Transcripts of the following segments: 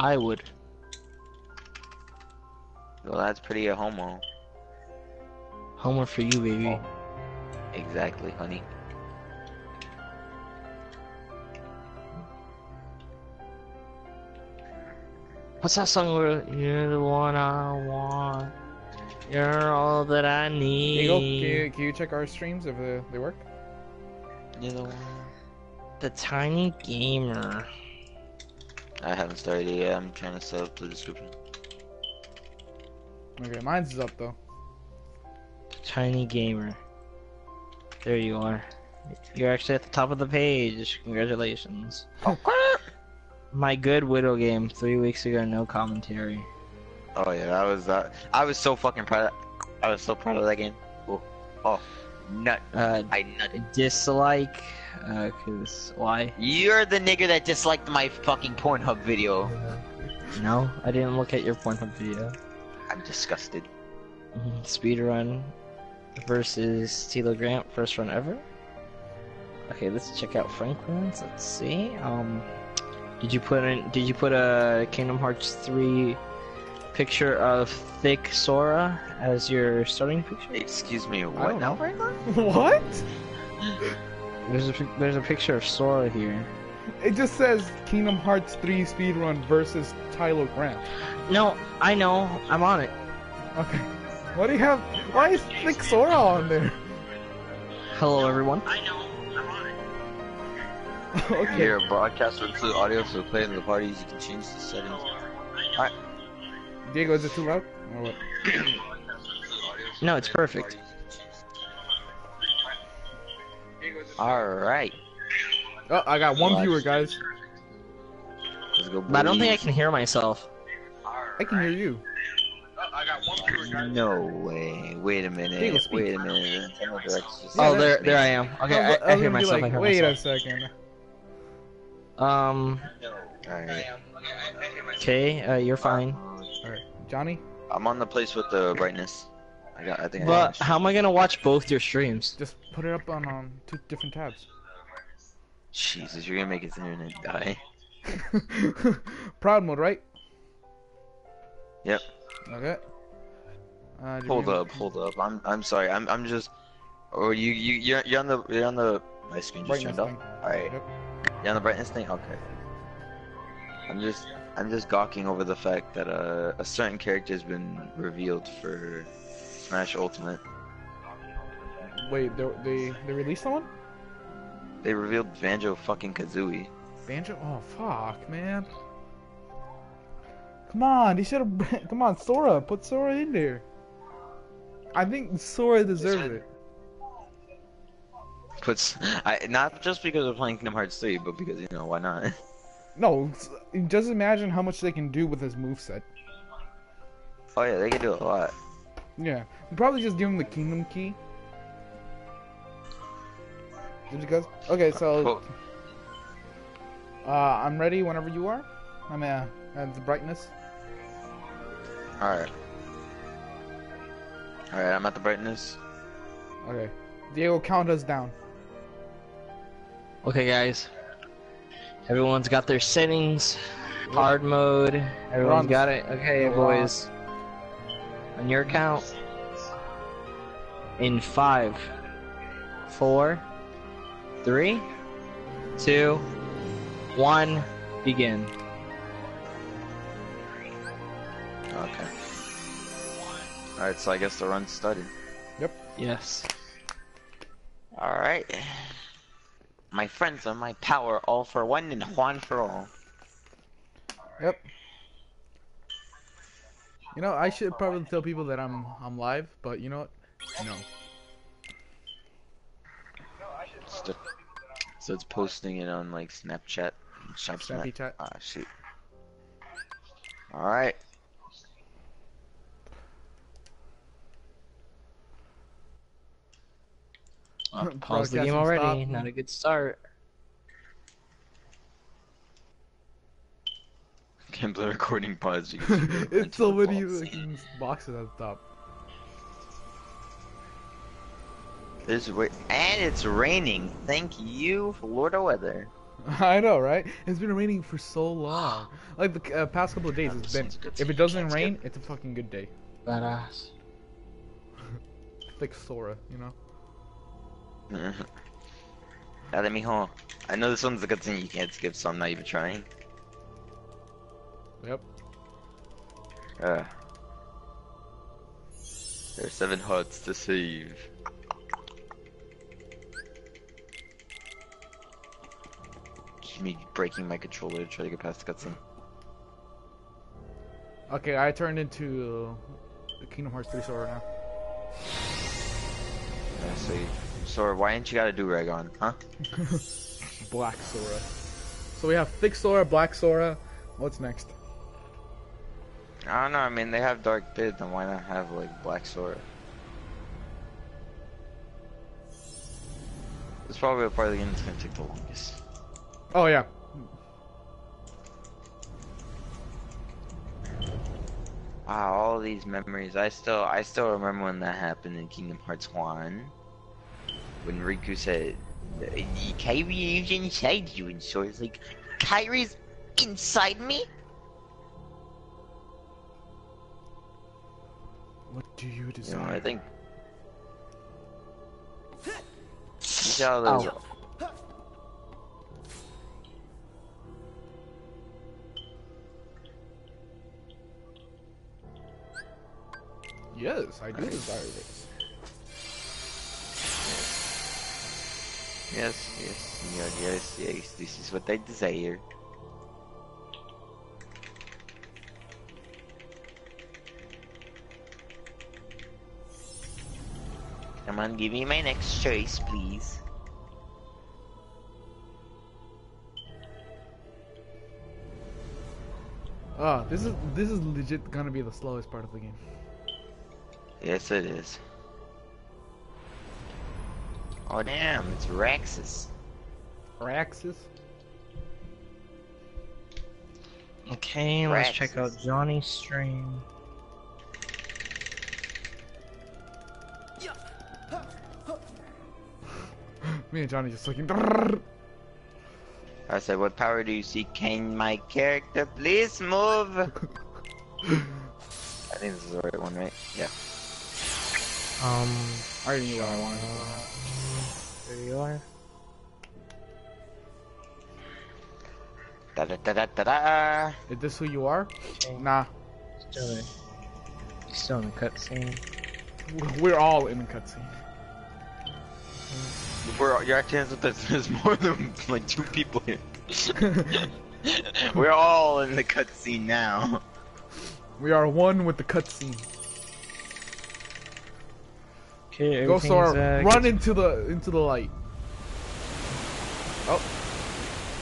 I would. Well, that's pretty a homo. Homer for you, baby. Oh. Exactly, honey. What's that song where you're the one I want? You're all that I need. Eagle, can you, can you check our streams if they, they work? You're the one. The tiny gamer. I haven't started yet. I'm trying to set up the description. Okay, mine's up though. Tiny gamer. There you are. You're actually at the top of the page. Congratulations. Oh, My good Widow game three weeks ago, no commentary. Oh yeah, that was that. I was so fucking proud. Of, I was so proud of that game. Oh, oh, nut! Uh, I nutted. dislike, uh, cause why? You're the nigger that disliked my fucking Pornhub video. No, I didn't look at your Pornhub video. I'm disgusted. Mhm. Speedrun versus Tilo Grant, first run ever. Okay, let's check out Franklin's. Let's see. Um, did you put in? Did you put a Kingdom Hearts three picture of thick Sora as your starting picture? Excuse me, what don't now? know. what? There's a there's a picture of Sora here. It just says Kingdom Hearts 3 speedrun versus Tyler Grant. No, I know. I'm on it. Okay. What do you have? Why is Thick Sora on there? Hello, everyone. I know. I'm on it. okay. Here, broadcast will include audio for playing the parties. You can change the settings. Diego, is it too loud? Or what? No, it's perfect. All right, Oh, I got one viewer, guys. let's go. But I don't think I can hear myself. I can hear you. No way. Wait a minute. Wait a minute. Nintendo Direct's just- Yeah, oh, there, there I am. Okay, I, I, I, hear myself. like, I hear Wait a second. Um. Alright. Okay, uh, you're fine. Alright, Johnny, I'm on the place with the brightness. I got. I think. I But got how am I gonna watch both your streams? just put it up on um, two different tabs. Jesus, you're gonna make his internet die. Proud mode, right? Yep. Okay. Uh, Hold we- up, hold up. I'm. I'm sorry. I'm. I'm just. Oh, you. You. You're, you're on the. You're on the. My screen just Brightness turned off. thing. Alright. Yep. You're on the brightness thing. Okay. I'm just. I'm just gawking over the fact that uh, a certain character has been revealed for Smash Ultimate. Wait, they they they released someone? They revealed Banjo fucking Kazooie. Banjo? Oh fuck, man. Come on, he should have. Come on, Sora, put Sora in there. I think Sora deserves it. Puts. I not just because we're playing Kingdom Hearts 3, but because you know why not. No, just imagine how much they can do with his moveset. Oh yeah, they can do a lot. Yeah, probably just give him the Kingdom Key. Just because. Okay, so Well, uh, I'm ready whenever you are. I'm uh, at the brightness. Alright. Alright, I'm at the brightness. Okay, Diego, count us down. Okay, guys. Everyone's got their settings. Hard mode. Everyone's on- got it. Okay, boys. On your count. In five, four, three, two, one, begin. Okay. Alright, so I guess the run started. Yep. Yes. Alright. My friends are my power, all for one and Juan for all. Yep. You know, I should probably tell people that I'm I'm live, but you know what? No. So, so it's posting it on like Snapchat. Snapchat. Ah, shoot. Alright. Uh, pause the game already. stop. Not a good start. Gameplay recording pause. You can it's so many faults. fucking boxes on top. There's and it's raining. Thank you, Florida weather. I know, right? It's been raining for so long. Like the uh, past couple of days, it's been. one's a good If it doesn't rain, it's a fucking good day. Badass. Like Sora, you know. Dale, mijo. I know this one's a good thing you can't skip, so I'm not even trying. Yep. Uh, there are seven huts to save. Just me breaking my controller to try to get past the cutscene. Okay, I turned into the Kingdom Hearts 3 Sora now. Yeah, so, Sora, why ain't you got a do rag on, huh? Black Sora. So we have thick Sora, black Sora. What's next? I don't know. I mean, they have dark bid, then why not have like black Sora? It's probably a part of the game that's gonna take the longest. Oh yeah. Wow, all these memories. I still, I still remember when that happened in Kingdom Hearts One, when Riku said, "Kairi is inside you," and Sora's like, "Kairi's inside me." What do you You know, desire? I think. You see those- Oh. Yes, I do desire this. Yes, yes, yes, yes, yes. This is what I desire. Come on, give me my next choice, please. Ah, this is this is legit gonna be the slowest part of the game. Yes, it is. Oh damn, it's Roxas. Roxas. Okay, let's check out Johnny's stream. Me and Johnny just looking. I said, what power do you see? Can my character please move? I think this is the right one, right? Yeah. Um, I already knew what I wanted. There you are. Da da da da da da. Is this who you are? Okay, Nah, Still, in- still in the cutscene. we're all in the cutscene. Mm-hmm. We're you're acting as if there's, there's more than like two people here. We're all in the cutscene now. we are one with the cutscene. Okay, Go everything's, Sora, uh, run into the into the light. Oh,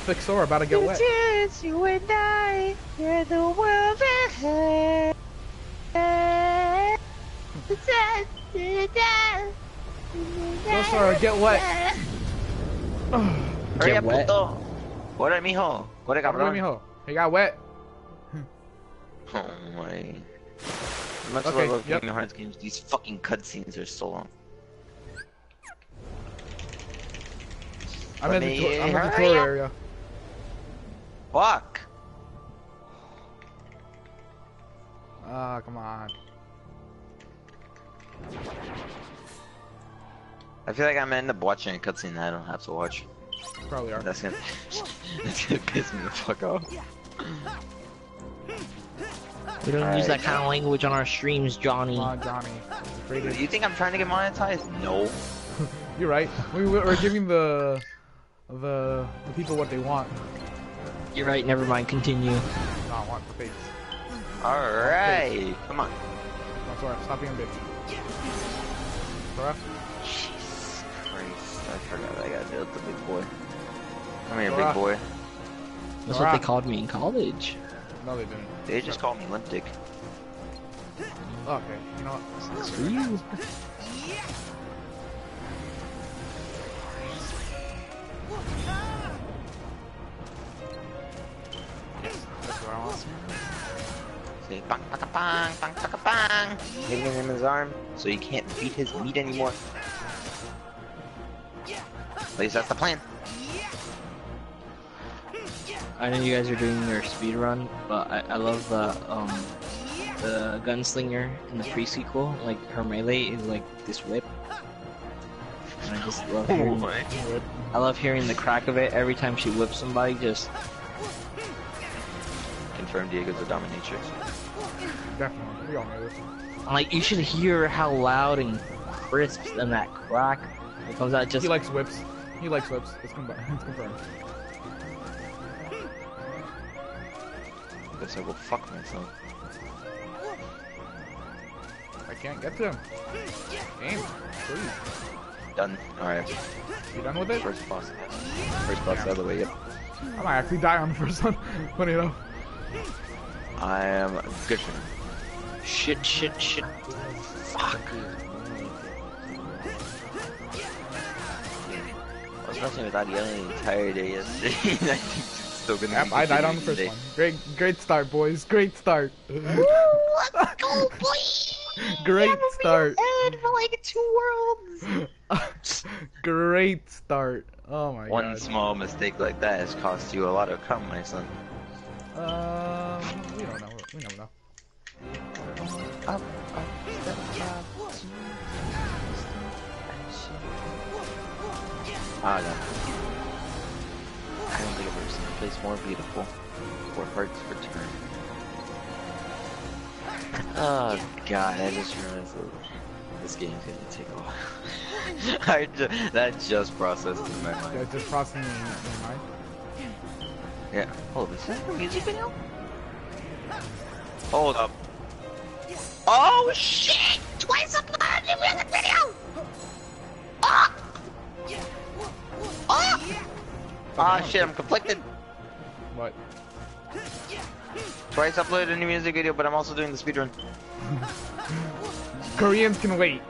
thick Sora about to get wet. Just you and I, you're the world ahead. Go Sora, get wet. Hurry Get up, wet. puto. Corre, mijo. Corre, Cabrón, cabrón. mijo. He got wet. Oh my. Much Okay, okay, love yep. Kingdom Hearts games. These fucking cutscenes are so long. I'm in the, me I'm in the hurry tour area. Fuck. Ah, come on. I feel like I'm gonna end up watching a cutscene that I don't have to watch. Probably are. That's gonna, that's gonna piss me the fuck off. We don't use Alright. that kind of language on our streams, Johnny. Come on, Johnny. Rated. You think I'm trying to get monetized? No. You're right. We, we're giving the the the people what they want. You're right, never mind, continue. Not want the face. Alright. Come on. Come on, Sora, stop being a bitch. Sora, Jesus Christ. I forgot I gotta deal with the big boy. Come here, Sora. big boy. That's what they called me in college. no, they didn't. They just call me Limp Dick. Okay, you know what? That's for you. That's what I want. Say bang bang bang bang bang bang. Hitting him in his arm so you can't beat his meat anymore. At least that's the plan. I know you guys are doing your speed run, but I, I love the um the gunslinger in the pre-sequel. Like her melee is like this whip, and I just love hearing. Oh I love hearing the crack of it every time she whips somebody. Just Confirm Diego's a dominatrix. Definitely. We all know this. like you should hear how loud and crisp and that crack it comes out. Just He likes whips. He likes whips. It's, com- it's confirmed. Guess I will fuck myself. I can't get to him. Game. Please. Done. Alright. You done with it? First boss. First boss out of the way, yep. I might actually die on the first one. Funny enough. I am good for him. shit, shit, shit. Fuck. I was messing with Adiana the entire day yesterday. I still gonna Yep, be I died on the first today. one. Great, great start, boys. Great start. Let's go, boy! Great start. for like two worlds. Great start. Oh my One god. small mistake like that has cost you a lot of cum, my son. Um, we don't know. We never know. Up, up, step, up. Ah, no. I don't think I've ever seen a place more beautiful. Four hearts return. Oh god, I just realized that this game's gonna take a while. I ju that just processed in my mind. Yeah, just crossing in my mind. Yeah. Hold this is a music video? Hold up. Oh shit! Twice uploaded a music video! Ah! Ah! Ah shit, I'm conflicted. What? Twice uploaded a new music video, but I'm also doing the speedrun. Koreans can wait.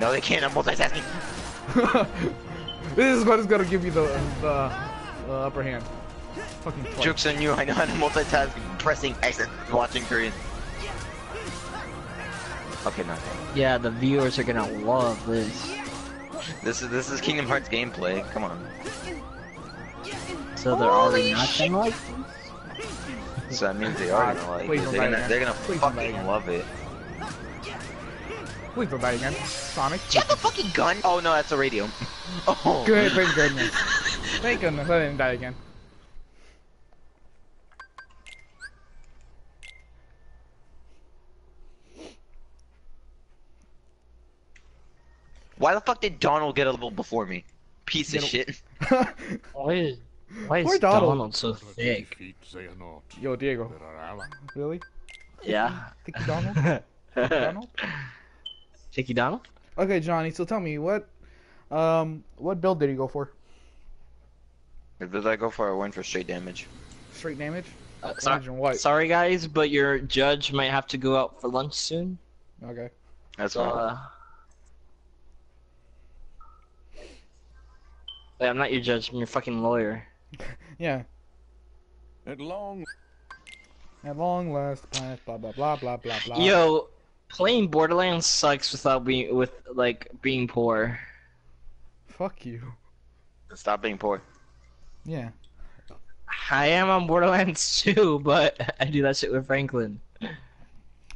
No, they can't, I'm multitasking. this is what is gonna give you the the, the upper hand. Fucking twice. Joke's on you, I know how to multitask pressing X and watching Korean. Okay, no. Yeah, the viewers are gonna love this. This is this is Kingdom Hearts gameplay. Come on. So they're already not gonna like this? So that means they are God, gonna like please it. They're gonna, again. they're gonna Please fucking again. love it. Please don't die again. Sonic. Do you have a fucking gun? Oh no, that's a radio. Oh. Good, thank goodness. Thank goodness I didn't die again. Why the fuck did Donald get a level before me? Piece of shit. Oh, Why is why is Poor Donald. Donald so thick? Yo, Diego. There are allies. Really? Yeah. Think you Donald? Donald? Chicky Donald? Okay, Johnny. So tell me what, um, what build did you go for? Did I go for a win for straight damage? Straight damage? Uh, so- Imagine what? sorry guys, but your judge might have to go out for lunch soon. Okay. That's all. uh... Wait, I'm not your judge, I'm your fucking lawyer. Yeah. At long At long last, the planet, blah blah blah blah blah blah. Yo, playing Borderlands sucks without being with like being poor. Fuck you. Stop being poor. Yeah. I am on Borderlands too, but I do that shit with Franklin.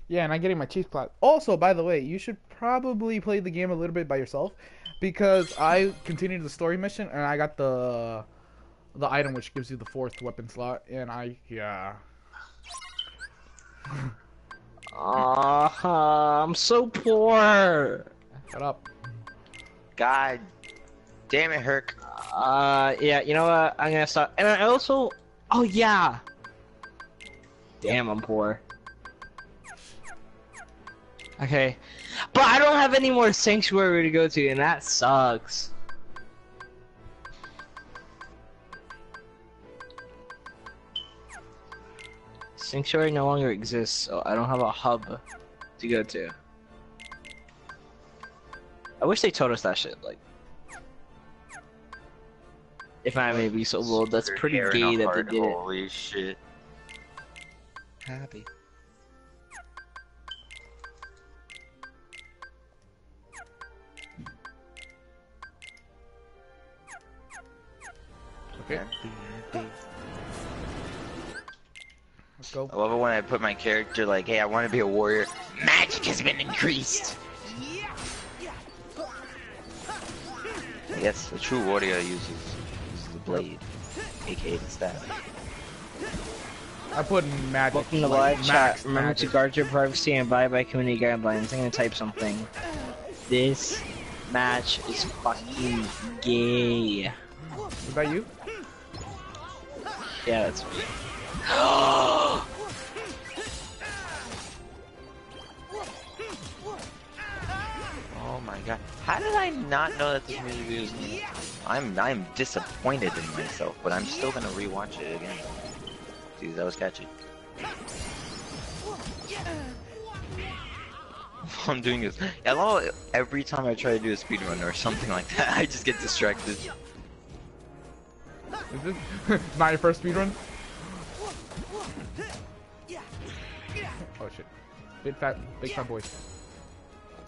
Yeah, and I'm getting my cheese plat. Also, by the way, you should probably play the game a little bit by yourself, because I continued the story mission and I got the the item which gives you the fourth weapon slot, and I yeah. Ah, I'm so poor. Shut up. God damn it, Herc. Uh, yeah, you know what? I'm gonna stop. And I also, oh yeah. Damn, I'm poor. Okay, but I don't have any more sanctuary to go to, and that sucks. Sanctuary no longer exists, so I don't have a hub to go to. I wish they told us that shit, like. If I may be so bold, that's pretty hair in gay a that they did it. Holy shit. Happy. Okay. Go. I love it when I put my character like, hey, I want to be a warrior. Magic has been increased. I guess the true warrior uses, uses the blade, aka the staff. I put magic. Welcome to like, live chat. Remember to guard your privacy and abide by community guidelines. I'm gonna type something. This match is fucking gay. Is that you? Yeah, that's me. Oh my god. How did I not know that this music video was I'm I'm disappointed in myself, but I'm still gonna rewatch it again. See, that was catchy. I'm doing is love every time I try to do a speedrun or something like that, I just get distracted. Is this your first speedrun? Oh shit. Big fat, big fat boy.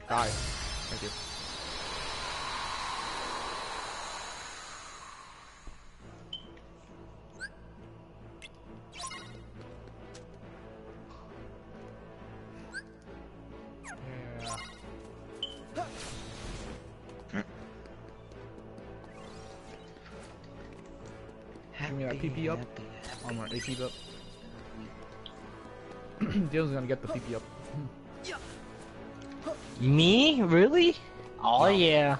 Die. Thank you. Yeah. Give me that PP up. Oh my AP up. Dylan's gonna get the PP up. Me? Really? Oh yeah.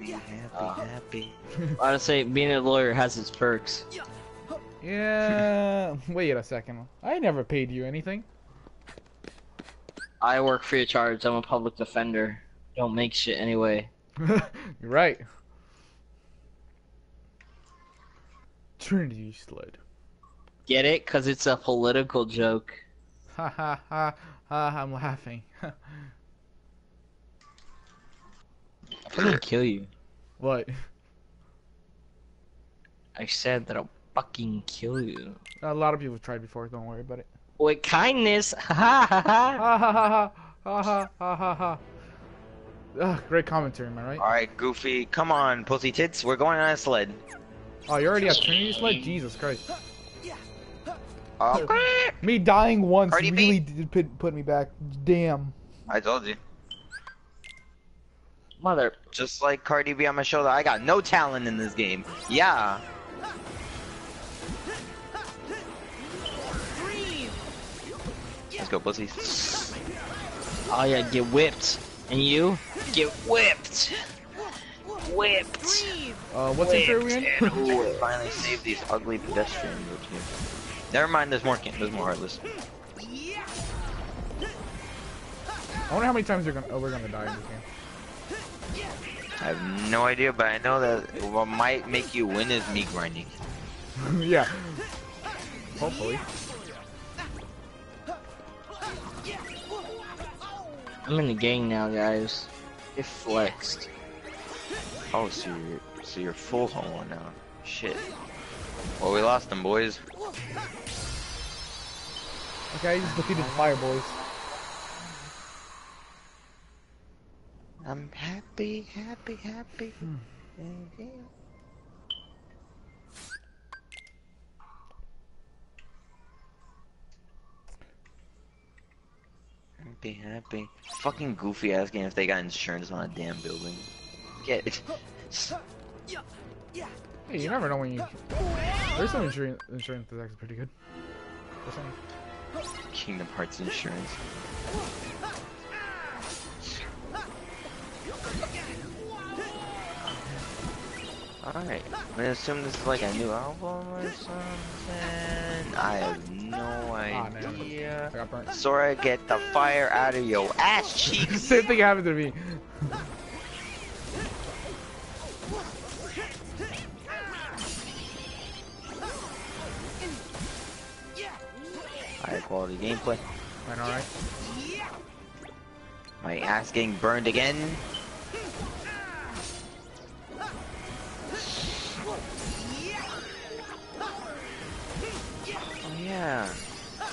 Be happy, Uh. happy. I would say being a lawyer has its perks. Yeah. Wait a second. I never paid you anything. I work free of charge. I'm a public defender. Don't make shit anyway. You're right. Trinity sled. Get it? Cause it's a political joke. Ha ha ha ha! I'm laughing. I'm gonna kill you. what? I said that I'll fucking kill you. A lot of people have tried before. Don't worry about it. With kindness. Ha ha ha. Ha ha ha ha ha ha ha ha. Ugh, great commentary, am I right? Alright, Goofy, come on, pussy tits, we're going on a sled. Oh, you already have Trinity sled? Jesus Christ. Okay. Me dying once Cardi B. really did put, put me back. Damn. I told you. Mother. Just like Cardi B on my shoulder, I got no talent in this game. Yeah. Let's go, pussies. Oh yeah, get whipped. And you? Get whipped. Whipped. Uh, what's the are we in? Whipped and Ooh, whipped. finally save these ugly pedestrians over here. Never mind, there's more. There's more heartless. I wonder how many times you're gonna, oh, we're gonna die in this game. I have no idea, but I know that what might make you win is me grinding. yeah. Hopefully. I'm in the gang now, guys. Get flexed. Oh, so you're so you're full homo now. Shit. Well, we lost them, boys. Okay, I just defeated the fire boys. I'm happy, happy, happy. Hmm. Happy, happy. Fucking goofy asking if they got insurance on a damn building. Get it. Hey, you never know when you. There's some insurance. Insurance that's actually pretty good. Kingdom Hearts insurance. Alright, I'm gonna assume this is like a new album or something. I have no idea. I got burnt. Sora, get the fire out of your ass cheeks! Same thing happened to me. Quality gameplay. I know, right? My ass getting burned again. Oh yeah.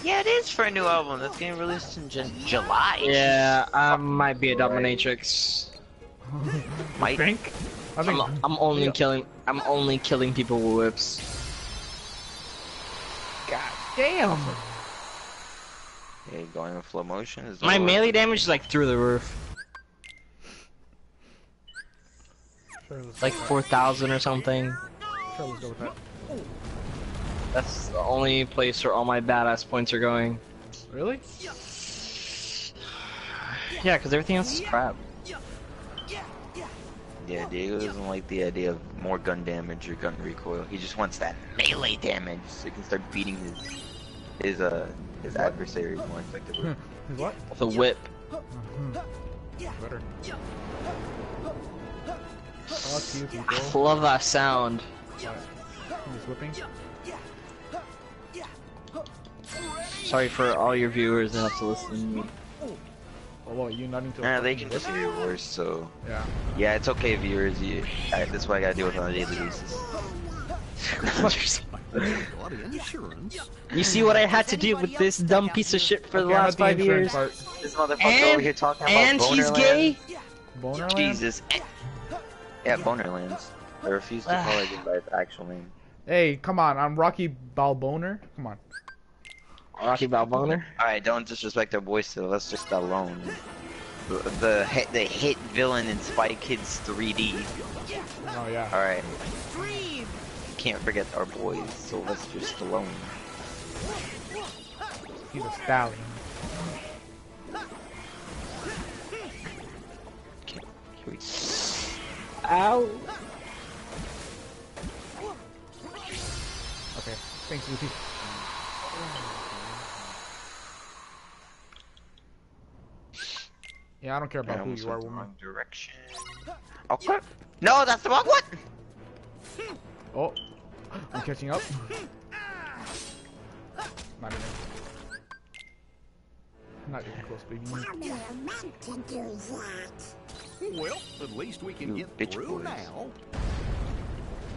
Yeah, it is for a new album that's getting released in Jan- July. Yeah, I might be a dominatrix. Might. Think? I think. I'm, I'm only killing. I'm only killing people with whips. God damn. Okay, going in slow motion. Is My all- melee damage is like through the roof. Sure, Like 4,000 or something. Sure, let's go with that. That's the only place where all my badass points are going. Really? Yeah, because everything else is crap. Yeah, Diego doesn't like the idea of more gun damage or gun recoil. He just wants that melee damage so he can start beating his his uh his adversaries more effectively. Hmm. Is what? With a whip. Hmm. Better. Fuck you, people. Love that sound. He's whipping. Sorry for all your viewers that have to listen to me. Oh, what, you nutting to a Nah, they can just whip? hear your voice, so Yeah. yeah, it's okay, viewers. You, I, that's what I gotta deal with on a daily basis. You see what I had to do with this dumb piece of shit for the Okay, last at the five years? part. This motherfucker And- over here talking about And he's gay? Bonerland? Jesus. Yeah, Bonerlands. I refuse to call it by its actual name. Hey, come on, I'm Rocky Balboner. Come on. Rocky Balboner? Alright, don't disrespect our boys still. That's just Stallone. The, the hit the hit villain in Spy Kids 3D. Oh yeah. Alright. Can't forget our boys, Sylvester Stallone. He's a stallion. Okay, here we- Ow. Okay. Thanks, Luffy. Yeah, I don't care I about who you are, went woman. wrong direction. Oh, okay. No, that's the wrong one! Oh, I'm catching up. Not even. Not even close, baby. We're meant to do that. Well, at least we can You get bitch through boys. now.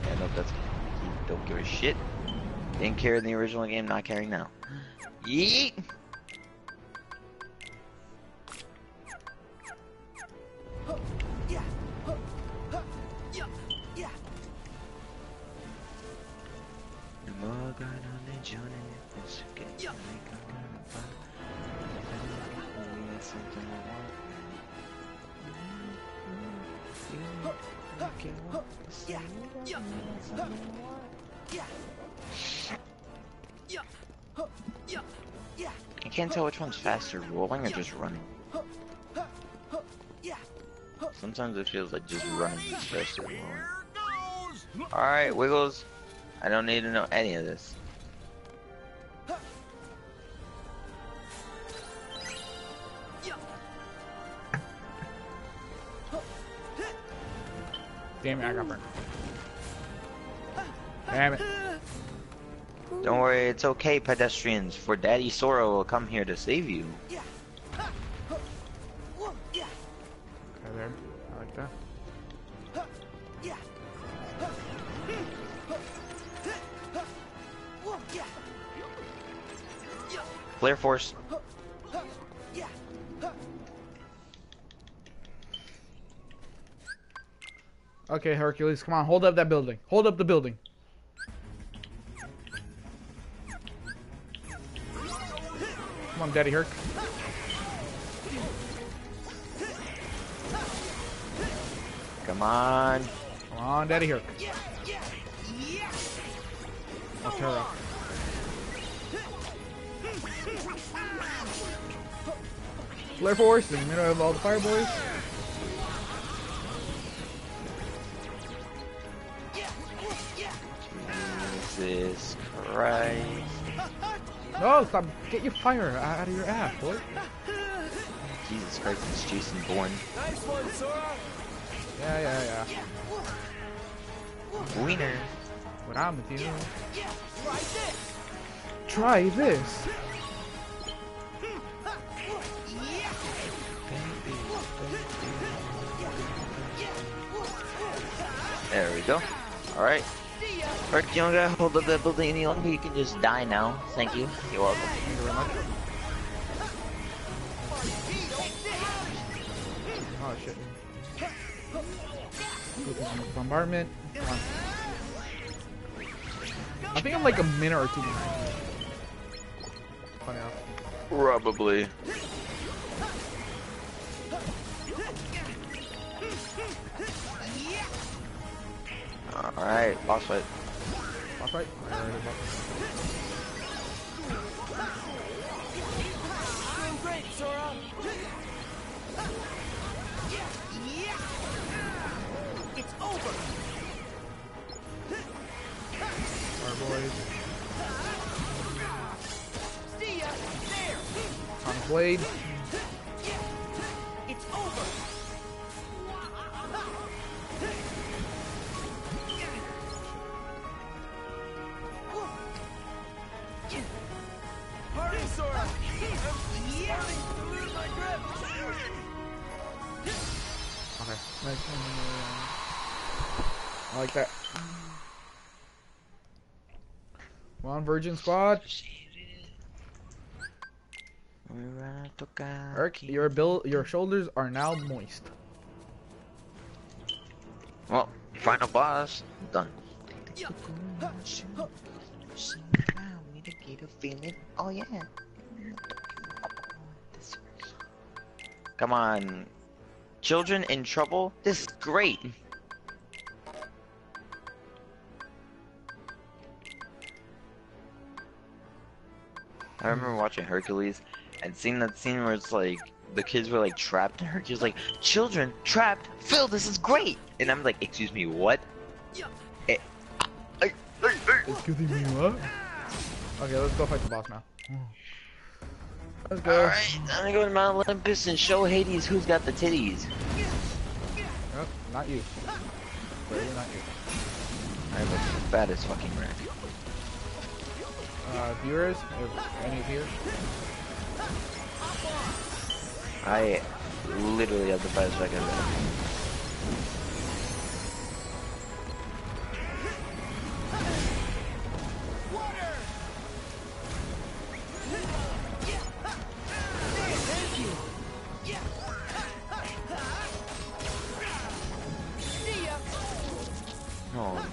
Yeah, no, that's he don't give a shit. Didn't care in the original game, not caring now. Yeet! I can't tell which one's faster, rolling or just running. Sometimes it feels like just running is faster rolling. Alright, Wiggles. I don't need to know any of this. Damn it, I got burned. Damn it. Don't worry, it's okay, pedestrians, for Daddy Sora will come here to save you. Flare Force. Okay, Hercules, come on, hold up that building. Hold up the building. Come on, Daddy Herc. Come on. Come on, Daddy Herc. Altera. Flare Force in the middle of all the fire boys. Jesus Christ. No, stop. Get your fire out of your ass, boy. Jesus Christ, it's Jason Bourne. Nice one, Sora. Yeah, yeah, yeah. Wiener. What I'm with you. Try this. Hmm. There we go. Alright. Alright, you don't gotta hold up that building any longer, you can just die now. Thank you. You're welcome. Thank you very much. Oh shit. Bombardment. I think I'm like a minute or two behind. Funny enough. Probably. Alright, boss fight. Boss fight? Alright, boss- Alright, boys. Sonic Blade. Nice. I like that. Come on, Virgin Squad. Eric, your bill, your shoulders are now moist. Well, final boss. Done. Oh yeah. Come on. Children in trouble? This is great. I remember watching Hercules and seeing that scene where it's like the kids were like trapped and Hercules like, children trapped? Phil, this is great! And I'm like, excuse me, what? Eh, I- I- I- Excuse me, what? Okay, let's go fight the boss now. Let's go. Alright, I'm gonna go to Mount Olympus and show Hades who's got the titties. Nope, not you. Clearly not you. I'm the fattest fucking rack. Uh, viewers, if any viewers? I literally have the fattest wreck ever. Oh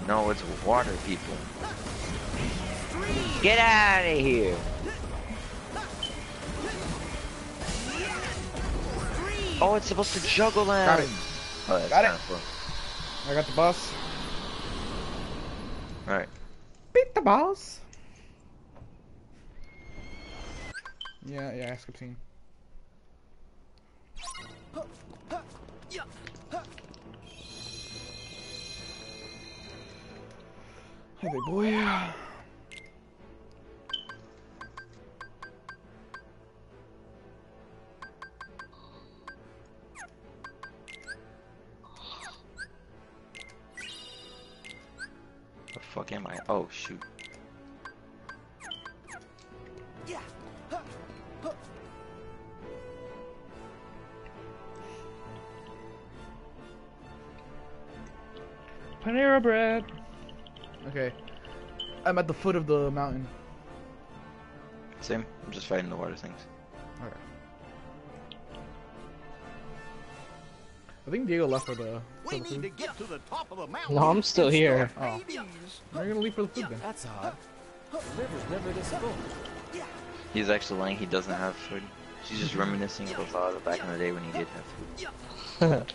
no, it's water people. Get out of here! Oh, it's supposed to juggle them. Oh, got it. Oh, Got it. cool. I got the boss. Alright. Beat the boss. Yeah, yeah, ask obscene. Hey there, boy. The fuck am I? Oh shoot. Panera bread. Okay. I'm at the foot of the mountain. Same. I'm just fighting the water things. Okay. I think Diego left for the, for We the need to food. get to the top of the mountain. No, I'm still here. Oh. You're gonna leave for the food then. That's odd. River's never this full. He's actually lying. He doesn't have food. She's just reminiscing about thought of back in the day when he did have food.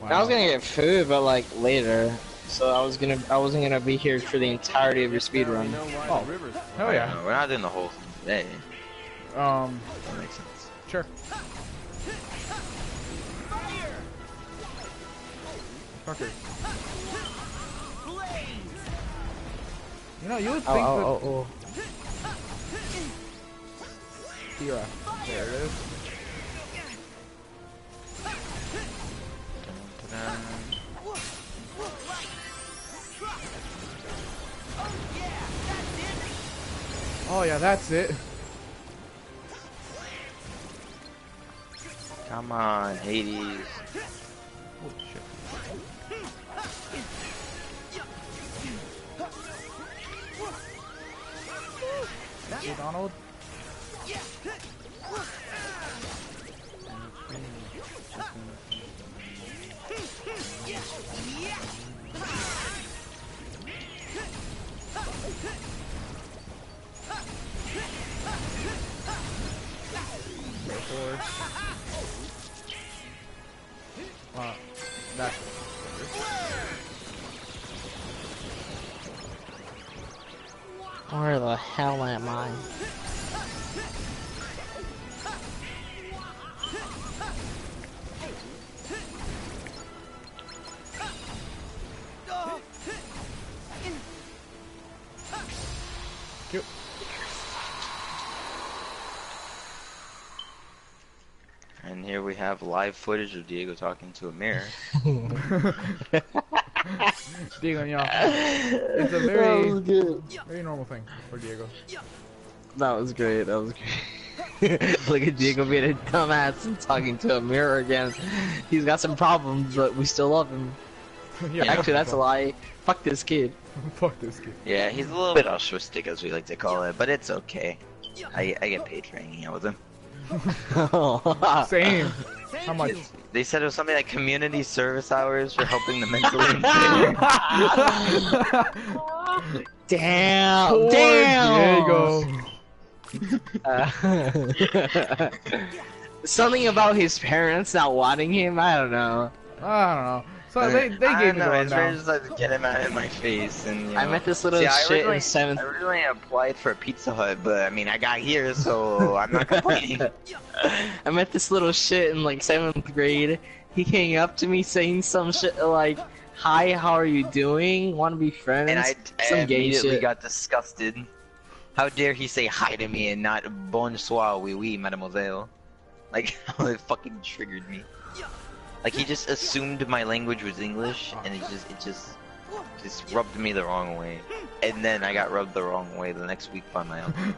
wow. I was gonna get food, but like later. So I was gonna, I wasn't gonna be here for the entirety of your speed run. You know why Oh. river's Hell yeah. don't know, We're not doing the whole thing today. Um, That makes sense. sure. Fucker. You know, you would Oh, think oh, oh, oh. that Tira. There it is. Dun-dun. Oh yeah, that's it. Come on, Hades. Holy shit. Hey, Donald. That's Where the hell am I? And here we have live footage of Diego talking to a mirror. Diego, you know, it's a very, very normal thing for Diego. That was great. That was great. Look at Diego being a dumbass and talking to a mirror again. He's got some problems, but we still love him. yeah, Actually, that's a lie. Fuck this kid. Fuck this kid. Yeah, he's a little bit altruistic, as we like to call it, but it's okay. I, I get paid for hanging out with him. Same. How much? They said it was something like community service hours for helping the mentally impaired. Damn! Poor damn! Diego. Uh, something about his parents not wanting him. I don't know. I don't know. So they, they I gave me the know, it's very rundown. just like to get him out of my face and you I met this little See, shit in seventh. I originally applied for a Pizza Hut, but I mean I got here, so I'm not complaining. I met this little shit in like seventh grade. He came up to me saying some shit like, "Hi, how are you doing? Want to be friends?" and I, I some gay immediately shit. got disgusted. How dare he say hi to me and not bonsoir, oui oui, mademoiselle? Like how it fucking triggered me. Like he just assumed my language was English, and it just it just just rubbed me the wrong way. And then I got rubbed the wrong way the next week by my uncle.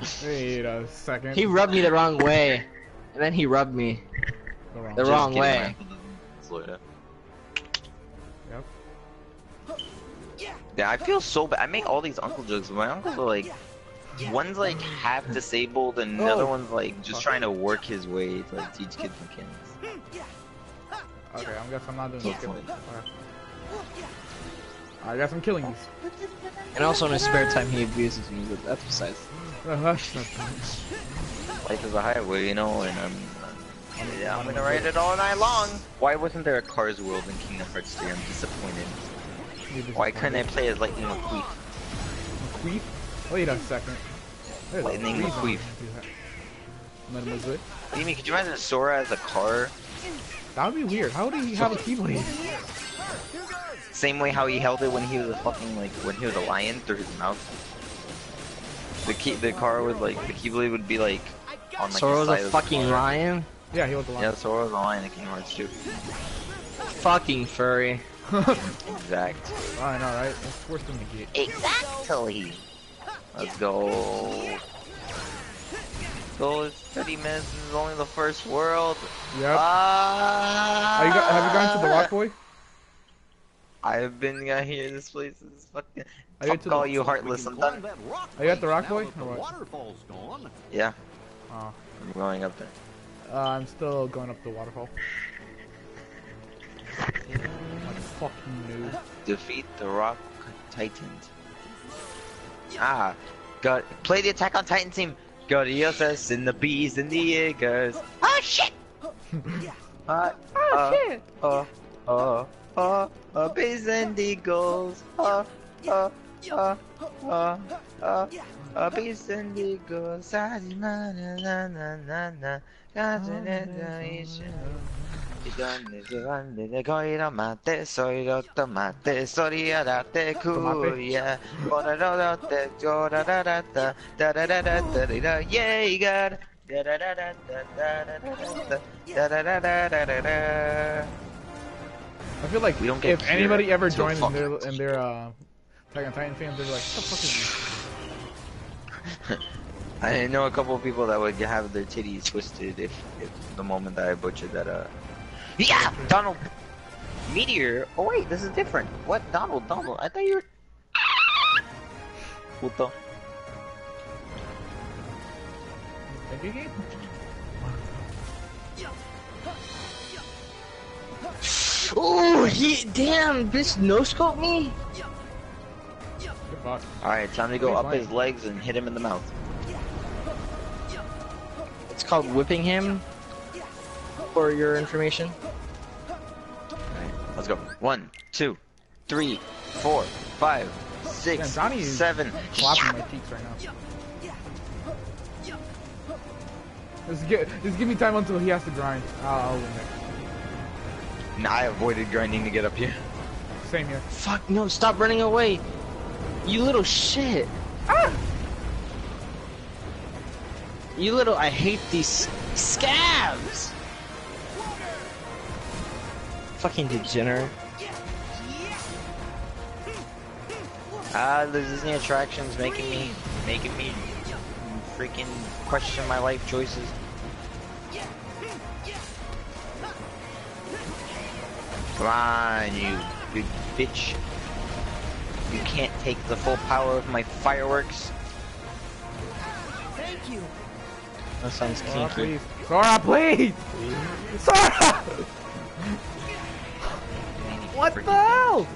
Wait a second. He rubbed me the wrong way, and then he rubbed me. The wrong- The Just wrong way. uncle doesn't Yep. Yeah, I feel so bad. I make all these uncle jokes, but my uncles are like, one's like half disabled, and another Oh. one's like just trying to work his way to like teach kids mechanics. Hmm. Okay, I guess I'm not doing Yeah. this. Okay. I guess I'm killing these. And also in his spare time, he abuses me. But that's besides. Life is a highway, you know, and I'm, I'm, yeah, I'm gonna ride it all night long. Why wasn't there a Cars World in Kingdom Hearts 3? I'm disappointed. Why couldn't I play as Lightning McQueen? Queef? Wait a second. There's a Lightning reason McQueen. to. Mademoiselle? What do you mean? Could you imagine Sora as a car? That would be weird. How would he have a keyblade? Same way how he held it when he was a fucking like when he was a lion through his mouth. The key, the car would like the Keyblade would be like on like Sora the was a of fucking car. lion. Yeah, he was the lion. Yeah. Sora was a lion in Kingdom Hearts 2. Fucking furry. Exact. I know, right? It's forced him to get. Exactly. Let's go. It's 30 minutes. This is only the first world. Yep. Ah. You go- have you gone to the Rock Boy? I've been uh, here. This place is fucking. Are you Fuck to the- you heartless. I'm done. Are you at the Rock Boy? What? waterfall's gone. Yeah, Oh. I'm going up there. Uh, I'm still going up the waterfall. Like fucking noob. Defeat the Rock Titans. Ah, got play the Attack on Titan team. Gloriosas and the bees and the eagles. Oh, ah, oh, ah shit! uh, oh shit! Oh, oh, oh, oh, bees and eagles. Oh, oh, oh, oh, oh, bees and eagles. Ah, na na na na na na. Imagination. Grande, grande, de goira mate, soy do tomate, soria da te cuya, ora do do te, jora da da da, da da da da da da da, god, da da da da da da da da da da da da da da. I feel like We don't get if anybody ever joins in their fucking in their uh, on Titan fans, they're like, what the fuck is I know a couple of people that would have their titties twisted if, if the moment that I butchered that uh. Yeah, Donald. Meteor. Oh wait, this is different. What Donald? Donald? I thought you were. Puto. Oh, he damn, bitch no scope me. Good fuck. All right, time to go up his legs and hit him in the mouth. It's called whipping him. For your information. Alright, let's go. One, two, three, four, five, six, Damn, seven. Clapping my cheeks right now. Just give, just give me time until he has to grind. I'll, I'll win it. Nah, I avoided grinding to get up here. Same here. Fuck no! Stop running away. You little shit. Ah! You little. I hate these scabs. Fucking degenerate. Ah, the Disney attractions making me, making me freaking question my life choices. Come on, you big bitch. You can't take the full power of my fireworks. Thank you. That sounds Sora, kinky. please. Sora, please! Sora! What the hell?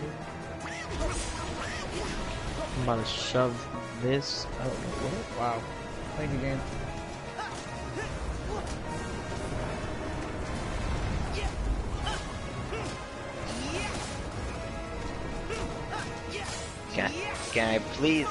I'm about to shove this. Oh, what? Wow. Thank you, game. Can I, can I please? I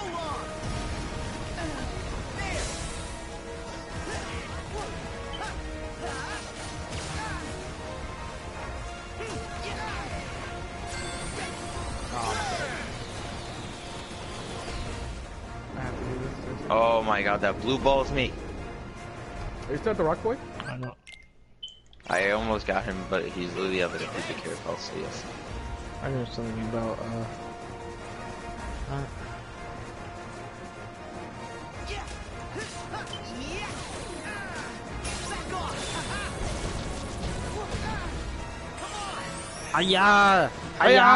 have to do this. Oh my god, that blue balls me. Are you still at the Rock Boy? I don't. I almost got him, but he's literally up at a creepy carousel, so yes. I know something about uh. Uh Hiya! Hiya!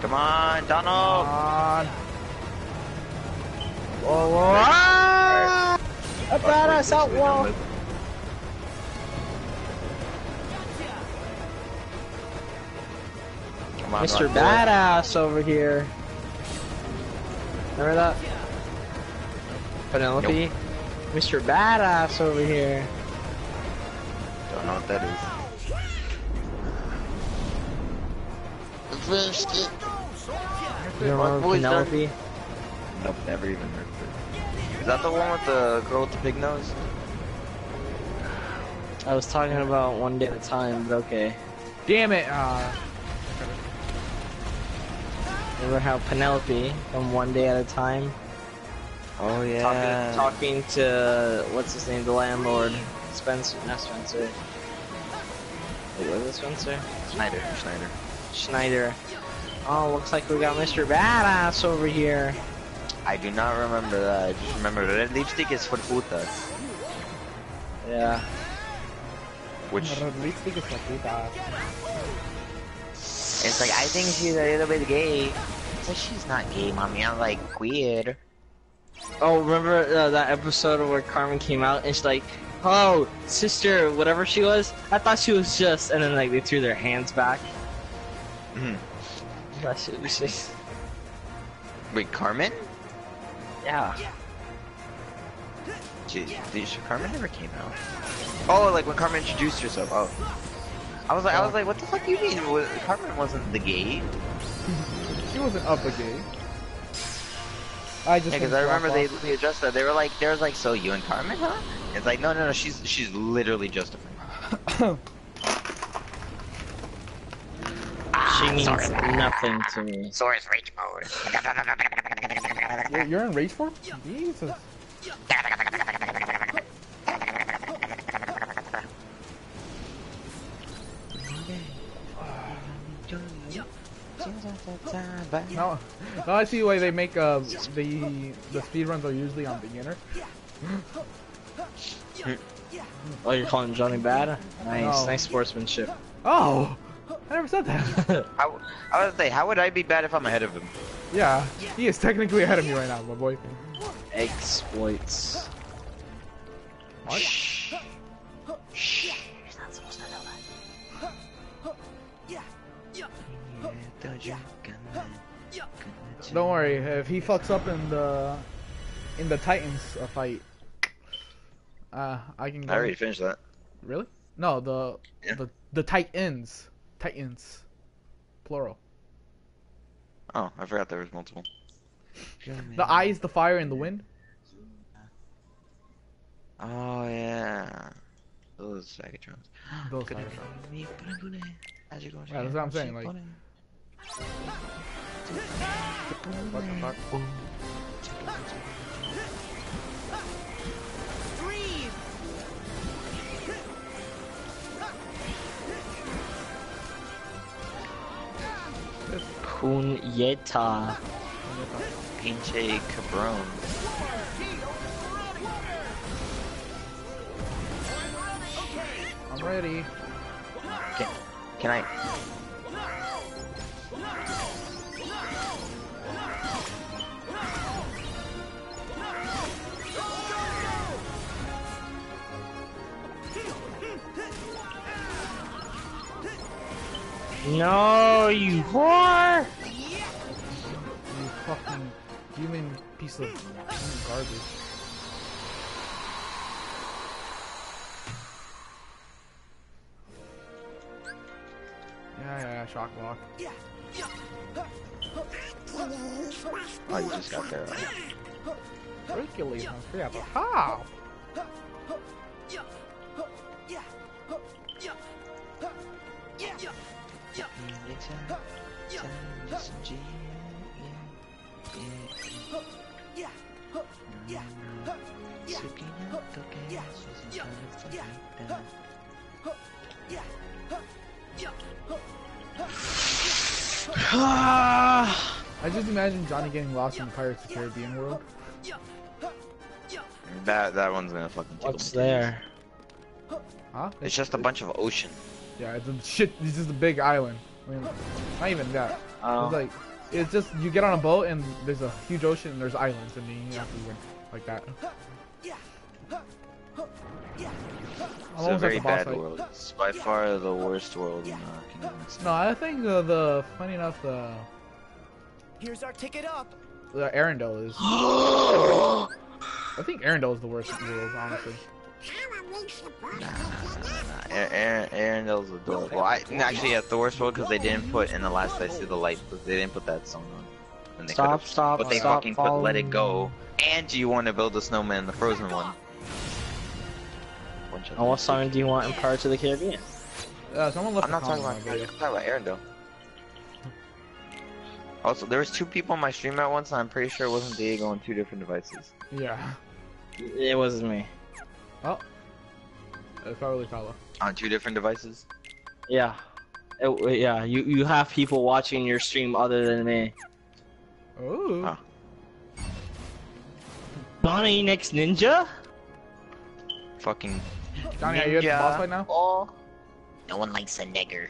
Come on, Donald! on. Whoa, whoa, ah! A badass outlaw! Come on, Mr. Rock Boy. Badass over here. Remember that? Penelope? Mr. Badass over here. Don't know what that is. You don't remember boy's done. Penelope? Nope, never even heard of it. Is that the one with the girl with the big nose? I was talking about one day at a time, but okay. Damn it! Uh, Remember how Penelope, from one day at a time, Oh talking, talking to, what's his name, the landlord, Spencer, not Spencer. Wait, was it Spencer? Schneider, Schneider. Schneider. Oh, looks like we got Mr. Badass over here. I do not remember that. I just remember red lipstick is for putas. Yeah. Which, lipstick is la puta. It's like, I think she's a little bit gay. It's like, she's not gay, mommy. I'm like, weird. Oh, remember uh, that episode where Carmen came out and she's like, "Oh, sister, whatever she was, I thought she was just," and then like they threw their hands back. Mhm. That shit was just, Wait, Carmen? yeah. She, Carmen never came out. Oh, like when Carmen introduced herself. Oh. I was like, I was like, what the fuck do you mean? Carmen wasn't the gay. She wasn't up a gay. I just because think I remember they, they addressed that. They were like, they was like, so you and Carmen, huh? It's like, no, no, no. She's she's literally just a friend. She ah, means sorry. nothing to me. Source rage mode. You're, you're in rage form? Jesus. Now, now I see why they make uh the the speedruns are usually on beginner. Oh, you're calling Johnny bad? Nice, No. nice sportsmanship. Oh, I never said that. How, I was to say, how would I be bad if I'm ahead of him? yeah, he is technically ahead of me right now, my boy. Exploits. What? Shh. Shh. Don't worry, if he fucks up in the in the Titans fight. Uh, I can. I already finished that. Really? No, the Yeah. the the Titans, Titans, plural. Oh, I forgot there was multiple. The eyes, the fire, and the wind. Oh yeah. Those Sagatrons. Those Gonna fire. follow me, but I'm gonna- as you go Yeah, that's what I'm saying, like- What the fuck? Punyeta. Pinche cabron. I'm ready. Can, can I? No, you whore! You fucking human piece of human garbage. Yeah, yeah, yeah, shock block. Oh, you just got there. Hercules on free apple. How? I just imagine Johnny getting lost in the Pirates of the Caribbean world. That that one's gonna fucking. tickle What's my there? Huh? It's just a bunch of ocean. Yeah, it's a shit. It's just a big island. I mean, not even that. Oh. It's like it's just you get on a boat and there's a huge ocean and there's islands and then you have to win like that. I'm It's a very the bad fight. world. It's by far the worst world in uh, Kingdom Hearts. No, I think the, the funny enough the Here's our ticket up. the Arendelle is. I think Arendelle is the worst world, honestly. Nah, Aaron, Arendelle's adorable. I actually at the worst world because they didn't put in the last I see the light. They didn't put that song on. And they Stop, stop, But they stop fucking put Let It Go. And You Want to Build a Snowman, in the Frozen one. Bunch of And what song do you want in Pirates of the Caribbean? Uh, someone left I'm not talking about. on I'm talking about Arendelle. Also, there was two people on my stream at once, and I'm pretty sure it wasn't Diego on two different devices. Yeah, It wasn't me. It's probably Kala. On two different devices. Yeah. It- yeah, you, you have people watching your stream other than me. Oh. Huh. Bonnie next ninja? Fucking. Johnny, are you at the boss Ninja. fight now? Oh. No one likes a nigger.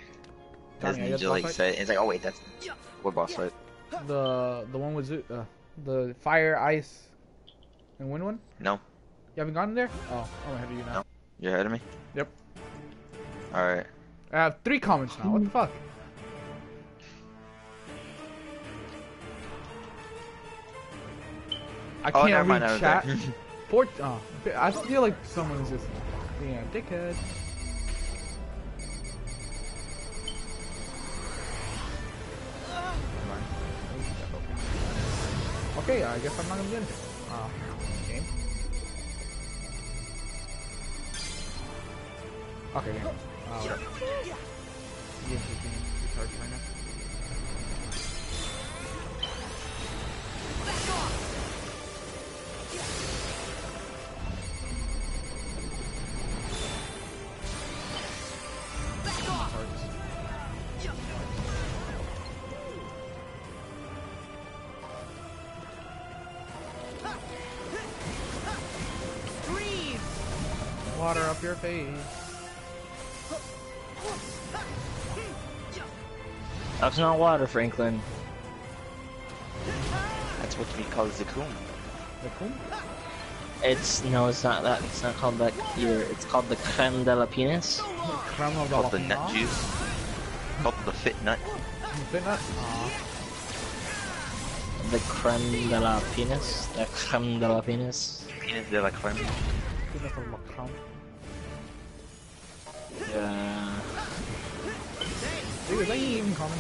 That's Johnny, are you Ninja boss like fight? said. It's like, oh wait, that's what boss fight? The the one with Zu- uh, the fire, ice, and wind one. No. You haven't gone there? Oh, I'm ahead of you now. No. You're ahead of me. Yep. All right. I have three comments now. What the fuck? I Oh, can't never mind. Read chat. Four, oh, I feel like someone's just being a dickhead. Okay, I guess I'm not gonna get it. Okay, game. Uh, whatever. Game is being recharged right Water up your face. That's not water, Franklin. That's what we call Zakum. The cool? It's no, it's not that. It's not called that either. It's called the creme de la penis. Creme of Called the nut Pina? juice. Called the fit nut. Fit nut? Aw. the creme de la penis. The creme de la penis. Penis de la creme. Yeah. Dude, is that even coming?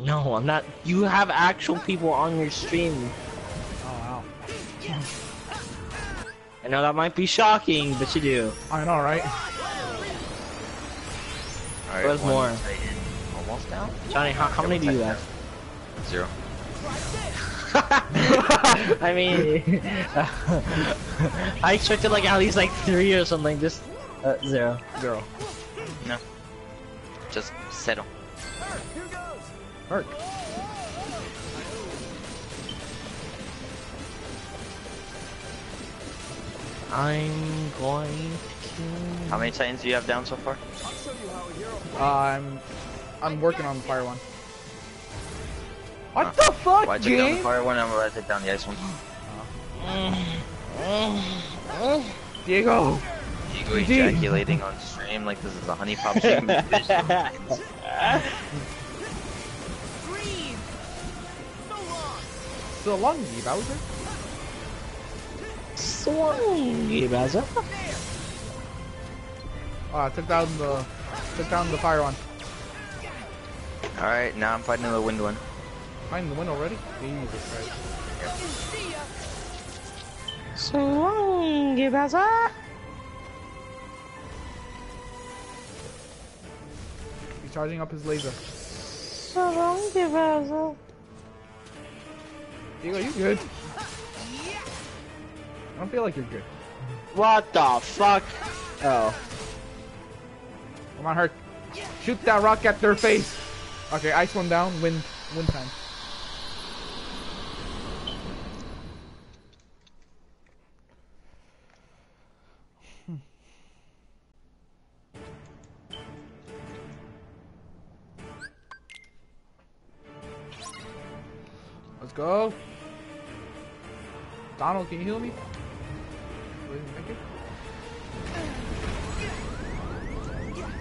No, I'm not. You have actual people on your stream. Oh wow. I know that might be shocking, but you do. I know, right? Alright, Where's one more? Titan. Almost down? Johnny, how, how many do you have? Zero. I mean, I expected like at least like three or something. Just uh, zero. Zero. No. Just settle. Hurt. I'm going to. How many Titans do you have down so far? Uh, I'm, I'm working on the fire one. What the fuck, Well, I took down the fire one, I'm about to take down the ice one. Diego. Ego GG. ejaculating on stream like this is a honey pop stream. Green! So long! So long, Bowser. Swingy Baza. Oh, I took down the, took down the fire one. Alright, now I'm fighting the wind one. Fighting the wind already? Jesus Christ. See ya! Swingy Baza. Charging up his laser. Swingy Baza. Diego, you good? I don't feel like you're good. What the fuck? Oh. Come on, Hurt. Shoot that rock at their face. Okay, ice one down. Win, win time. Let's go. Donald, can you heal me? Thank you.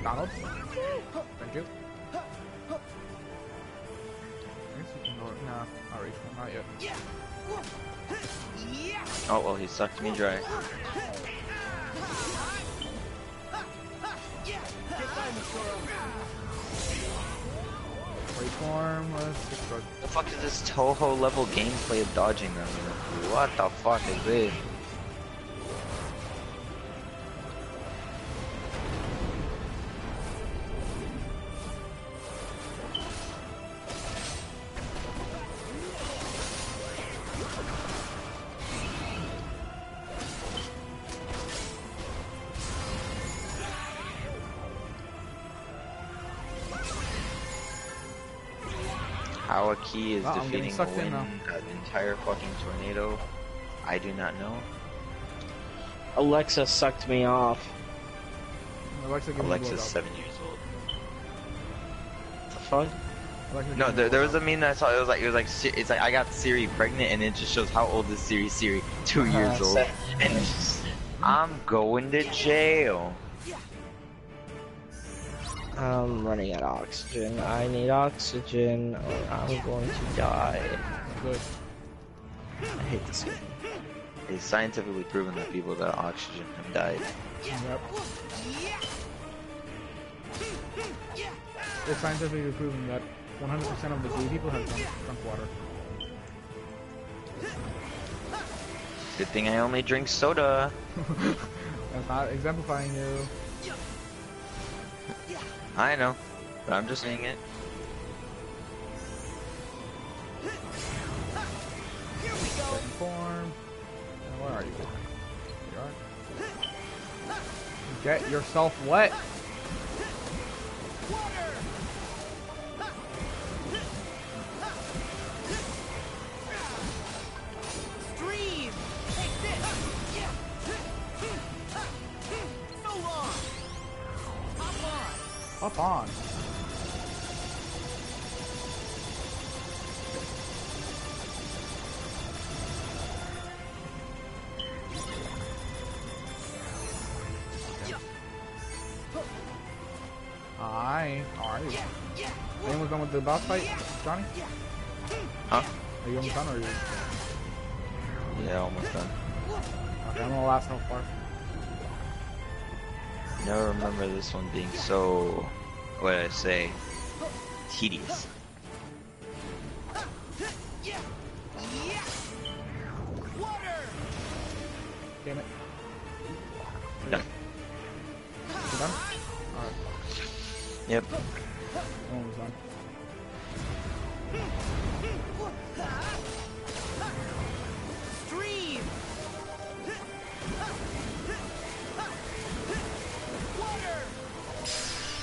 Donald? Thank you. I guess you can go. Nah, not reach. Not yet. Oh well, he sucked me dry. Let's the fuck is this Touhou level gameplay of dodging them? What the fuck is this? How a key is Oh, defeating a sucked in wind, now. an entire fucking tornado, I do not know. Alexa sucked me off. Alexa, give me a Alexa's seven years old. The fuck? Alexa, No, there, there was a meme that I saw. It was like it was like it's like I got Siri pregnant, and it just shows how old is Siri. Siri, two years Uh, old, se- and I'm going to jail. I'm running out of oxygen. I need oxygen or I'm going to die. Good. I hate this game. It's scientifically proven that people that oxygen have died. Yep. It's scientifically proven that 100% of the gay people have drunk, drunk water. Good thing I only drink soda. That's not exemplifying you. I know, but I'm just saying it. Second form. Oh, and Where are you? There you are. Get yourself wet. Stream! Up on. Hi. You? Anyone done with the boss fight, Johnny? Huh? Are you almost done or are you? Yeah, almost done. Okay, I'm gonna last how far. Never remember this one being so, what did I say, tedious. Yeah. Yeah. Water. Damn it. Done. You done? Alright, Yep. almost done.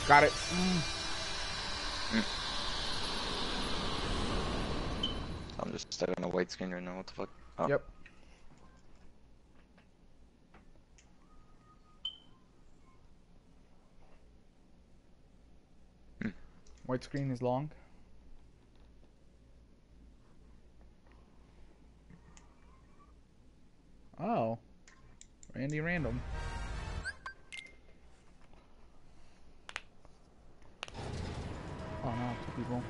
Got it. I'm just stuck on a white screen right now. What the fuck? Oh. Yep. Hmm. White screen is long. Oh. Randy Random. Oh no, two people.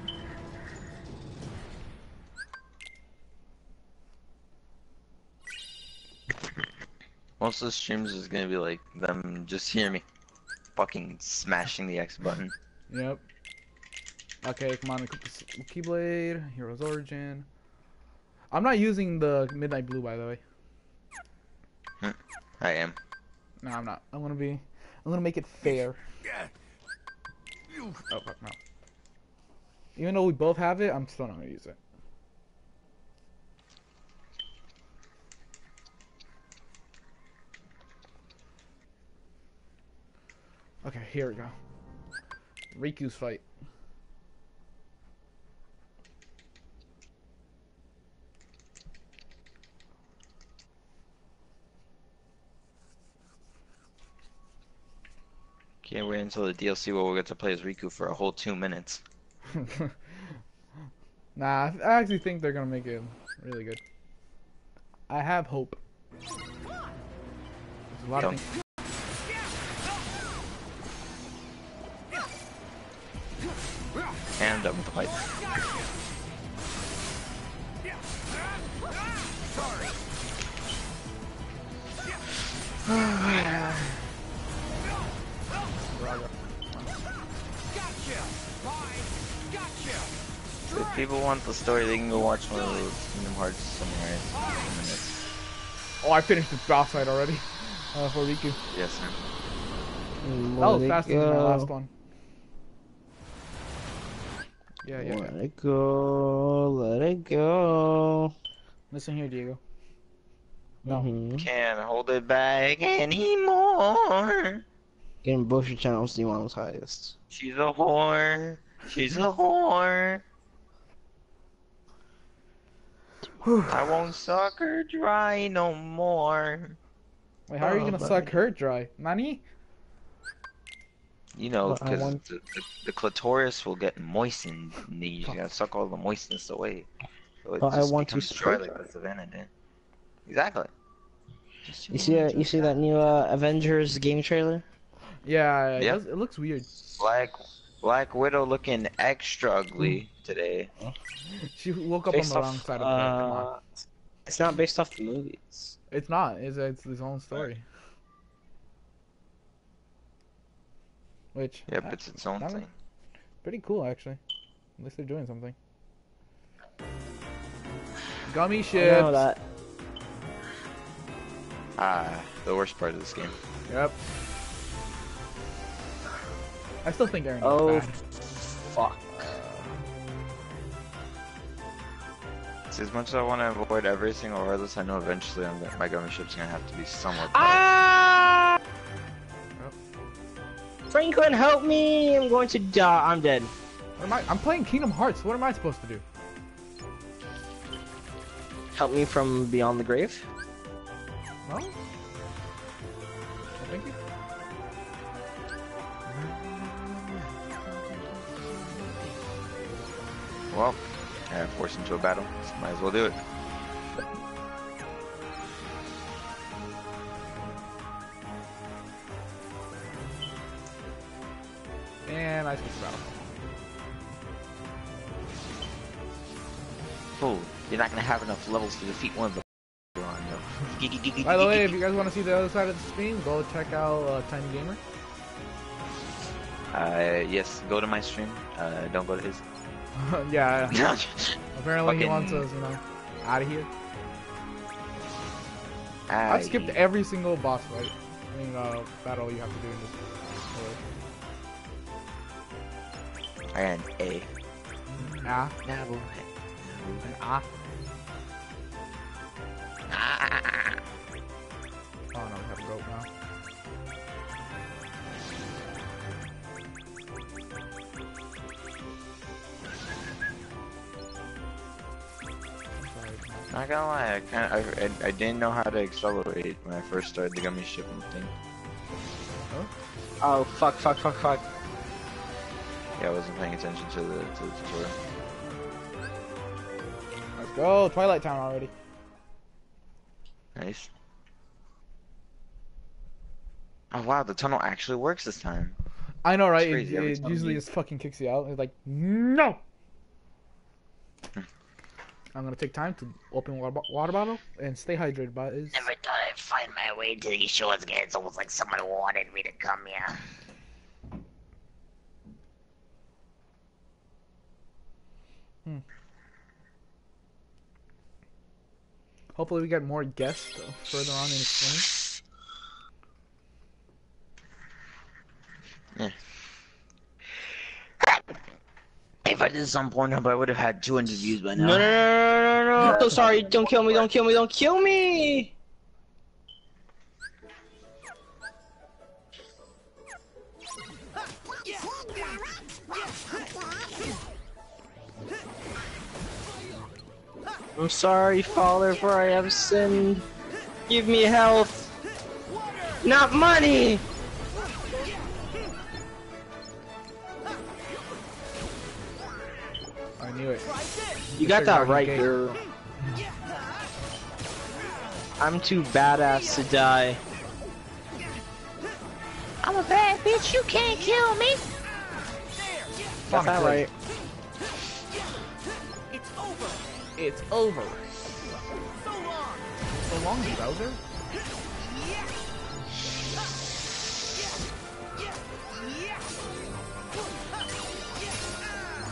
Most of the streams is gonna be like them just hear me fucking smashing the X button. Yep. Okay, come on, equip this Keyblade, Hero's Origin. I'm not using the Midnight Blue, by the way. Hmm, I am. No, I'm not. I'm gonna be. I'm gonna make it fair. Oh, fuck, no. Even though we both have it, I'm still not gonna use it. Okay, here we go. Riku's fight. Can't wait until the DLC where we'll get to play as Riku for a whole two minutes. nah, I actually think they're gonna make it really good. I have hope. There's a lot of things. And done with the fight. People want the story, they can go watch one of those Kingdom Hearts somewhere in minutes. Oh, I finished the boss fight already. Uh, for Riku. Yes, sir. That was faster than my last one. Yeah, yeah, yeah. Let it go. Let it go. Listen here, Diego. No. Mhm. Can't hold it back anymore. Getting both your channels, see one was highest. She's a whore. She's a whore. I won't suck her dry no more. Wait, how are you Oh, gonna buddy. suck her dry? Nani? You know, because want- the, the, the clitoris will get moistened, and then you gotta suck all the moistness away. So it Well, I just want to becomes dry suck like her. the Savannah did. Exactly. You see, uh, you see that new uh, Avengers game trailer? Yeah, it, Yeah. does- it looks weird. Black Black Widow looking extra ugly today. She woke up Based on the off, wrong side of the bed. Come on. uh, It's not based off the movies. It's not. It's, it's his own story. Which, Yep, uh, it's its own thing. pretty cool actually. At least they're doing something. Gummy I know that. Ah, the worst part of this game. Yep. I still think Aaron Oh, bad. fuck. See, as much as I want to avoid every single regardless, I know eventually I'm gonna, my gummy ship's gonna have to be somewhat. Ah! Yep. Franklin, help me! I'm going to die. I'm dead. What am I? I'm playing Kingdom Hearts. What am I supposed to do? Help me from beyond the grave. No. No, thank you. Well, I got forced into a battle, so might as well do it. And I switched battle. Fool, you're not gonna have enough levels to defeat one of the. By the way, if you guys want to see the other side of the screen, go check out uh, Tiny Gamer. Uh, yes, go to my stream. Uh, don't go to his. yeah, apparently he wants us, you know, out of here. Ah, I've skipped every single boss fight. I mean, uh, battle you have to do in this. I got an A. story. Ah, Nah, boy. and ah. Oh no, we have a goat now. Not gonna lie, I kind of, I, I, I didn't know how to accelerate when I first started the gummy shipping thing. Oh fuck, fuck, fuck, fuck. Yeah, I wasn't paying attention to the, to the tutorial. Let's go, Twilight Town already. Nice. Oh wow, the tunnel actually works this time. I know, right? It, it usually you- just fucking kicks you out. It's like, no! I'm gonna take time to open water, water bottle and stay hydrated, but it's... Never thought I'd find my way to these shores again. It's almost like someone wanted me to come here. Hmm. Hopefully we get more guests uh, further on in the stream. If I did this on Pornhub, I would have had 200 views by now. No, no, no, no, no, no, no. So sorry. Don't kill me. Don't kill me. Don't kill me. I'm sorry, Father, for I have sinned. Give me health, not money. You got that right, Gate. girl. I'm too badass to die. I'm a bad bitch. You can't kill me. Got that right. It's over. It's over. So long. So long, Bowser.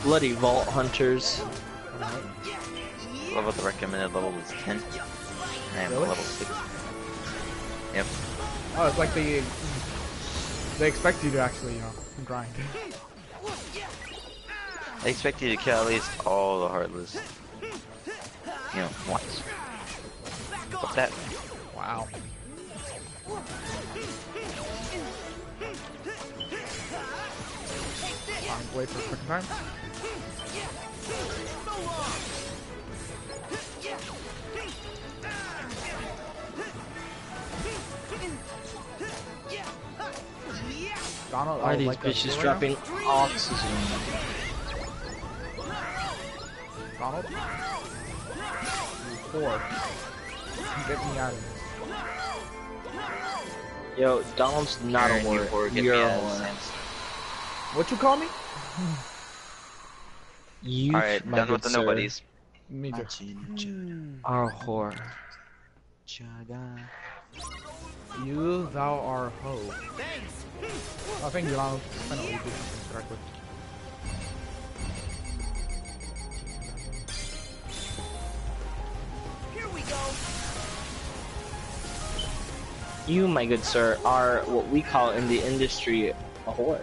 Bloody Vault Hunters. Level the recommended level was 10. I am Really? level 6. Yep. Oh, it's like they they expect you to actually, you know, grind. I expect you to kill at least all the heartless. You know, once. But that, Wow. Um, wait for second time. Donald, Why are these like bitches dropping right oxygen? now. Donald. Four. Get me out of here. Yo, Donald's not a Aaron, you whore. whore, You're a out of whore. this. What you call me? You, Alright, done with the sir, nobodies. Me too. Hmm. are a whore. You, thou are ho. I think Donald finally did something correctly. Here we go. You, my good sir, are what we call in the industry a whore.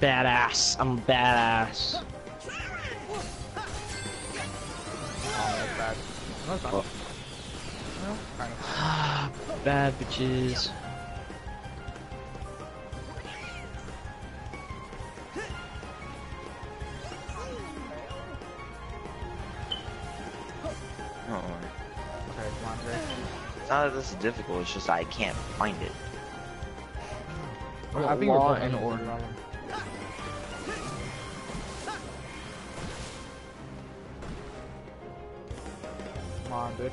Badass. I'm badass. Oh, that's bad. No, it's. Oh. Well, kind of. Bad bitches. Oh, Okay, come on, it's not that this is difficult, it's just I can't find it. I think Law we're both and in order. order. on, bitch.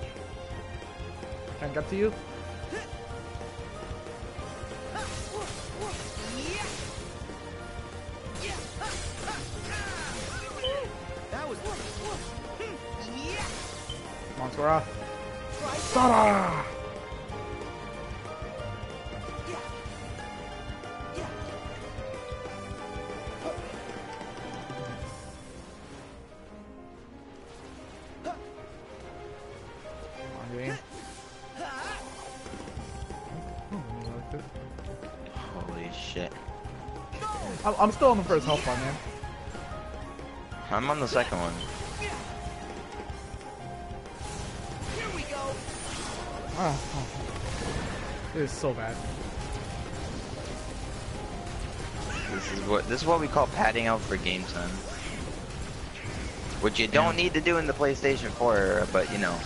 Can't get to you? That was Montserrat. Sada. I'm, I'm still on the first health bar, man. I'm on the second one. Here we go. Ah, oh. This is so bad. This is what this is what we call padding out for game time. Which you don't need to do in the PlayStation 4, but you know.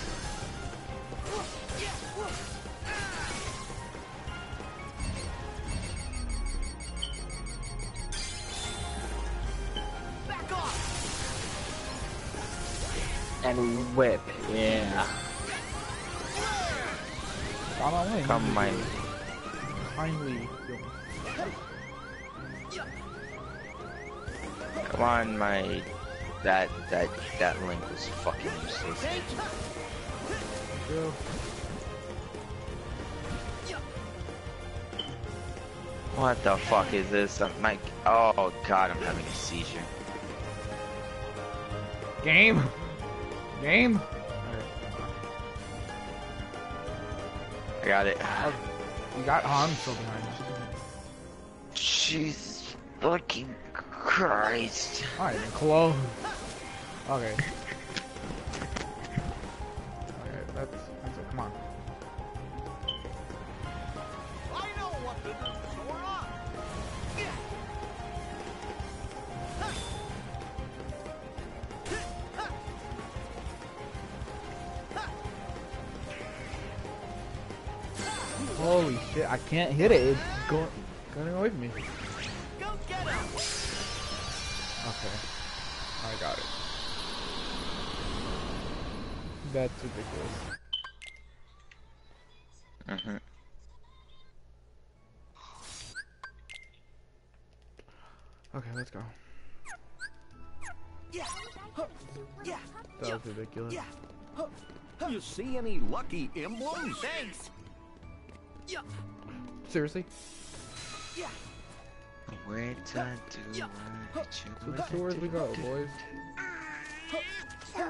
Whip, yeah. I'm way. Come my Kindly. come on my that that that link was fucking useless. What the fuck is this? I'm like oh god I'm having a seizure. Game. Game. I got it. You got Han still behind us. Jesus fucking Christ. Alright, close. Okay. I can't hit it. It's going, going away from me. Go get him. Okay. I got it. That's ridiculous. hmm Okay, let's go. Yeah. Yeah. That was ridiculous. Yeah. You see any lucky emblems? Thanks. Yeah. Seriously? Yeah. Wait to do Yeah. what So you the swords we go, boys. Yeah.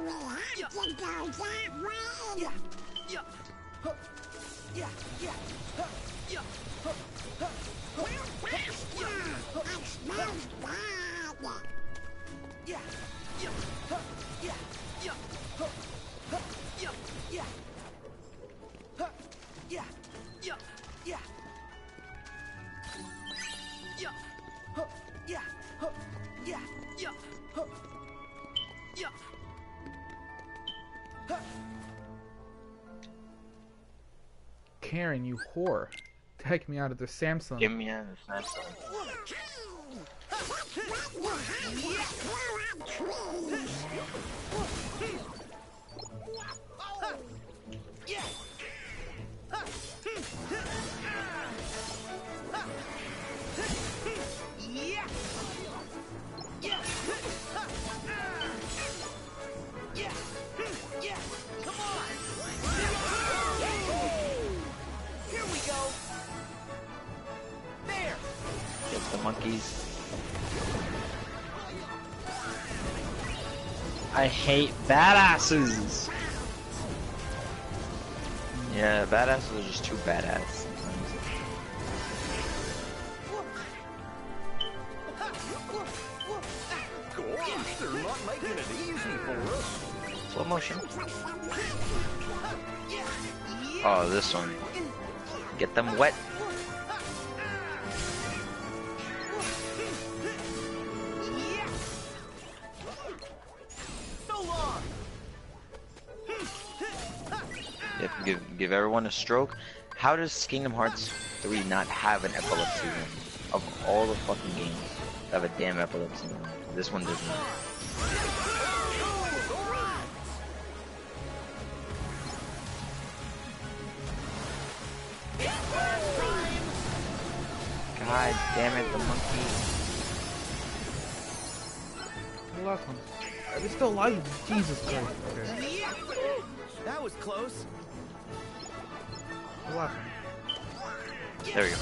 Yeah. Yeah. Huh. Yeah. Yeah. Huh. Yeah. Yeah. Huh. Yeah. Yeah. Huh. Yeah. Yeah. Huh. Huh. Yeah. Yeah. Karen, you whore. Take me out of the Samsung. Give me a nice Yeah. Yeah. I hate badasses. Yeah, badasses are just too badass. Slow motion. Oh, this one. Get them wet. Yep, give give everyone a stroke. How does Kingdom Hearts 3 not have an epilepsy one? Of all the fucking games that have a damn epilepsy one. This one does not. God damn it, the monkey. The last one. Are they still alive? Jesus Christ. Okay. That was close. What happened? There we go.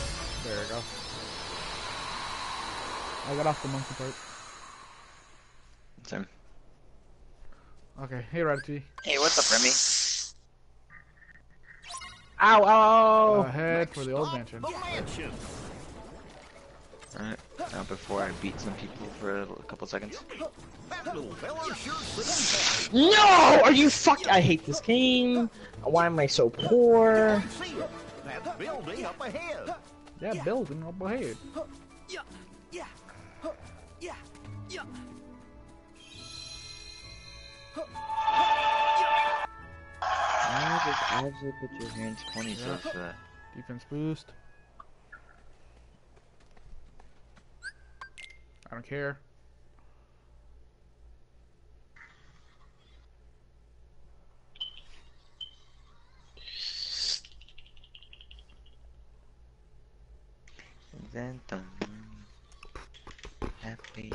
There we go. I got off the monkey part. Same. Okay, hey Ratatouille. Hey, what's up, Remy? Ow, ow, ow! Ahead uh, for the old mansion. Mansion. Alright. Now before I beat some people for a couple seconds. That little fella sure sits No! Are you fuck? I hate this game. Why am I so poor? That building up ahead. That building up ahead. Yeah, yeah, yeah, yeah. Huh, yeah. Why does Absolute put your hands pointy so for that? Defense boost. I don't care. Done. Mm. Happy.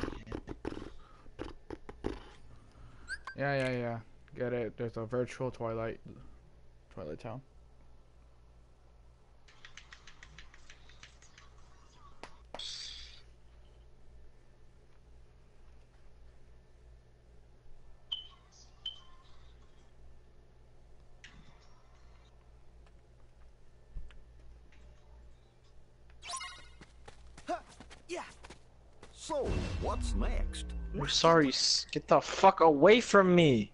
Yeah, yeah, yeah. Get it. There's a virtual Twilight, Twilight Town. Yeah. So, what's next? I'm sorry. Get the fuck away from me.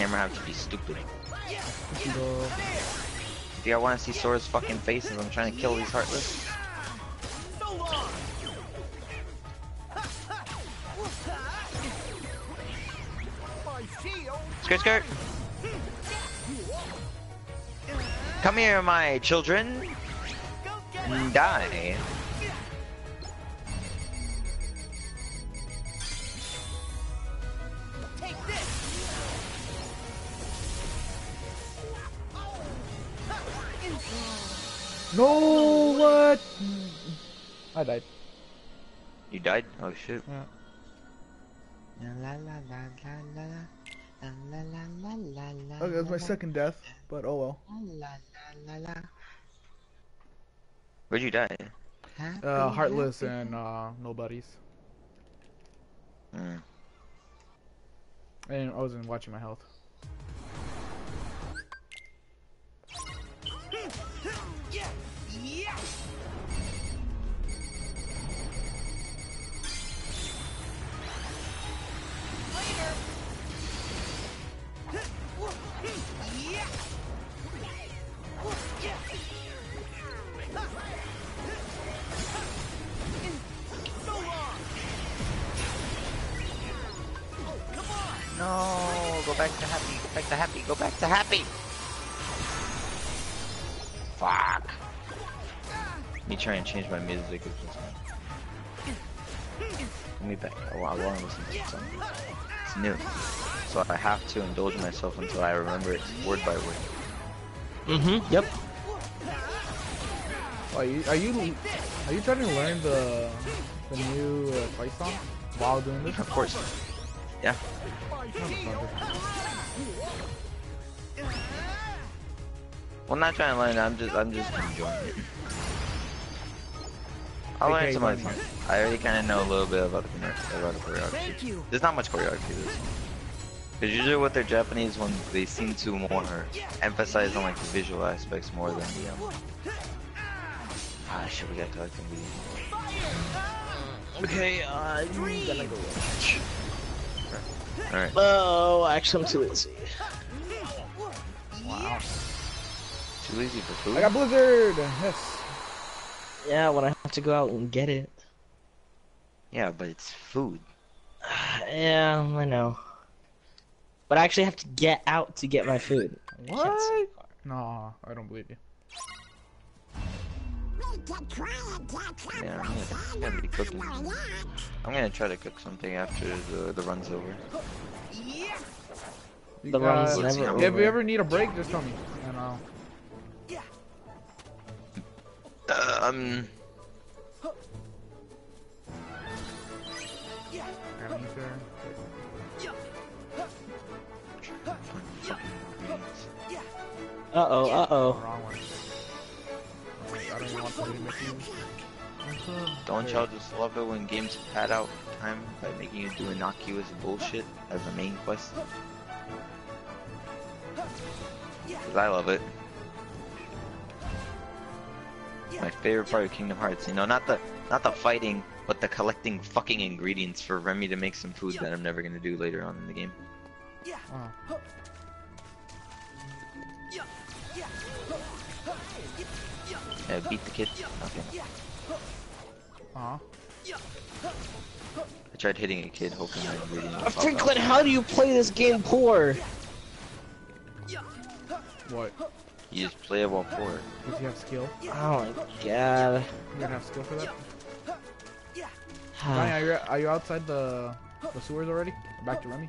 Camera have to be stupid? Do y'all want to see Sora's fucking face as I'm trying to kill these Heartless? So long. My shield. Skirt, skirt. Come here, my children. Go get it. and Die. No, what? I died. You died? Oh shit. Yeah. Okay, that's my second death, but oh well. Where'd you die? Uh, heartless and uh, nobodies. Mm. And I wasn't watching my health. Go back to happy. Fuck. Me trying to change my music is just. Let me back. Oh, I want to listen to this song. It's new, so I have to indulge myself until I remember it word by word. Mm-hmm. Yep. Are you are you are you trying to learn the the new uh, fight song while doing this? Of course. Yeah. Well, not trying to learn. I'm just, I'm just enjoying it. I'll learn some other time. I already kind of know a little bit about the about the choreography. Thank you. There's not much choreography this one. Because usually with their Japanese ones, they seem to more emphasize on like the visual aspects more than the um. Ah, shit, we got collecting the. Okay, uh, I'm gonna go watch. Alright. Oh, actually, I'm too lazy. Wow. Too lazy for food? I got Blizzard. Yes. Yeah, when I have to go out and get it. Yeah, but it's food. Yeah, I know. but I actually have to get out to get my food. What? see. No, I don't believe you. Yeah, I'm gonna, I'm gonna be cooking. I'm gonna try to cook something after the the run's over. Yeah. You The run's got- never If you ever need a break, just tell me. And I'll. Yeah. Uh, um, Yeah. I mean. Yeah. Yeah. Uh oh, uh oh. Wrong one. I don't even want to remix you. don't y'all just love it when games pad out time by making you do innocuous bullshit as a main quest? Cause I love it. My favorite part of Kingdom Hearts, you know, not the not the fighting, but the collecting fucking ingredients for Remy to make some food that I'm never gonna do later on in the game. Yeah. Oh. Yeah. Yeah. Yeah, beat the kid. Okay. Yeah. Uh-huh. I tried hitting a kid, hoping that ingredient would pop out. Franklin, how do you play this game poor? What? You just play it while poor. Does he have skill? Oh my god. You don't have skill for that? Johnny, Ah, are you, are you outside the, the sewers already? Back to Remy?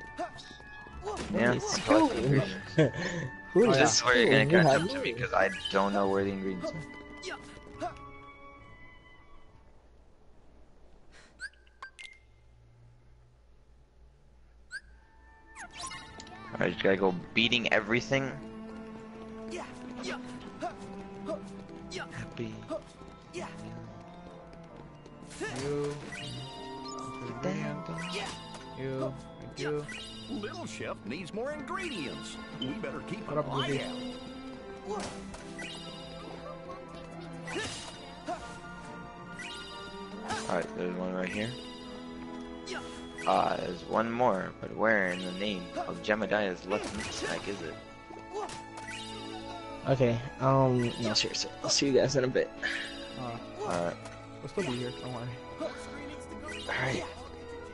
Yeah. Let's I collect the go. ingredients. Who Oh, is yeah. This is where you're gonna doing? catch up to me because I don't know where the ingredients are. I just gotta go beating everything. Yeah. Yeah. Happy. Yeah. You. Ingredients. You. Thank you. Little chef needs more ingredients. We better keep an eye out. Alright, there's one right here. Ah, there's one more, but where in the name of Jemadiah's left snack is it? Okay, um, no, seriously. I'll see you guys in a bit. Uh, Alright. we'll still be here, don't worry. Alright.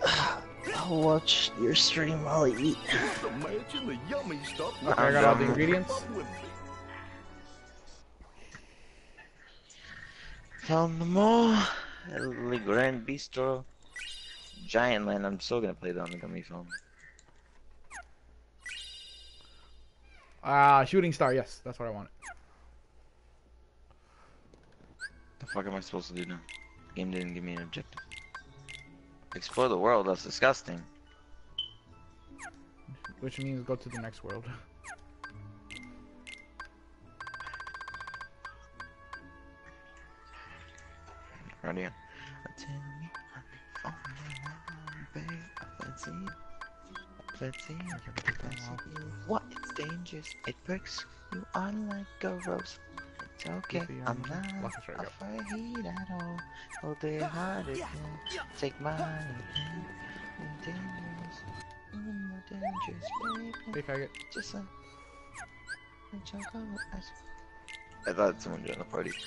I'll watch your stream while I eat. Just imagine the yummy stuff. I got all the ingredients. would. Found them all. Le Grand Bistro. Giant Land. I'm still gonna play that on the Gummi Phone. Ah, shooting star, yes, that's what I wanted. The fuck am I supposed to do now? Game didn't give me an objective. Explore the world. That's disgusting. Which means go to the next world. Ready? Tell me I'm the only one, babe. Let's see. Let's see. Let's see. What? It's dangerous. It pricks you on like a rose. It's okay. I'm um, not lock this right up. afraid at all. Hold it hard again. Take my hand. It's dangerous. Even more dangerous, baby. Hey, faggot. Just like. a chocolate ice- I thought someone joined the party.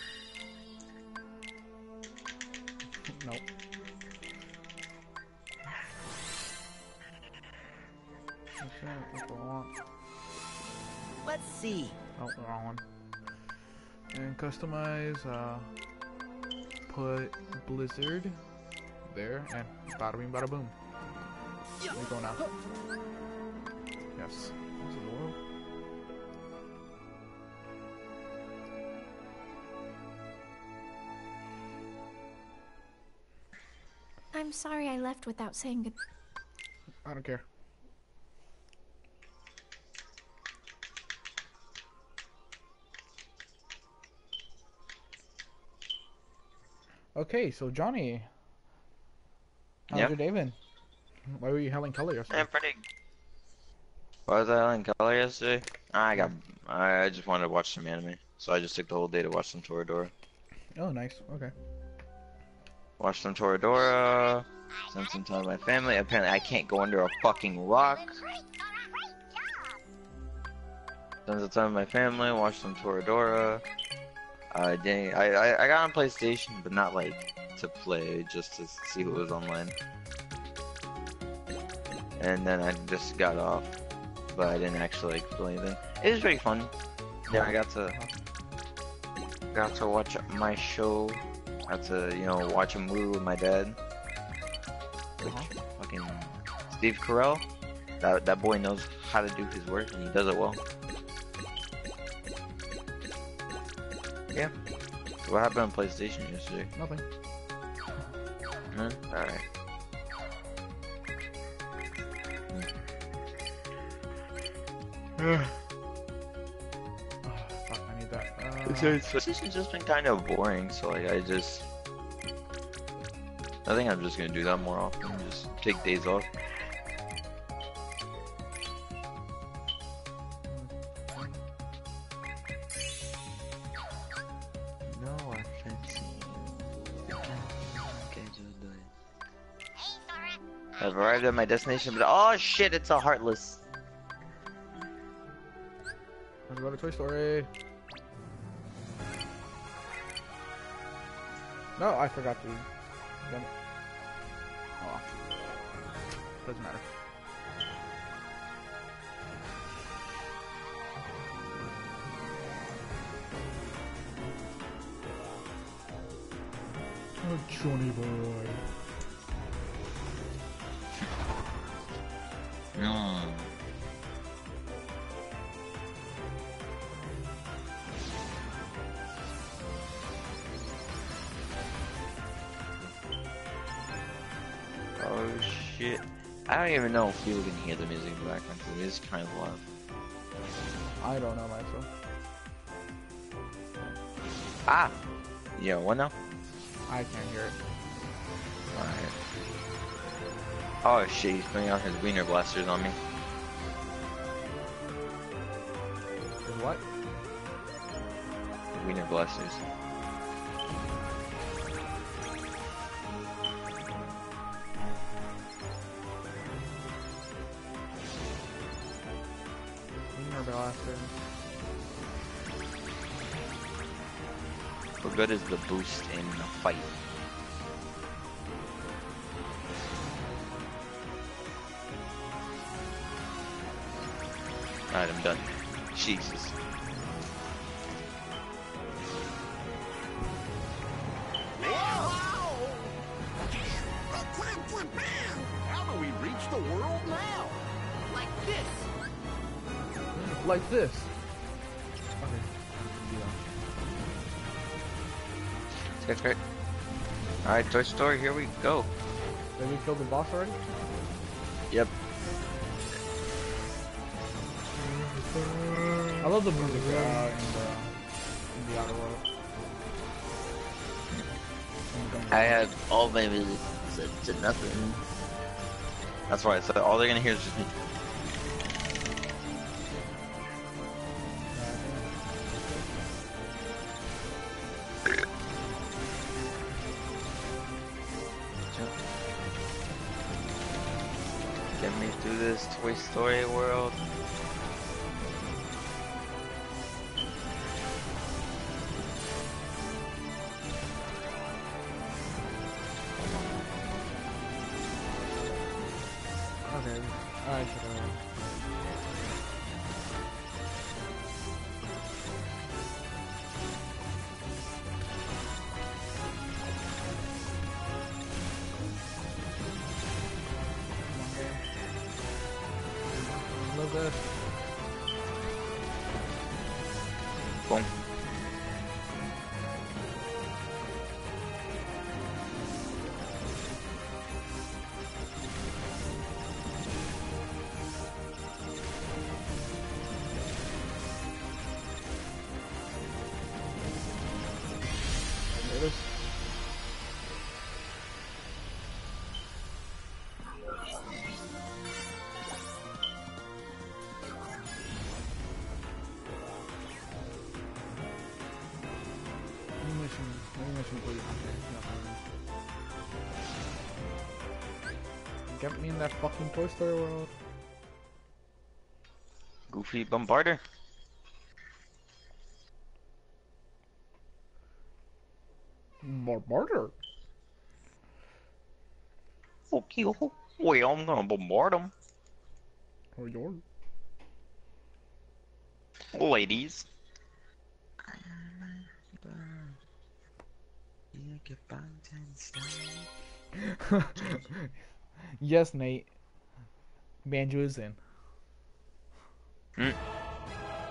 Nope. Okay, that's what I want. Let's see. Oh, wrong one. And customize, uh, put Blizzard there, and bada bing, bada boom. Here we go now. Yes. This the world. I'm sorry I left without saying good. I don't care. Okay, so Johnny, how's Yeah? your day been? Why were you hailing color yesterday? I'm pretty. Why was I in color yesterday? I got. I I just wanted to watch some anime, so I just took the whole day to watch some Toradora. Oh, nice. Okay. Watch some Toradora. Spend some time with my family. Apparently, I can't go under a fucking rock. Spend some time with my family. Watch some Toradora. Uh, dang, I, I I got on PlayStation, but not like to play, just to see what was online. And then I just got off. but I didn't actually like feel anything. It was pretty fun. Yeah, I got to got to watch my show. Got to you know watch a movie with my dad. Which fucking Steve Carell. That that boy knows how to do his work and he does it well. What happened on PlayStation yesterday? Nothing. None? Alright. Oh, fuck, I need that. Uh, PlayStation's just been kind of boring, so like I just I think I'm just gonna do that more often. Just take days off. Arrived at my destination, but oh shit, it's a heartless. Let's go to Toy Story. No, I forgot to. Damn it. Oh. Doesn't matter. Oh, Johnny boy. Don't even know if people can hear the music in the background it is kind of loud. I don't know myself. Ah! Yeah, what now? I can't hear it. Alright. Oh shit, he's putting out his wiener blasters on me. What? Wiener blasters. Good is the boost in the fight? Alright, I'm done. Jesus. How do we reach the world now? Like this. Like this. That's great. Alright, Toy Story, here we go. Did we kill the boss already? Yep. I love the music uh, in the in the outer world. I have all my music set to nothing. That's why I said all they're gonna hear is just me. Story world. In that fucking Toy Story world. Goofy Bombarder. Barbarder. Okay, well, I'm gonna bombard him. Or your. Ladies. yes, Nate. Banjo is in. Hmm.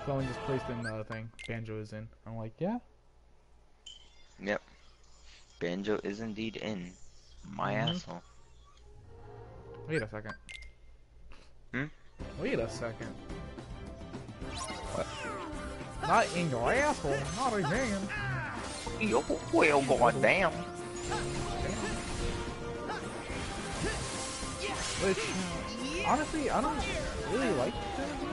Someone just placed in the thing. Banjo is in. I'm like, yeah. Yep. Banjo is indeed in. My Mhm. asshole. Wait a second. Hmm? Wait a second. Not in your asshole. Not again. Yo, well, goddamn. Which, honestly, I don't really like don't.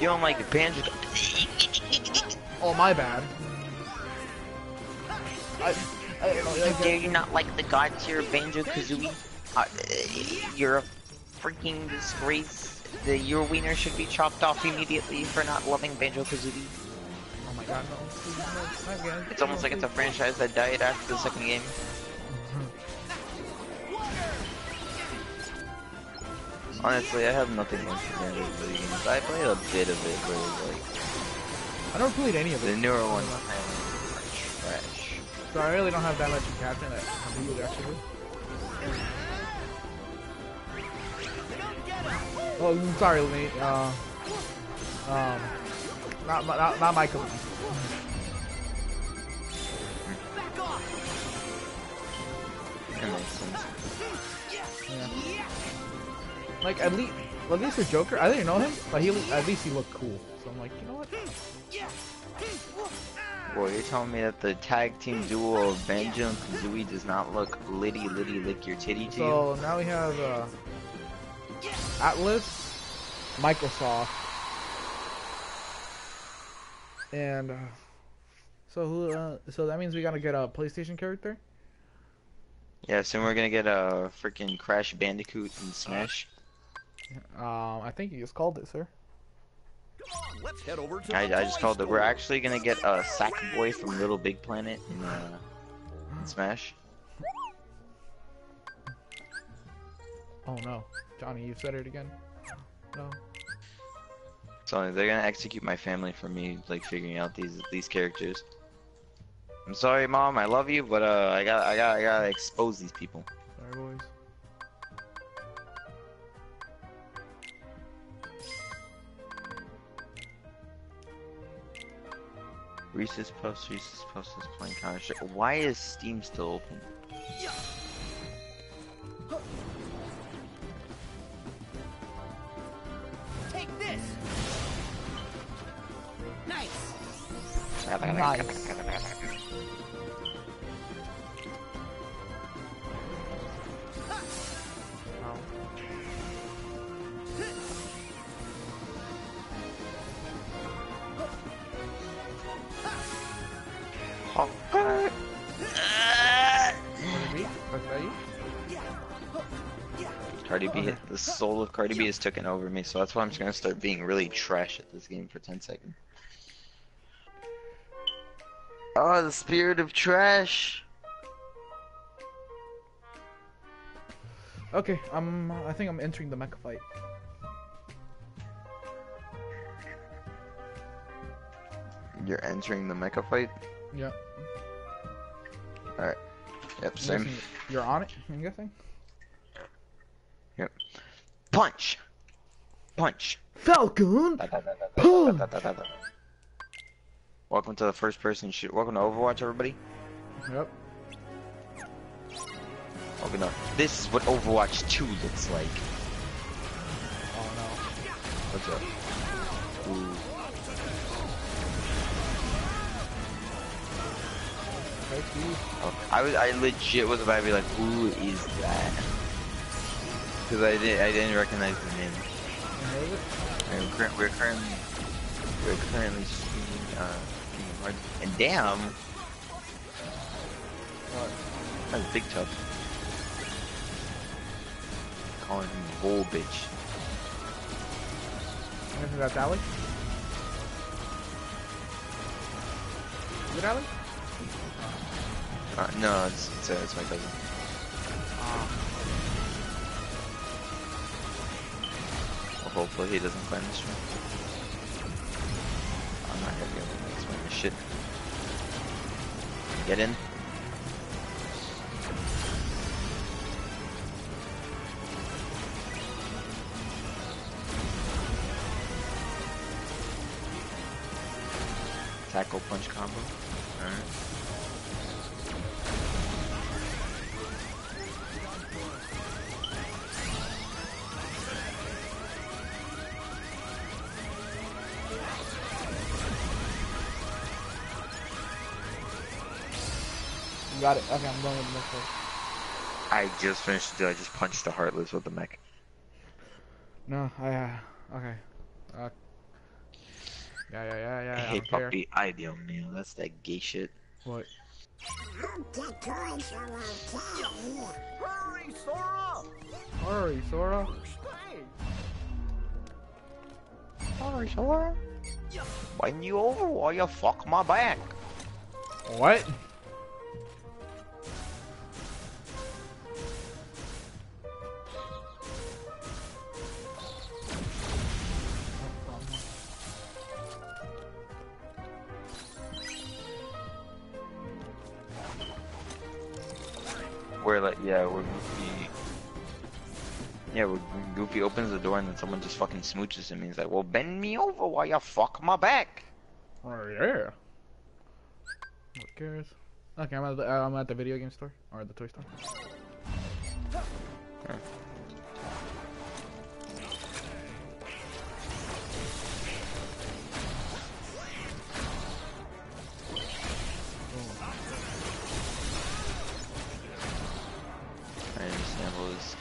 You don't like Banjo? Oh, my bad. I, I, I, dare you not like the god tier Banjo Kazooie? Uh, you're a freaking disgrace. The your wiener should be chopped off immediately for not loving Banjo Kazooie. It's almost like it's a franchise that died after the second game. Honestly, I have nothing against the Kazooie games. I played a bit of it, but like I never play any of it. the newer ones are trash. So I really don't have that much in captain that I would actually. Oh, sorry, Nate. Uh, um, not, my- not, not Michael. That makes sense. Yeah. Like at least, at least for Joker, I didn't know him, but he at least he looked cool. So I'm like, you know what? Boy, you're telling me that the tag team duo of Banjo and Kazooie does not look litty litty lick your titty to you? So now we have uh, Atlus, Microsoft, and uh, so who? Uh, so that means we gotta get a PlayStation character. Yeah, soon we're gonna get a freaking Crash Bandicoot and Smash. Um, I think you just called it, sir. On, let's head over to I, I just called it. We're actually gonna get a Sackboy from Little Big Planet in, uh, in Smash. Oh no, Johnny, you said it again. No. So they're gonna execute my family for me, like figuring out these these characters. I'm sorry, mom. I love you, but uh, I got I got I gotta expose these people. Sorry, boys. Reese's Puffs, Reese's Puffs is playing Counter Strike. Why is Steam still open? Take Nice. Nice. Cardi B, the soul of Cardi B has taken over me, so that's why I'm just gonna start being really trash at this game for 10 seconds. Oh, the spirit of trash! Okay, I'm. I think I'm entering the mecha fight. You're entering the mecha fight? Yeah. All right. Yep, same. You're on it. I'm guessing. Yep. Punch! Punch! Falcon. Boom. Welcome to the first person shoot. Welcome to Overwatch, everybody. Yep. Welcome to. This is what Overwatch 2 looks like. Oh no. What's up? Ooh. Okay, Oh, I was, I legit was about to be like, who is that? Because I didn't, I didn't recognize the name. We're, we're currently, we're currently uh, Hearts. And damn, What? that's Big Tough. Calling him bull bitch. I'm guessing that's Allie. Is it Allie? Uh, no, it's, it's, uh, it's my cousin. Ah. hopefully he doesn't find this one. Shit. Get in. Tackle punch combo. Alright. Got it. Okay, I'm going with the next one. I just finished it. I just punched the Heartless with the mech. No, I. Uh, okay. Uh, yeah, yeah, yeah, yeah. I hey, don't care. puppy. Ay, Dios mío. That's that gay shit. What? Hurry, Sora! Hurry, Sora. Hurry, Sora. Bend you over while you fuck my back. What? Where like, yeah, where Goofy. Yeah, where Goofy opens the door and then someone just fucking smooches him. He's like, well, bend me over while you fuck my back. Oh yeah. What cares? Okay, I'm at the uh, I'm at the video game store or the toy store. I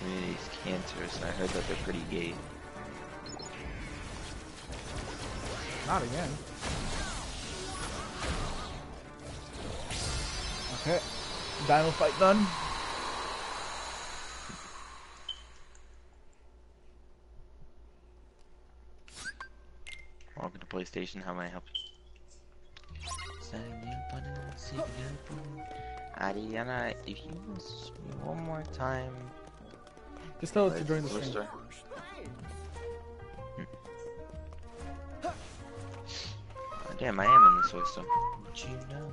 community is cancerous, and I heard that they're pretty gay. Not again. Okay. Dino fight done. Welcome to PlayStation. How may I help you? Ariana, if you miss me one more time, Just tell us to join the go stream. store. Oh, hmm. damn, I am in the soy store. Would you know?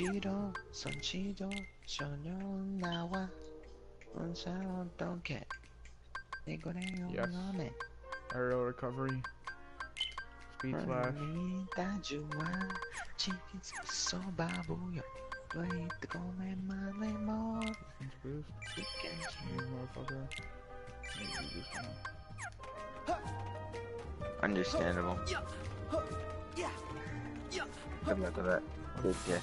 눈치도 손치도 전혀 나와 혼자 어떻게 이거래 Yes. 용감해 Aerial recovery. Speed slash. 이 따주와 치킨 소바보여 왜 뜨거운 말에 뭐 Defense boost. 치킨 You motherfucker. Let me do this one. Understandable. Good luck with that. Good guess.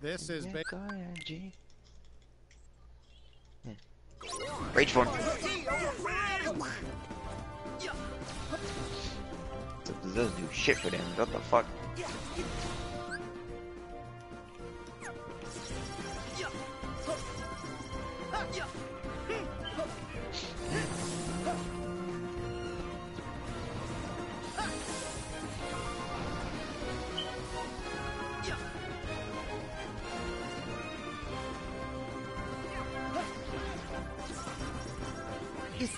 This is ba- Rage form. This doesn't do shit for them. What the fuck?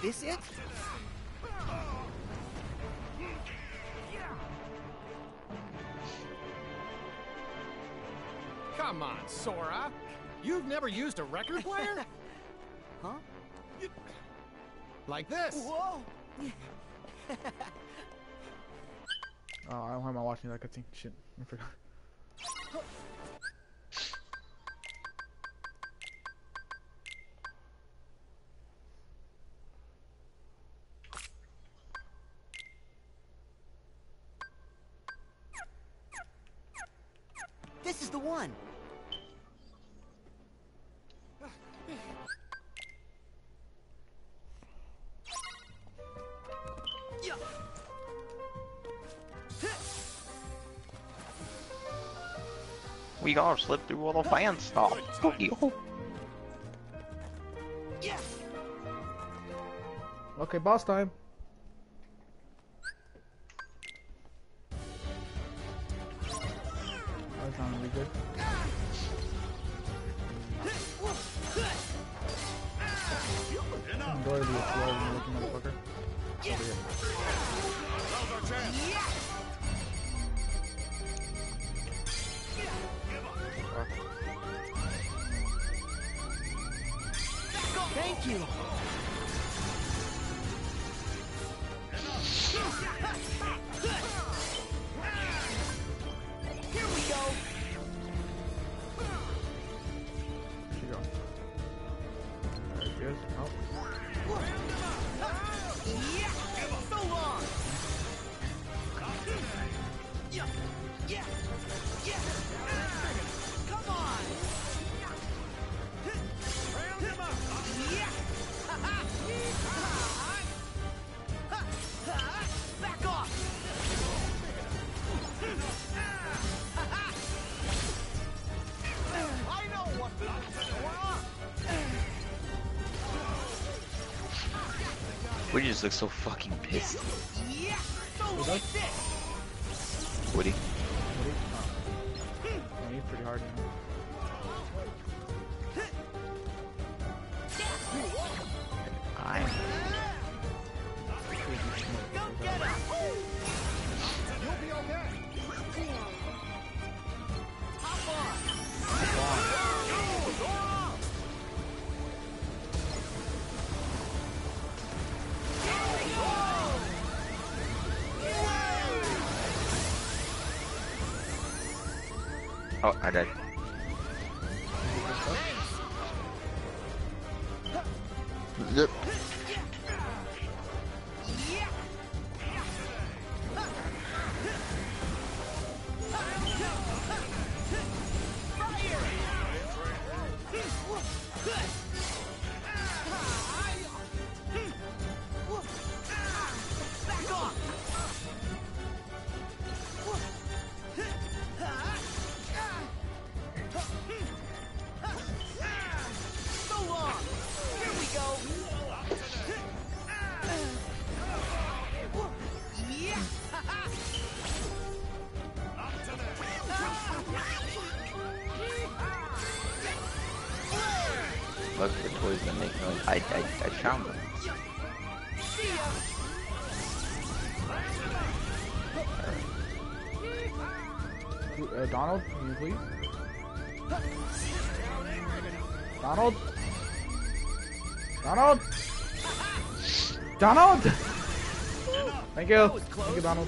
this it? Come on, Sora. You've never used a record player? huh? Like this. Whoa. oh, I don't have my watch that cutscene. Shit, I forgot. This is the one. We gotta slip through all the fan Stop! Okay, boss time. just look so fucking pissed. 候，还在 Donald! Thank you. Thank you, Donald.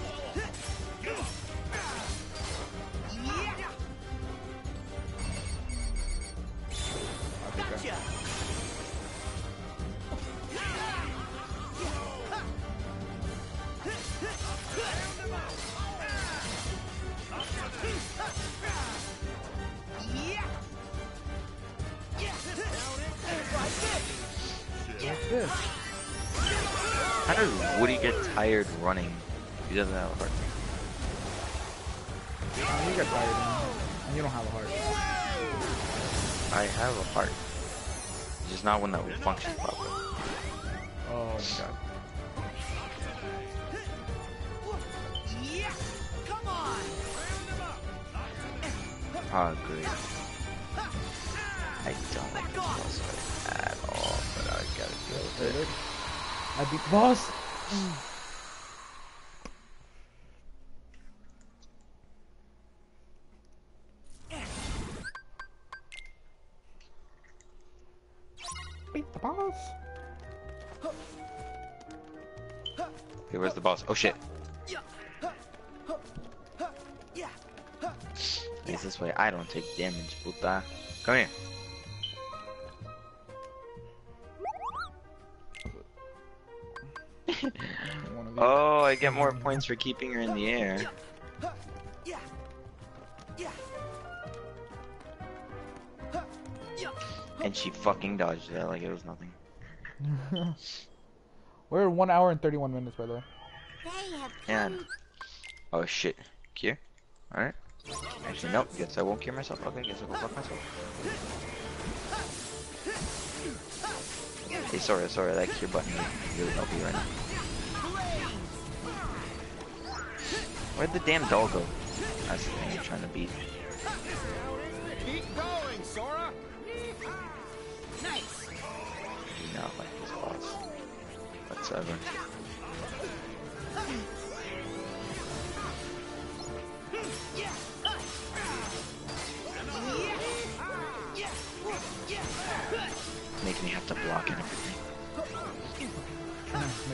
Oh shit. It's this way. I don't take damage, puta. Come here. Oh, I get more points for keeping her in the air. And she fucking dodged that like it was nothing. We're one hour and thirty-one minutes, by the way. And oh shit, cure. All right. Actually, nope. Guess I won't cure myself. Okay, guess I'll go fuck myself. Hey, sorry, sorry. That cure button really help you right now. Where'd the damn doll go? That's the thing I'm trying to beat. Keep going, Sora. nice. do not like this boss whatsoever.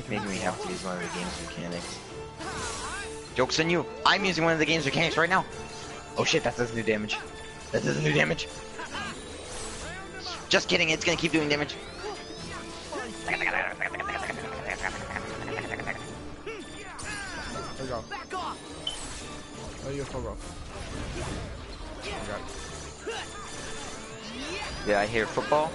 Making Making me have to use one of the game's mechanics. Joke's on you! I'm using one of the game's mechanics right now! Oh shit, that does new damage. That does new damage. Just kidding, it's gonna keep doing damage. There you go. There you go, bro. You got it. Yeah, I hear football.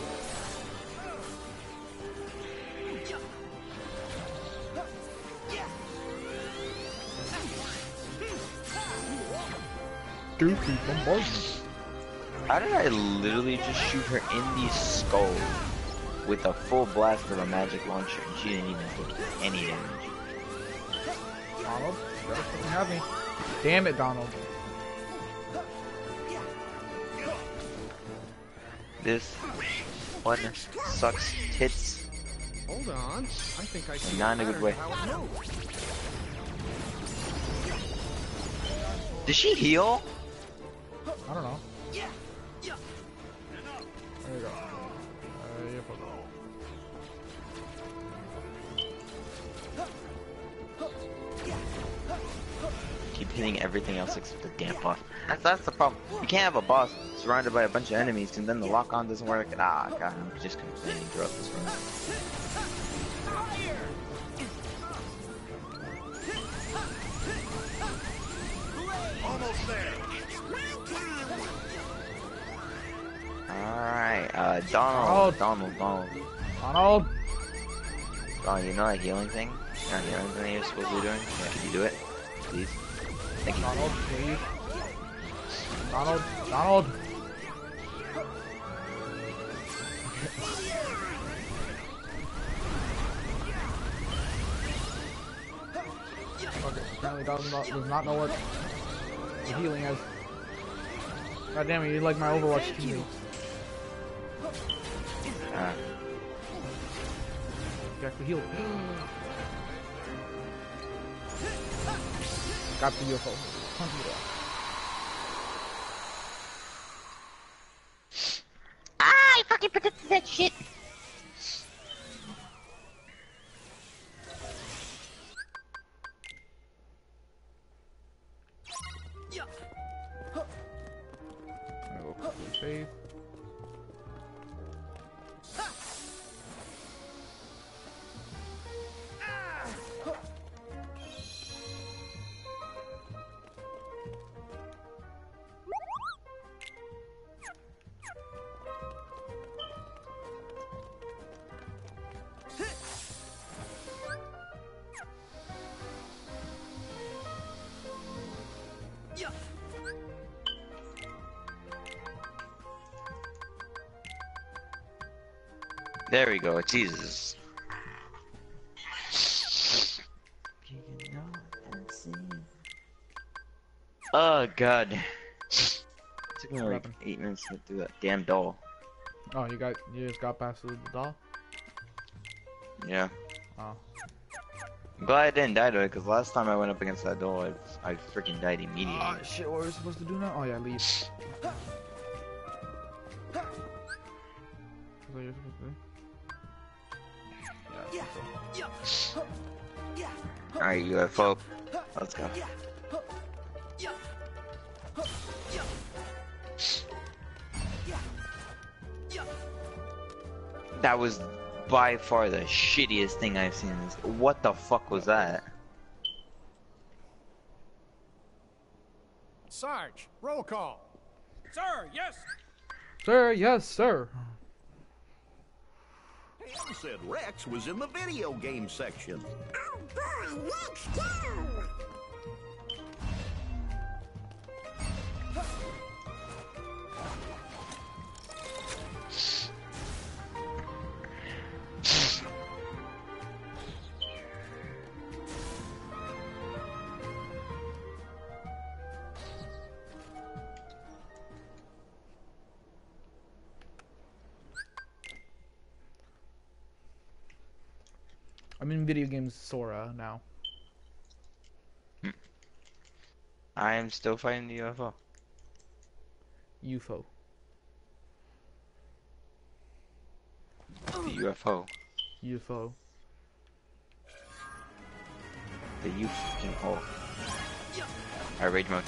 Dookie bombardment. How did I literally just shoot her in the skull with a full blast of a magic launcher and she didn't even take any damage? Donald, you better fucking have me. Damn it, Donald. This one sucks tits. Hold on. I think I see Not in a good way. Did she heal? I don't know. There you go. There you go. Keep hitting everything else except the damn boss. That's that's the problem. You can't have a boss surrounded by a bunch of enemies and then the lock on doesn't work. Ah, god, I'm just complaining throughout this run. Alright, uh, Donald, Donald, Donald. Donald! Oh, you know that healing thing? You know that healing thing you're supposed to be doing? Yeah, can you do it? Please? Thank you. Donald, please. Donald, Donald! Okay, apparently does not, does not know what the healing is. God damn it, you're like my Overwatch teammate. You actually healed. Got the UFO. Ah, I fucking predicted that shit. I will save. Jesus. Oh god. It took me like eight minutes to get through that damn doll. Oh, you got you just got past the doll. Yeah. Oh, I'm glad I didn't die to it, because last time I went up against that doll, I, I freaking died immediately. oh shit! What are we supposed to do now? Oh yeah, leave. What you're supposed to do. Alright, UFO. Let's go. That was by far the shittiest thing I've seen. What the fuck was that? Sarge, roll call. Sir, yes. Sir, yes, sir. Pam said Rex was in the video game section. Oh boy, let's go! I'm in video games Sora now. I am still fighting the UFO. UFO. The UFO. UFO. The U fucking hole. Alright, rage mode.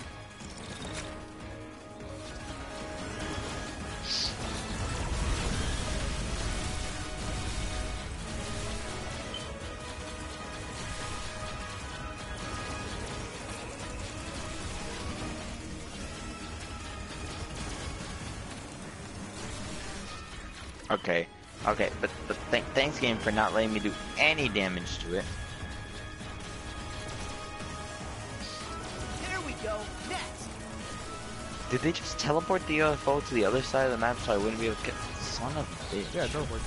Okay, okay, but, but th thanks game for not letting me do any damage to it. Here we go. Next. Did they just teleport the UFO to the other side of the map so I wouldn't be able to get... Son of a bitch. Yeah, teleport.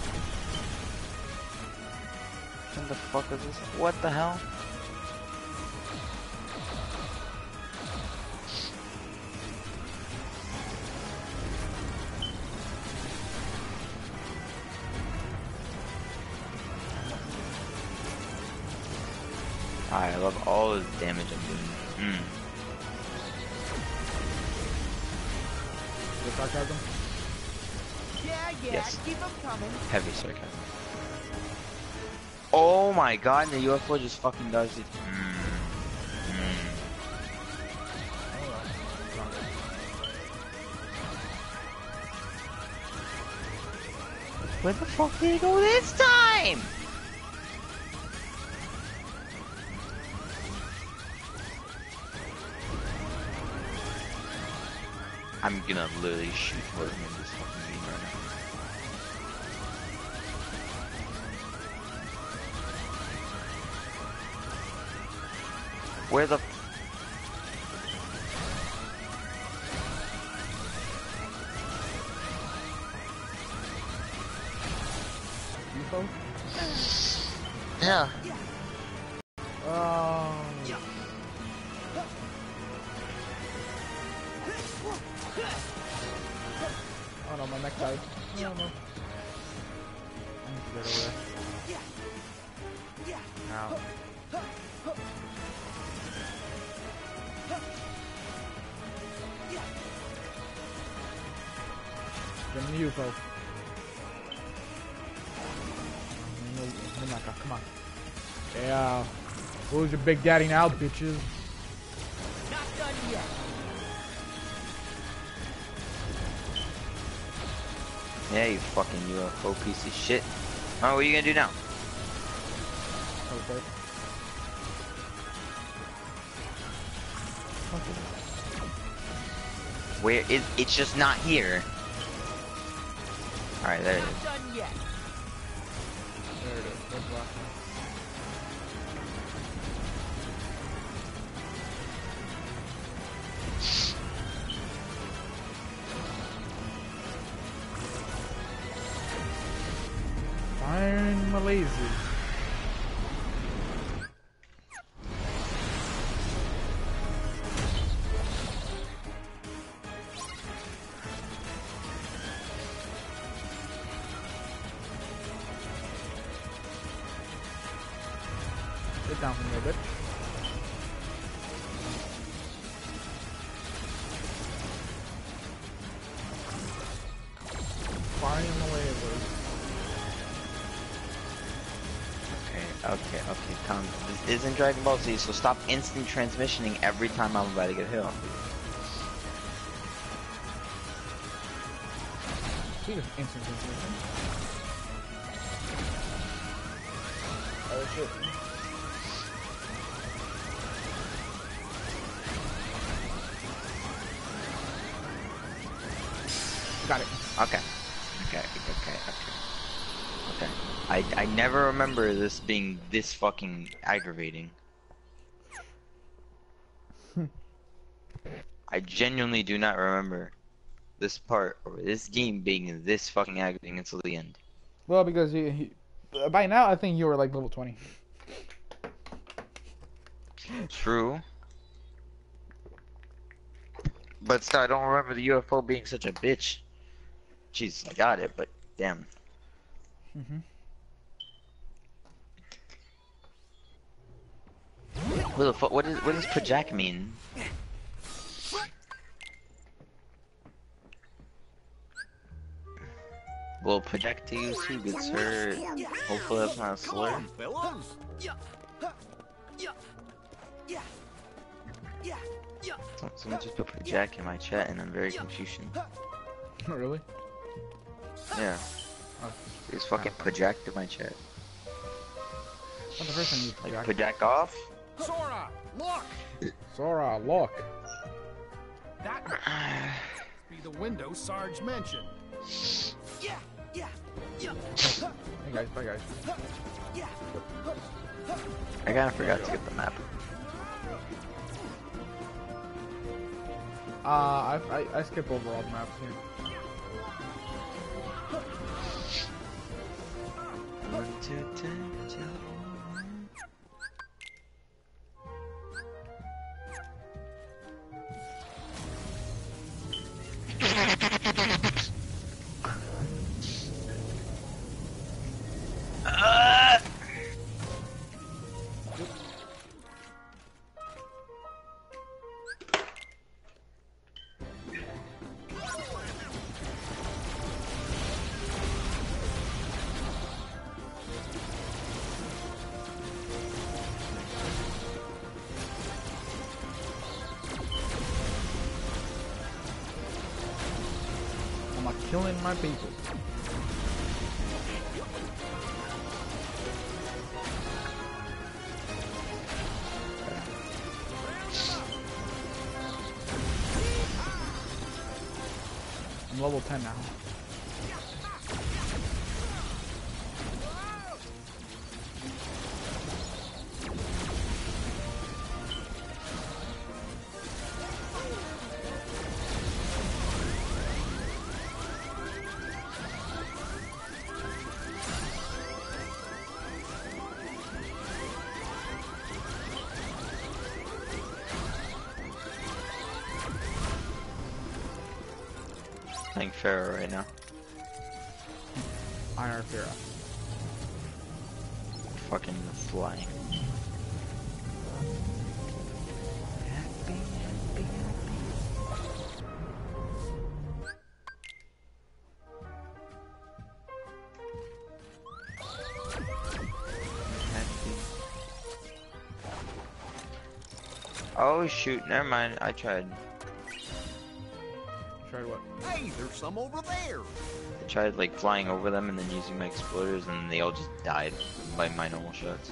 What the fuck is this? What the hell? I love all the damage I'm doing. Mm. The sarcasm. Yeah, yeah. Yes. Keep them coming. Heavy sarcasm. Oh my god, and the UFO just fucking does it. Mm. Mm. Where the fuck did he go this time? I'm gonna literally shoot him in this fucking game right now. Where the my neck died. Oh no. I need to get over. Ow. Get in the UFO. No, no, come on. Yeah. Who's your big daddy now, bitches? Yeah, you fucking UFO piece of shit. Oh, what are you gonna do now? Okay. Where is it's just not here. Alright, there it is. Not done yet. There it is. Red Dragon Ball Z, so stop instant transmissioning every time I'm about to get hit. Speaking of instant transmission. Oh shit. Got it. Okay. Okay, okay, okay. Okay. I, I never remember this being this fucking aggravating. I genuinely do not remember this part or this game being this fucking aggravating until the end. Well, because you, by now I think you were like level 20. True. But still, I don't remember the UFO being such a bitch. Jeez, I got it, but damn. Mhm. What the fuck? What is what does project mean? Well, projectiles who gets hurt. Hopefully that's not a slur. Come on, fellas. Some- Someone just put project in my chat and I'm very confused. Oh, really? Yeah. Oh. There's fucking project in my chat. Not the first time you Like project. project off? Sora, look! Sora, look. That must be the window Sarge mentioned. Yeah, yeah, yeah, Hey guys, bye guys. yeah. I kinda forgot to get the map. Uh, I, I, I skip over all the maps here. I'm Ha ha ha ha! Pharaoh right now. Iron Pharaoh. Fucking flying. Oh shoot, never mind, I. Tried some over there. I tried like flying over them and then using my exploders and they all just died by my normal shots.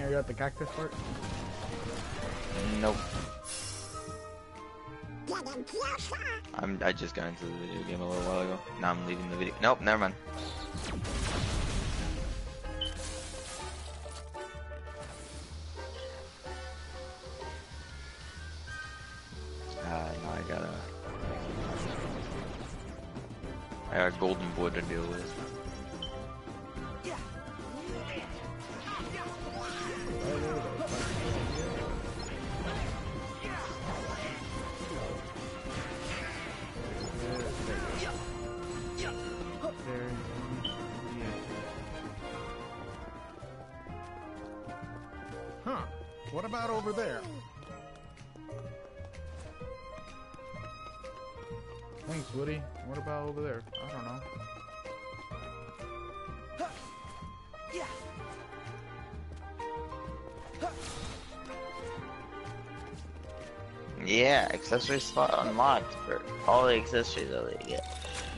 Johnny, are you at the cactus part? Nope. I'm, I just got into the video game a little while ago. Now I'm leaving the video. Nope, never mind. Accessory slot unlocked for all the accessories that they get.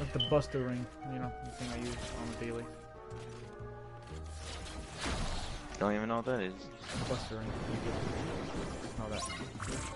Like the Buster ring, you know, the thing I use on the daily. Don't even know what that is. Buster ring. You get- Know that.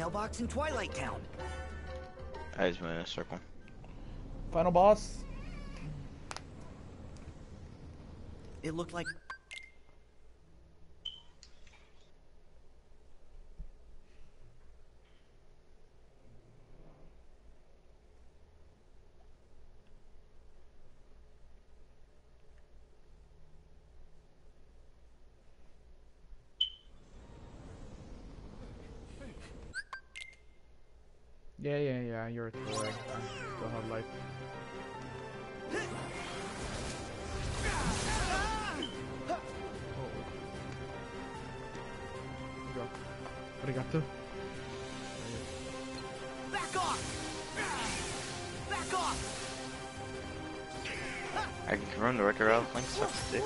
Mailbox in Twilight Town. I just went in a circle. Final boss. It looked like Arigato. back off. Back off. I can run the record out. Link sucks dick.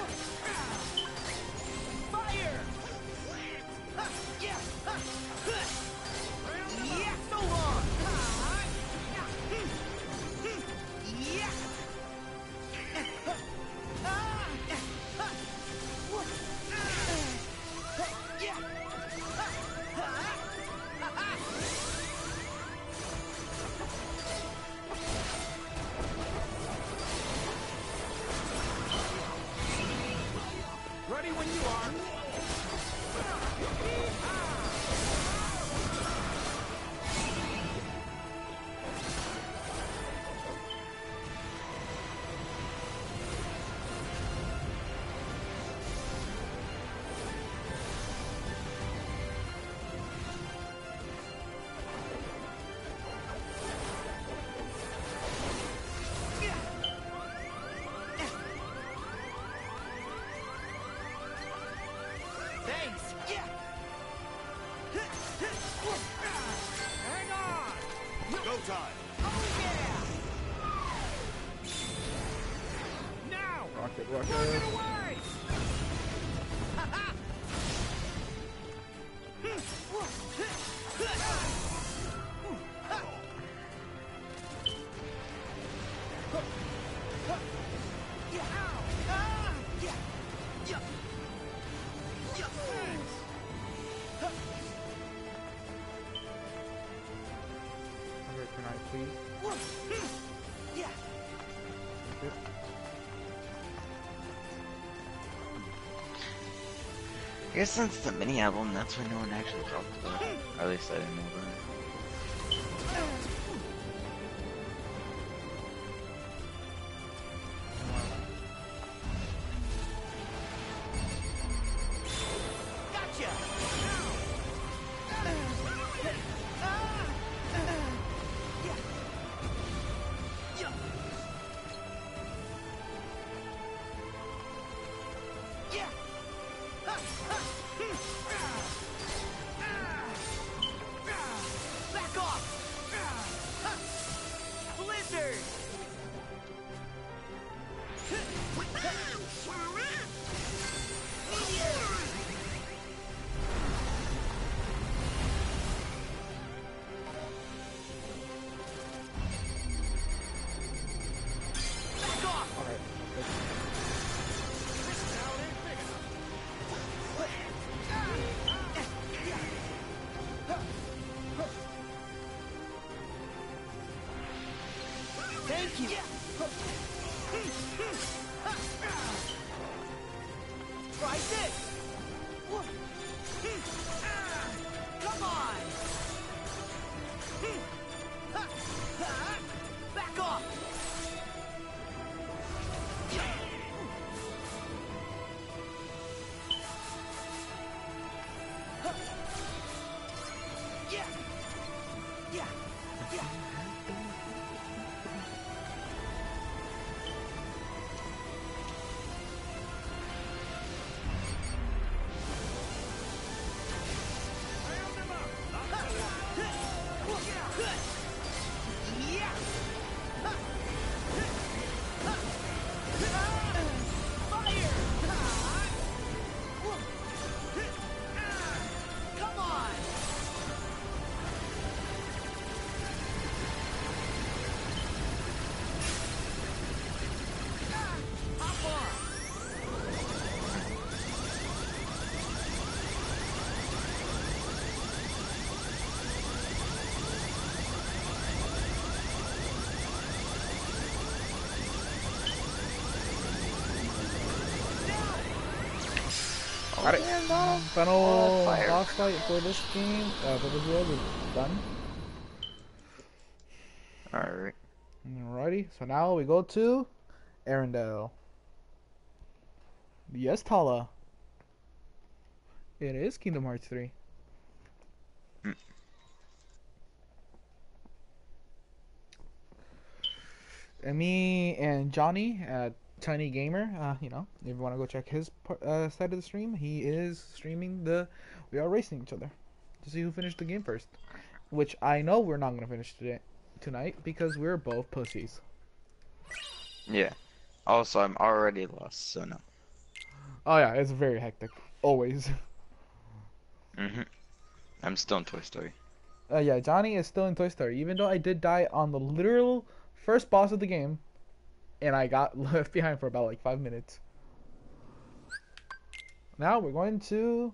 I guess since the mini album, that's when no one actually talked about it. Or at least I didn't know about it. You. Try Final fire. boss fight for this game, uh, for this world is done. Alright. Alrighty, so now we go to Arendelle. Yes, Tala. It is Kingdom Hearts 3. Mm. And me and Johnny at Tiny Gamer, uh, you know, if you want to go check his uh, side of the stream, he is streaming the. We are racing each other to see who finished the game first. Which I know we're not going to finish today, tonight because we're both pussies. Yeah. Also, I'm already lost, so no. Oh yeah, it's very hectic. Always. hmm I'm still in Toy Story. Uh, yeah, Johnny is still in Toy Story, even though I did die on the literal first boss of the game, and I got left behind for about like five minutes. Now we're going to,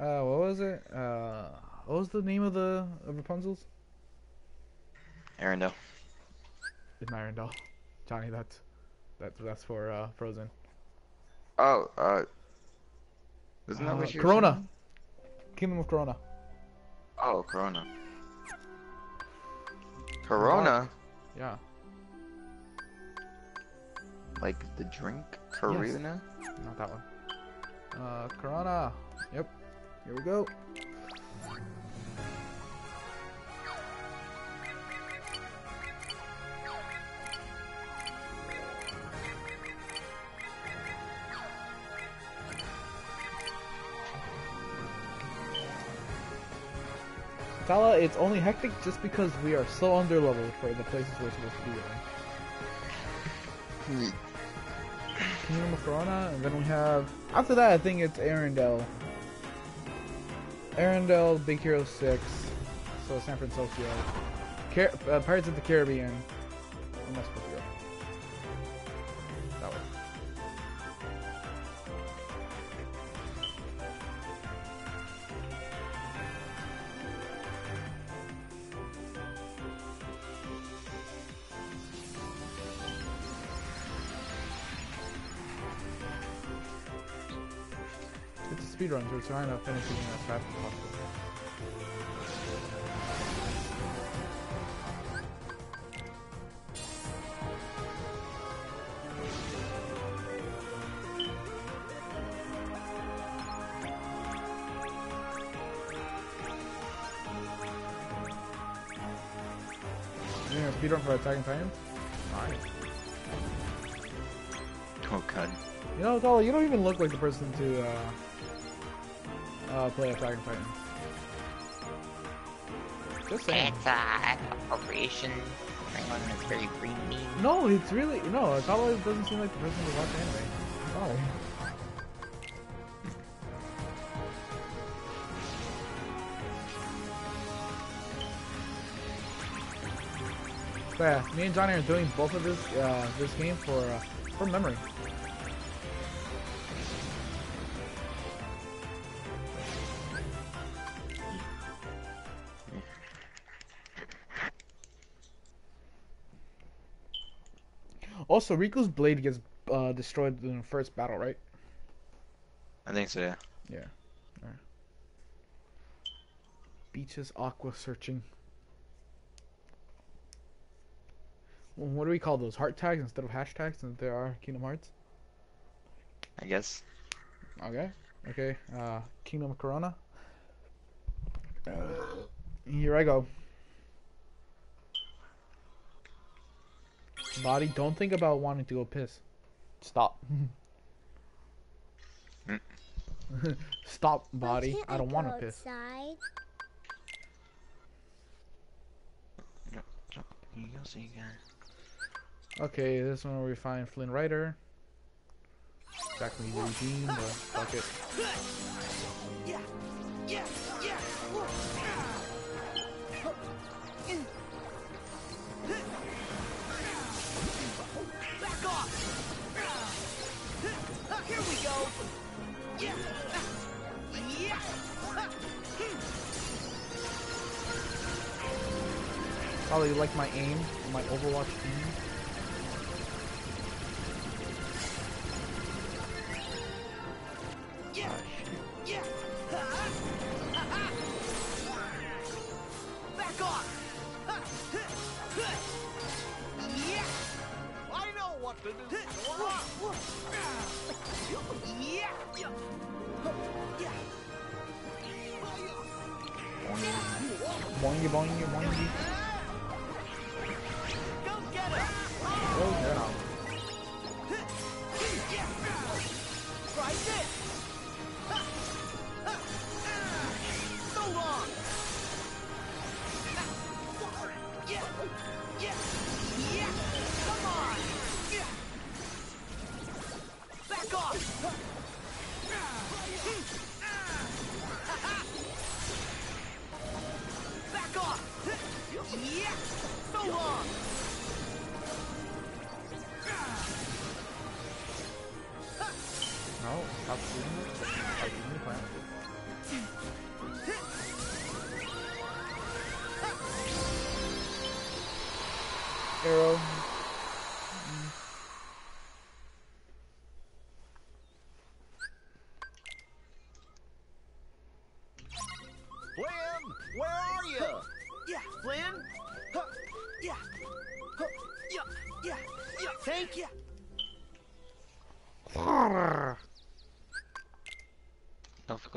uh, what was it? Uh, what was the name of the of Rapunzel's? Arendelle. It's Arendelle. Johnny, that's that's that's for uh, Frozen. Oh, uh. Isn't that Uh, what you Corona. Kingdom of Corona. Oh, Corona. Corona? Yeah. Like the drink? Corona? Not that one. Uh, Corona. Yep. Here we go. Tala, it's only hectic just because we are so underleveled for the places we're supposed to be in. Kingdom of Corona, and then we have after that I think it's Arendelle. Arendelle, Big Hero Six, so San Francisco, Car- uh, Pirates of the Caribbean. It's a speedrun, we're trying to finish it as fast as possible. Speedrun for Attack on Titan? Nice. Oh god. You know, Tala, you don't even look like the person to uh, uh, play Attack on Titan. Just saying. It's uh, appropriation. Everyone is very green. No, it's really no. Tala doesn't seem like the person to watch anime. Sorry. But yeah, me and Johnny are doing both of this uh, this game for uh, for memory. Also, Riku's blade gets uh, destroyed in the first battle, right? I think so, yeah. Yeah. Alright. Beaches aqua searching. Well, what do we call those? Heart tags instead of hashtags since there are Kingdom Hearts? I guess. Okay. Okay. Uh, Kingdom Corona. Uh, here I go. Body, don't think about wanting to go piss. Stop. Stop, body. I don't want to piss. Outside? You go see again. Okay, this one where we find Flynn Rider. Exactly Eugene, but fuck it. Yeah, yeah, You like my aim? My Overwatch aim? Yeah. I know what to do. Yeah. Back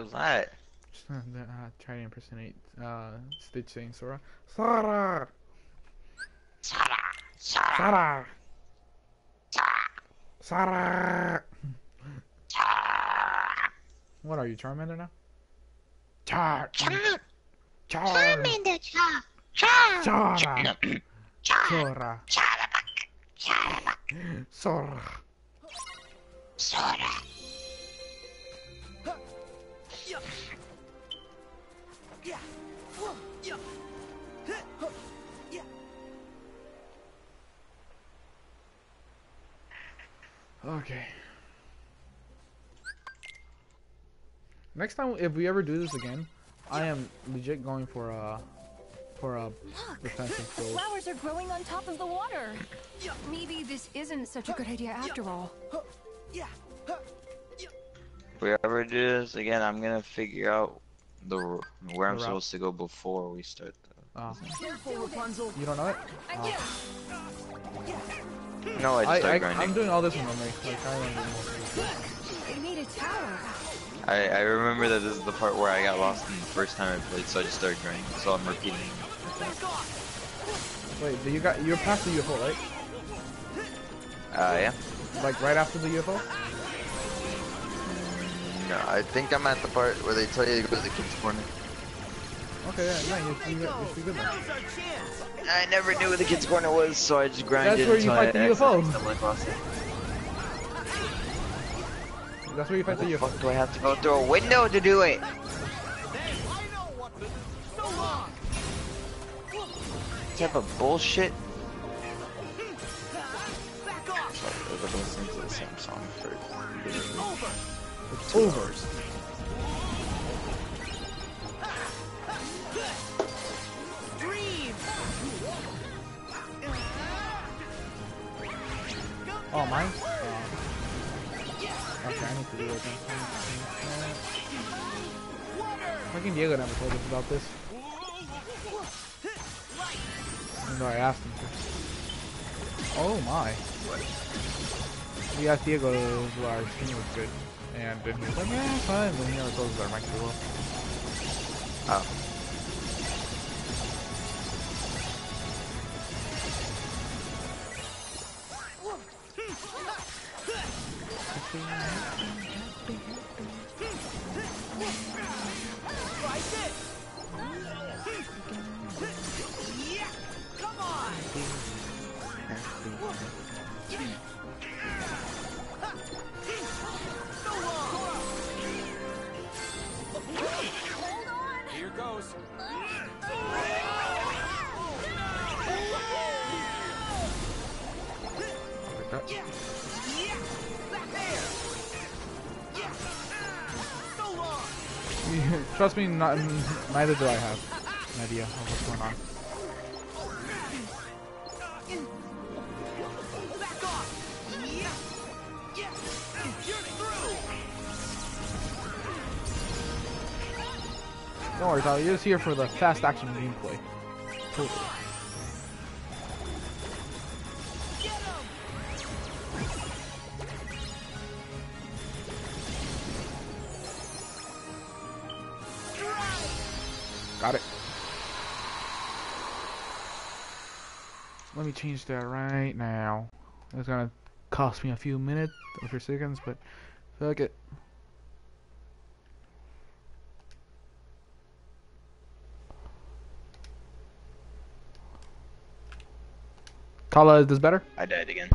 The fuck was that? uh, try to impersonate uh, Stitch saying Sora. Sora! Up. Shut. Sora! Sora! What are you, Charmander now? Char! Up. Char. Charmander, Char. Char. Chara. Char. Chora. Charabak. Charabak. Sora. Sora. Okay. Next time, if we ever do this again, I am legit going for a for a defensive The flowers are growing on top of the water. Maybe this isn't such a good idea after all. Yeah. Huh. If we ever do this again, I'm gonna figure out the where I'm The supposed to go before we start. The... Oh, Careful, Rapunzel. you don't know it? I Oh. No, I just I, I started I'm doing all this in memory. Like I remember most of this. Made a tower. I, I remember that this is the part where I got lost in the first time I played, so I just started grinding. So I'm repeating. Wait, do you got you're past the UFO, right? Uh, yeah. Like right after the UFO? No, I think I'm at the part where they tell you to go to the kids' corner. Okay, yeah, yeah, you're, you're, you're good then. Now's our chance. I never knew where the kids' corner was, so I just grinded That's where you fight the UFO. accidentally stumbled across it. That's where you fight the the UFO. do I have to go through a window to do it? I know what to do. So long. type of bullshit? Back off. Sorry, I've been listening to the same song for Over. It's over. Oh, mine? Oh. Okay, I need to do it. Fucking Diego never told us about this. Even though I asked him to. Oh my. We asked Diego if our stream was good. And then he was like, yeah, fine. But he never told us our mics were low. Oh. Try Trust me, not, neither do I have an idea of what's going on. Don't worry, Tyler. You're just here for the fast action gameplay. Totally. Got it. Let me change that right now. It's gonna cost me a few minutes, a few seconds, but fuck it. Kala, is this better? I died again.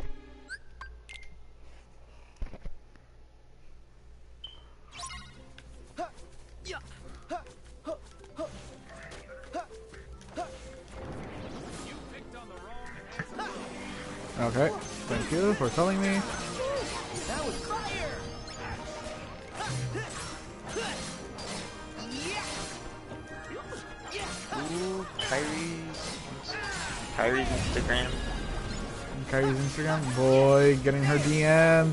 Telling me. That was fire. Yeah. Yeah. Ooh, Kairi's, Kairi's Instagram. Kairi's Instagram. Boy, getting her DM.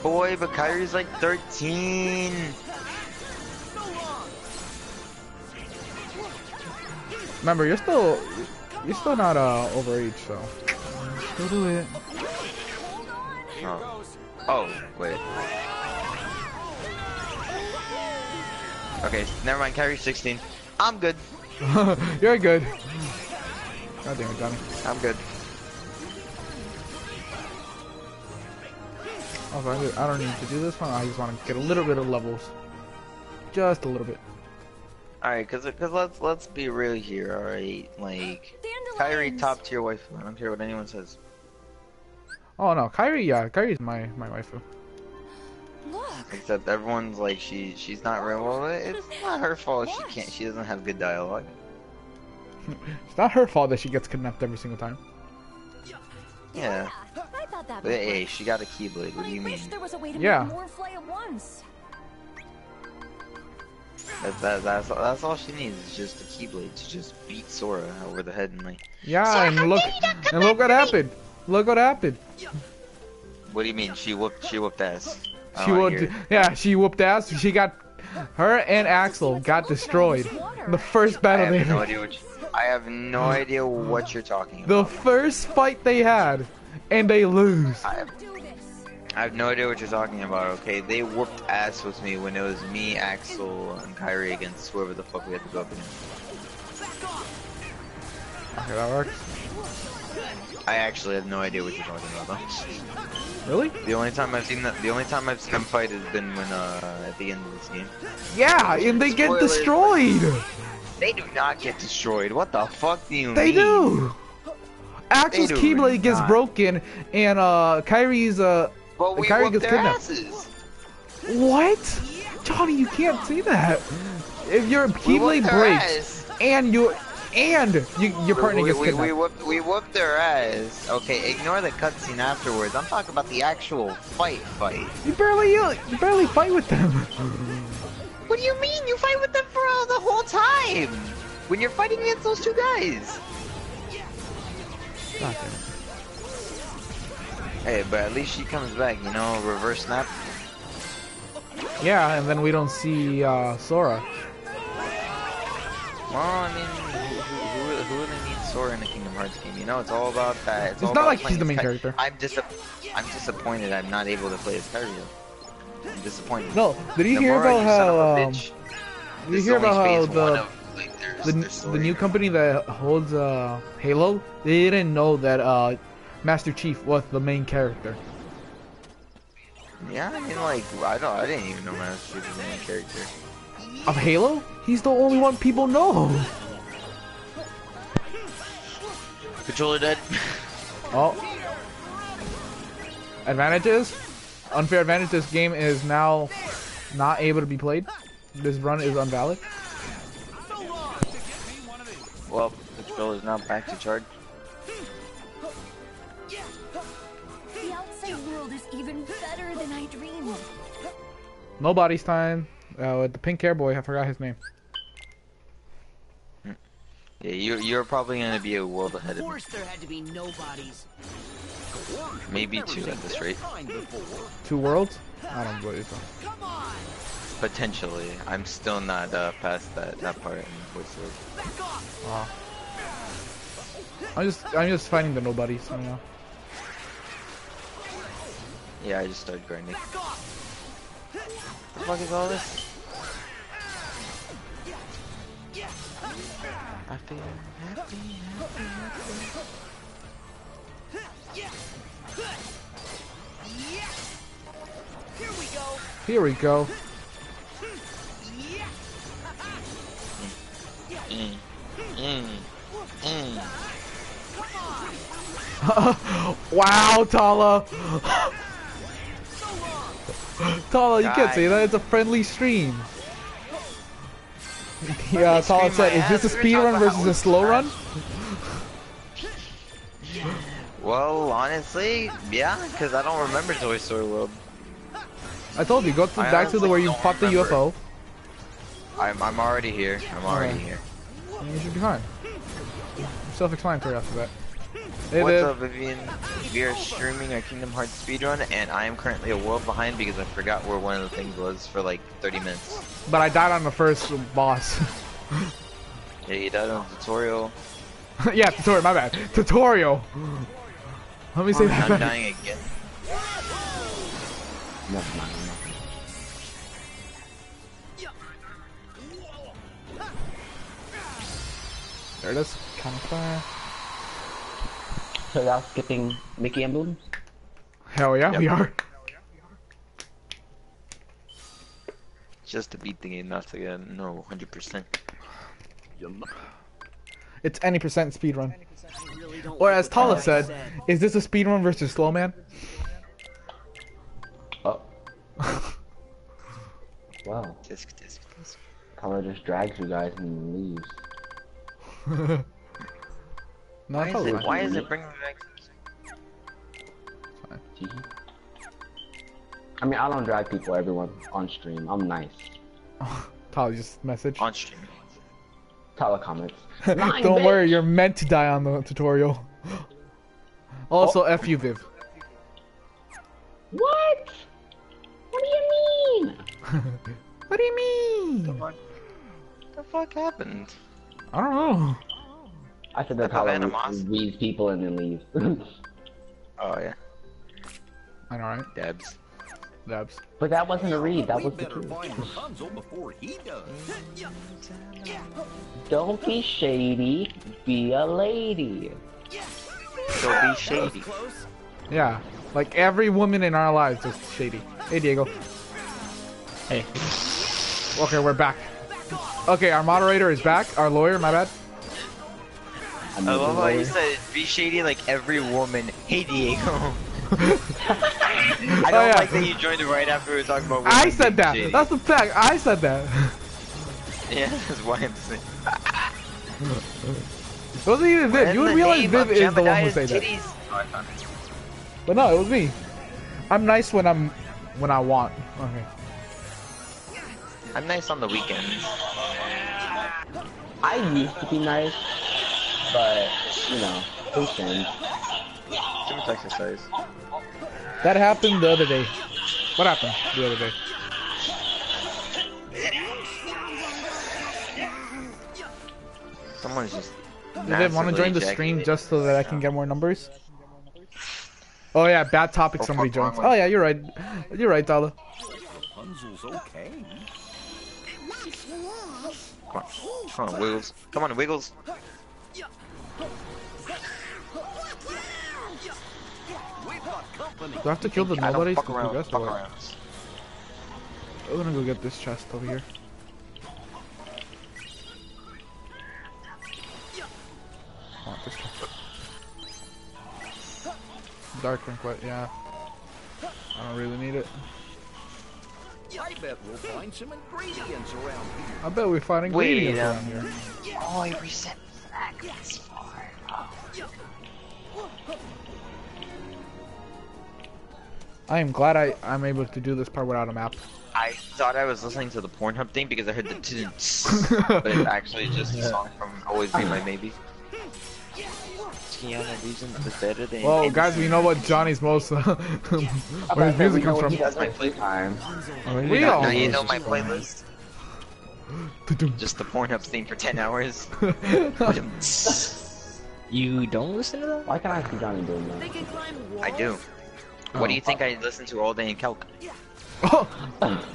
Boy, but Kairi's like 13. Remember, you're still you're still not uh overage, so still do it. Oh. Oh, wait. Okay, never mind. Kairi's 16. I'm good. you're good. God damn it, Johnny. I'm good. Also, I do- I don't need to do this one. I just want to get a little bit of levels, just a little bit. Alright, cause, cause let's let's be real here, alright? Like Kairi Dandelions. top tier wife. I don't care what anyone says. Oh no, Kairi. Yeah, Kairi's my my waifu. Look. Except everyone's like she she's not real. Well, it's not her fault. She can't. She doesn't have good dialogue. It's not her fault that she gets kidnapped every single time. Yeah. I thought that But was hey, she got a keyblade. What do you mean? there was a way to Yeah. make more fly at once. That, that, that's that's all she needs is just a keyblade to just beat Sora over the head and like. Yeah, and look and look what happened. Look what happened. What do you mean? She whooped she whooped ass. She don't wanna would. hear it. Yeah, she whooped ass. She got her and Axel got destroyed. The first I battle they have no had. idea what. You, I have no idea what you're talking about. The first fight they had, and they lose. I have, I have no idea what you're talking about. Okay, they whooped ass with me when it was me, Axel, and Kairi against whoever the fuck we had to go up against. Okay, that works. I actually have no idea what you're talking about. Though. Really? The only time I've seen that, the only time I've seen them fight has been when uh at the end of this game. Yeah, and they get destroyed. They do not get destroyed. What the fuck do you mean? They mean? do. Axel's do Keyblade gets broken, and uh, Kairi's uh, But we Kairi gets kidnapped. asses. What? Johnny, you can't say that. If your Keyblade breaks ass. and you and you, your partner we, gets we, we, kidnapped. whooped, we whooped their ass. Okay, ignore the cutscene afterwards. I'm talking about the actual fight fight. You barely you, you barely fight with them. What do you mean? You fight with them for uh, the whole time. When you're fighting against those two guys. God damn it. Hey, but at least she comes back, you know, reverse snap. Yeah, and then we don't see uh, Sora. Well, I mean, who, who, who, really needs Sora in a Kingdom Hearts game? You know, it's all about that. It's, It's not like he's the main character. I'm dis- I'm disappointed I'm not able to play as Kairi. I'm disappointed. No, did you hear about you son of a how um, bitch. did you hear about how the of, like, their- the, their the new company that holds uh, Halo, they didn't know that uh, Master Chief was the main character. Yeah, I mean, like, I don't, I didn't even know Master Chief was the main character. Of Halo? He's the only one people know. Controller dead. Oh. Advantages? Unfair advantage, this game is now not able to be played. This run is invalid. well, the controller's now back to charge. The outside world is even better than I dreamed. Nobody's time. Uh, the pink hair boy, I forgot his name. Yeah, you're, you're probably gonna be a world ahead Of of me. course there had to be nobodies. Maybe two at this rate. Two worlds? I don't believe so. Come on! Potentially. I'm still not uh, past that, that part in Voice Sword. Wow. I'm just I'm just fighting the nobodies, you know. Yeah, I just started grinding. What the fuck is all this? I feel happy, happy, happy. Here we go! Here we go. Wow, Tala. Tala, you can't say that. It's a friendly stream. Yeah, that's all stream said, is this a. Speed run versus a slow run? Well, honestly, yeah, because I don't remember Toy Story World. I told you, go to, back to the where you fought the. UFO. I'm, I'm already here. I'm already here. You should be fine. Self-explanatory after that. Hey, What's up, Vivian? We are streaming our Kingdom Hearts speedrun, and I am currently a world behind because I forgot where one of the things was for like 30 minutes. But I died on the first boss. Yeah, you died on the tutorial. yeah, tutorial, my bad. Tutorial! Let me say that I'm dying again. There it is. Kind of fire. So y'all skipping Mickey and Bloom? Hell yeah, we are. Just to beat the game, not to get no 100%. It's any percent speed run. Or as Tala said, is this a speed run versus slow man? Oh. Wow. Tisk, tisk, tisk. Color just drags you guys and leaves. No, Why is Tala it? Why is it bringing me back? Gee. I mean, I don't drag people, everyone, on stream. I'm nice. Tala just message. On stream. Telecomics. Don't worry, you're meant to die on the tutorial. Also, oh. F you, Viv. What? What do you mean? What do you mean? What the fuck happened? I don't know. I said that Type of Tyler animosity. people and then leaves. Oh yeah, I know, right? Debs. Dabs. but that wasn't a read, that we was the truth. find Rapunzel before he does. Don't be shady, be a lady. Don't be shady. Yeah. Like every woman in our lives is shady. Hey, Diego. Hey, Okay, we're back. Okay, our moderator is back. Our lawyer, my bad. I'm love how you lawyer. said be shady like every woman. Hey Diego. I don't Oh, yeah. like that you joined it right after we were talking about. I said that. shady. That's the fact. I said that. Yeah, that's why I'm saying. It wasn't even Viv. You would the realize name Viv of is the one who said that. Oh, it. But no, it was me. I'm nice when I'm when I want. Okay. I'm nice on the weekends. I used to be nice, but, you know, patience. Too much exercise. That happened the other day. What happened the other day? Someone's just. Did they want to join the stream ejaculating. just so that I can get more numbers? Oh yeah, bad topic. Oh, Somebody fuck, joins. Oh yeah, you're right. You're right, Dala. Rapunzel's okay. Come on, come on, Wiggles. Come on, Wiggles. Do I have to kill the I don't nobodies fuck to around. progress? Fuck or what? around. I'm gonna go get this chest over here. I want this chest. Dark ink, what? Yeah. I don't really need it. I bet we'll find some ingredients around here. I bet we find Wait, ingredients um, around here. Oh, I reset fragments I am glad I I'm able to do this part without a map. I thought I was listening to the Pornhub thing because I heard the tunes, but it's actually just a song from Always Be My Maybe. Tiana Reason is better than. Well, guys, we know what Johnny's most uh, where his music comes from. he does That's my in free time. We Now- all now you know. know my playlist. Just the Pornhub theme for 10 hours. you don't listen to that? Why can't I see Johnny doing that? They can climb walls. I do. What do you think I listen to all day in Calc? Oh,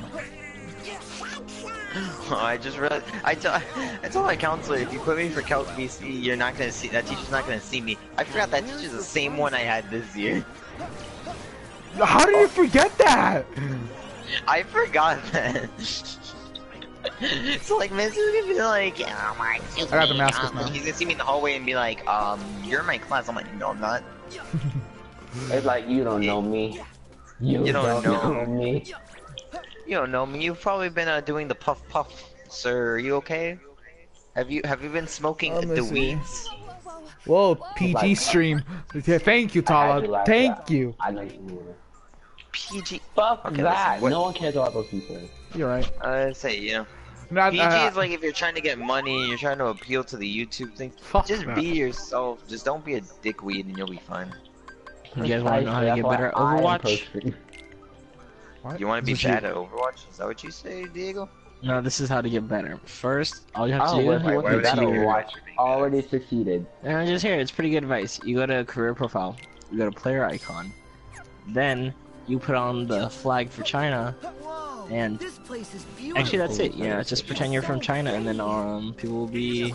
I just realized. I tell, I told my counselor if you put me for Calc BC, you're not gonna see that teacher's not gonna see me. I forgot that teacher's the same one I had this year. how do you forget that? I forgot that. so like, Miss is gonna be like, Oh my, excuse I got the mask um, now. he's gonna see me in the hallway and be like, um, you're in my class. I'm like, no, I'm not. It's like, you don't know me. You, You don't don't, know. know. me. You don't know me. You've probably been uh, doing the puff puff, sir. Are you okay? Have you have you been smoking Let me the see. weeds? Whoa, PG stream. Yeah, thank you, Tala. to laugh Thank at- you. I know you. PG. Fuck Okay, that. listen, No one cares about those people. You're right. I say you know. Not, PG uh, is like if you're trying to get money, you're trying to appeal to the YouTube thing. Fuck Just that. be yourself. Just don't be a dickweed, and you'll be fine. You guys want to know how to get better at Overwatch? What? You want to be That's bad you- at Overwatch? Is that what you say, Diego? No, this is how to get better. First, all you have to Oh, do what if Why- you why to I watch? Already succeeded. And I just here, it's pretty good advice. You go to career profile, you go to player icon, then you put on the flag for China, And This place is beautiful. actually, that's it. You know, just pretend you're from China, and then um, people will be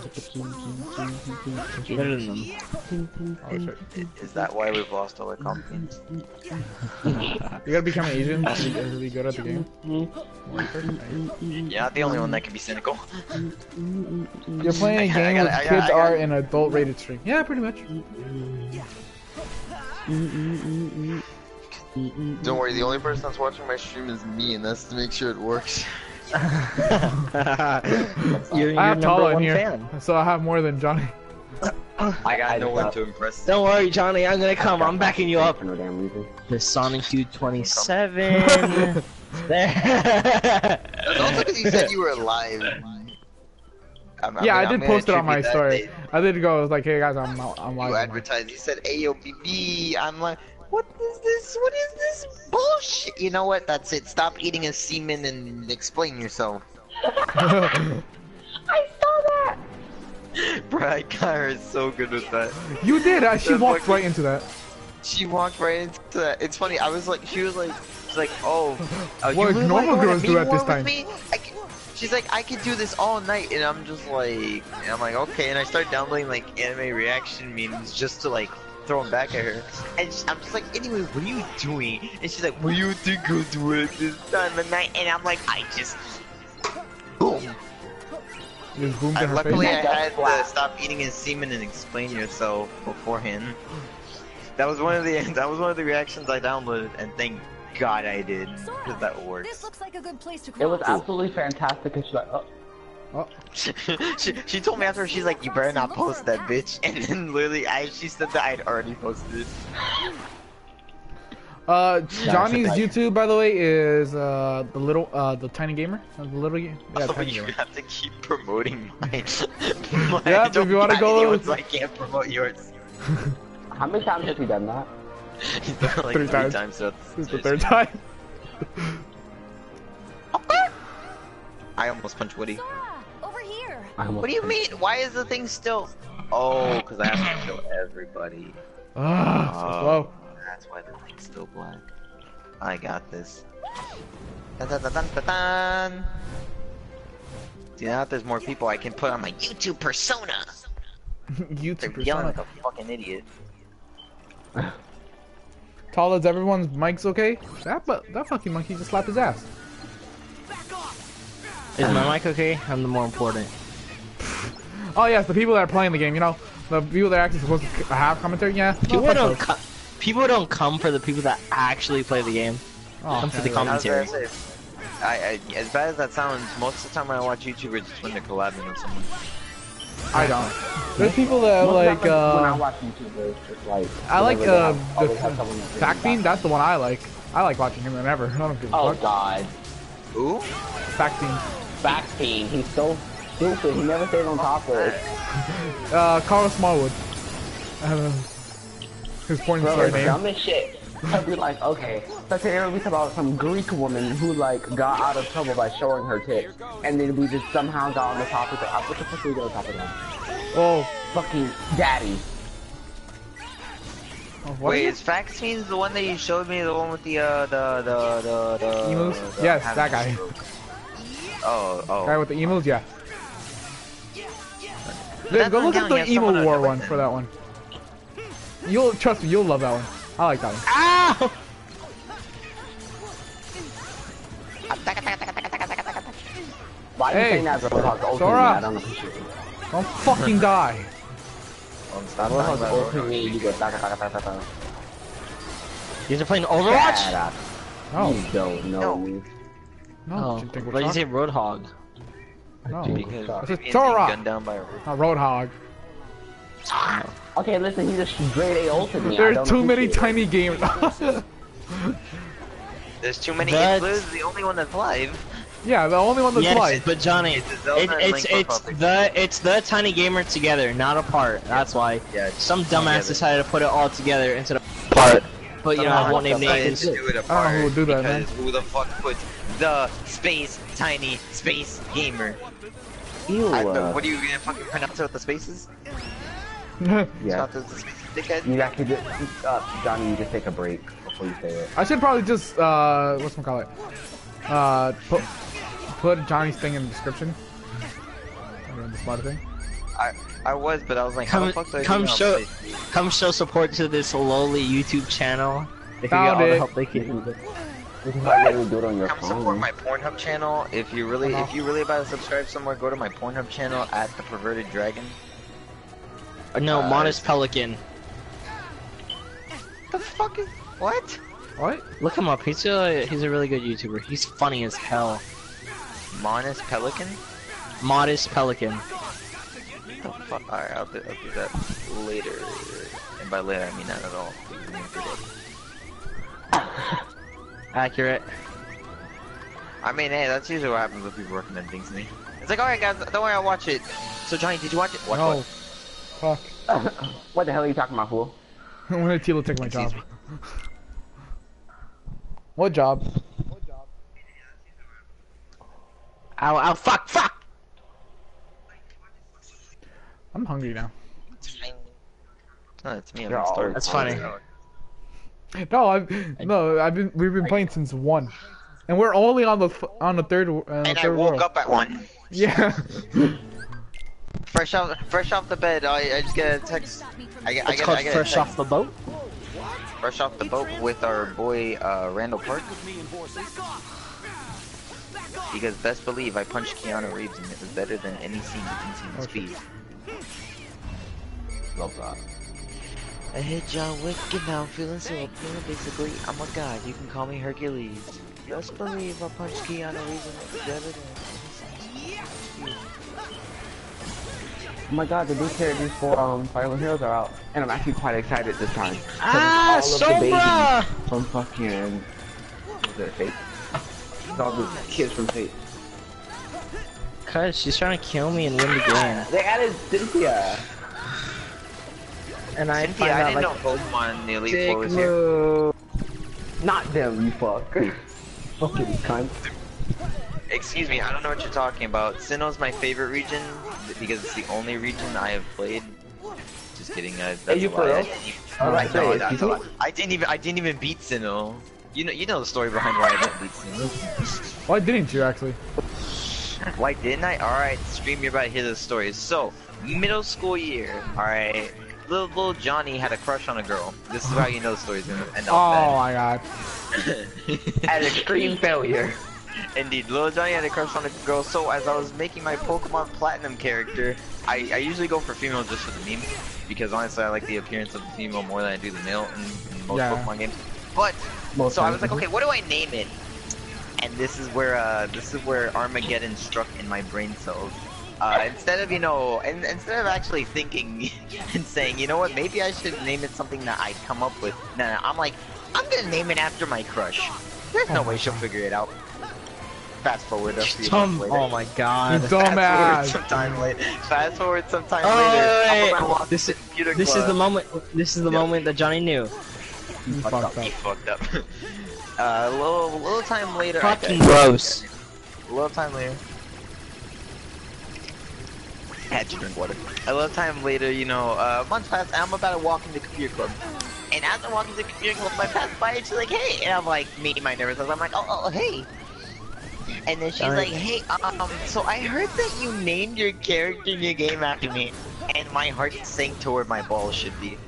better than them. Oh. Is that why we've lost all our confidence? You gotta become Asian to be really good at the game. You're not the only one that can be cynical. You're playing a I game gotta- with I gotta- kids I gotta- are in adult rated stream. Yeah, pretty much. Don't worry, the only person that's watching my stream is me, and that's to make sure it works. you're I your have number Tala in one here, fan. so I have more than Johnny. I got no one to impress. Don't worry, Johnny. I'm gonna come. I'm backing you up. For no damn reason. The Sonic Dude 27. there. Also, because you said you were live. I'm- yeah, I'm I did post it on my story. to I did go. I was like, "Hey guys, I'm I'm live." You live." advertised. You said AOBB. I'm like, what is this? What is this bullshit? You know what? That's it. Stop eating a semen and explain yourself. I saw that! Brad Kyra is so good with that. you did. Uh, she walked fucking- right into that. She walked right into that. It's funny. I was like, she was like, she's like, oh, uh, What you really normal wanna go on a girls do at this time. me? Can, she's like, I could do this all night, and I'm just like, and I'm like, okay, and I start downloading like anime reaction memes just to like throw them back at her, and sh I'm just like, anyway, what are you doing? And she's like, what do you think I'll do at this time of night? And I'm like, I just, boom. Just boomed I, in her luckily, I had to stop eating his semen and explain yourself beforehand. That was one of the that was one of the reactions I downloaded, and thank God I did, because that worked. This looks like a good place to It was absolutely fantastic, and she's like, oh. She, she, she told me after she's like, you better not post that bitch, and then literally, I she said that I'd already posted it. Uh, Johnny's YouTube, by the way, is uh the little uh the tiny gamer, uh, the little yeah, oh, tiny you gamer. have to keep promoting mine. mine Yeah, if don't you wanna go- anyone, so I can't promote yours. How many times have he done that? He's done like Three three, times. times. so This is the third time. I almost punched Woody. What do you mean? Why is the thing still? Oh, because I have to kill everybody. Ah, so Oh. slow. That's why the thing's still black. I got this. Dun, dun, dun, dun, dun, dun. See now that there's more people, I can put on my YouTube persona. They're YouTube yelling persona. like a fucking idiot. Tall as everyone's mic's okay. That but that fucking monkey just slapped his ass. Is my mic okay? I'm the more important. Oh yes, the people that are playing the game, you know, the people that are actually supposed to c- have commentary. Yeah, People don't those. co- people don't come for the people that actually play the game. Oh, come for the yeah, I commentary. I, I, as bad as that sounds, most of the time when I watch YouTubers, it's when they're collabing with someone. I don't. There's people that Most like times when I uh, watch YouTubers, it's like I like uh, have- the someone that's Fact Fiend. That's the one I like. I like watching him whenever. I don't give a Oh fuck. god, Ooh? Fact Fiend. Backfiend, he's so stupid. He never stays on top of it. Uh, Karl Smallwood. I don't know. His porn Bro, star it's name. dumb as shit. I'd be like, okay, so today we talk about some Greek woman who like got out of trouble by showing her tits, and then we just somehow got on the topic of uh, what the fuck we go on topic of? Oh, Fucking daddy. oh, what Wait, is is Vaccines the one that you showed me? The one with the, uh, the, the, the, the... Emus? the- Yes, having that guy. stroke. Oh, oh. it? Guy with the emos? Yeah. But Yeah, go look at the he has emo war one him. for that one. You'll trust me. You'll love that one. I like that one. Ow! Why are you Hey, saying that, bro? Sora. I don't appreciate it. Don't fucking die. Stop Roadhog talking about ultimate me, you guys are playing Overwatch? Shut. No, You don't know No. me. no. Oh, Did you think we're why did you say Roadhog? No, Because Stop. This is Tora. gunned down by a not Roadhog. Okay, listen, he just grade A ulted me. There's too many it. tiny gamers. There's too many. That's- It's literally the only one that's live. yeah, the only one that's yes, live. but Johnny, It's the it, it's it's the it's the tiny gamer together, not apart. That's why Yeah, some dumbass together. decided to put it all together instead of apart. But you know, I won't name Decided names. to do it I don't know who would do that, man. because who the fuck puts the space tiny space gamer? Ew, I, uh, what are you gonna fucking pronounce it with the spaces? yeah. Spaces. You actually just, uh, Johnny, you just take a break before you say it. I should probably just uh, what's call it? Uh, put put Johnny's thing in the description. Or the spot thing. I I was, but I was like, how Come, the fuck do I come do that? show, come show support to this lowly YouTube channel. They can get Found all the help they can. This is how do it on your Come support my Pornhub channel. If you really, if you really about to subscribe somewhere, go to my Pornhub channel at the Perverted Dragon. No, Uh, Modest Pelican. The fuck is what? What? Look him up. He's a he's a really good YouTuber. He's funny as hell. Modest Pelican? Modest Pelican. The fuck? Alright, I'll do, I'll do that later. And by later, I mean not at all. Accurate. I mean, hey, that's usually what happens when people recommend things to me. It's like, alright guys, don't worry, I'll watch it. So Johnny, did you watch it? Watch No. what? Fuck. what the hell are you talking about, fool? I'm gonna Tilo take my job. what job? What job? Ow, ow, fuck, fuck! I'm hungry now. No, it's me. I'm You're gonna all- start. That's funny. No, I've no, I've been we've been playing since one, and we're only on the on the third. Uh, And I woke world. up at one. Yeah. Fresh off, fresh off the bed. I, I just get a text. I get, I It's get, called I get Fresh a Off text. the Boat. fresh off the boat with our boy uh, Randall Park. Because best believe I punched Keanu Reeves and it was better than any scene you can see in Speed. Love that. I hit John Wick and now I'm feeling so appealing. Basically, I'm a god. You can call me Hercules. Just believe I punched Keanu Reeves and it was better than any scene in Speed. Oh my god, the new characters for um Fire Emblem Heroes are out, and I'm actually quite excited this time. it's Ah, all of the Sombra! babies From fucking, what is it Fate? It's all the kids from Fate. Cause she's trying to kill me and win the game. They added Cynthia. And I Cynthia, find I out didn't like know Pokemon in the Elite dick was here. Not them, you fuck. Fucking cunt. Excuse me, I don't know what you're talking about. Sinnoh's my favorite region because it's the only region I have played. Just kidding, guys. That's you a for lie. real? Even- Alright, no, that's a lie. I didn't even I didn't even beat Sinnoh. You know you know the story behind why I didn't beat Sinnoh. Why didn't you actually? Why didn't I? Alright, stream you're about to hear the story. So, middle school year, alright. Little little Johnny had a crush on a girl. This is how you know the story's gonna end up. Oh up my god. bad. At extreme failure. Indeed, Little Johnny had a crush on a girl, so as I was making my Pokemon Platinum character, I, I usually go for female just for the meme, because honestly I like the appearance of the female more than I do the male in, in most Yeah. Pokemon games. But, Most so I was like, okay, what do I name it? And this is where, uh, this is where Armageddon struck in my brain cells. Uh, instead of, you know, and instead of actually thinking and saying, you know what, maybe I should name it something that I come up with. No, no, I'm like, I'm gonna name it after my crush. There's no way she'll figure it out. Fast forward a few Dumb- months later. oh my god. You Fast forward dumbass. sometime later. Fast forward sometime Oh, later. wait, I'm wait, walking This to is the computer this is the moment. This is the Yep. moment that Johnny knew. You fucked He up. fucked up. uh, a little, little time later. Fucking gross. A little time later. Had to drink water. A little time later, you know, uh, months passed, and I'm about to walk into the computer club. And as I'm walking to computer club, I pass by, and she's like, "Hey," and I'm like, me, my nervous. I'm like, "Oh, oh, hey." And then she's like, "Hey, um, so I heard that you named your character in your game after me," and my heart sank toward my balls should be.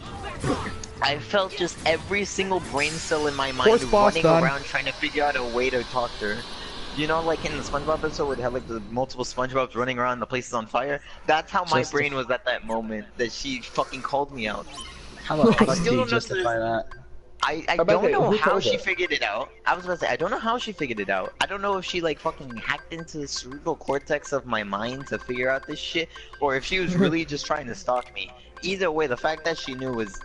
I felt just every single brain cell in my mind running around trying to figure out a way to talk to her. You know, like in the SpongeBob episode where they have like the multiple SpongeBobs running around, the place is on fire. That's how my Justif- brain was at that moment that she fucking called me out. How the fuck still do you don't know justify that? I, I don't that? know how she her? figured it out. I was about to say I don't know how she figured it out. I don't know if she like fucking hacked into the cerebral cortex of my mind to figure out this shit, or if she was really just trying to stalk me. Either way, the fact that she knew was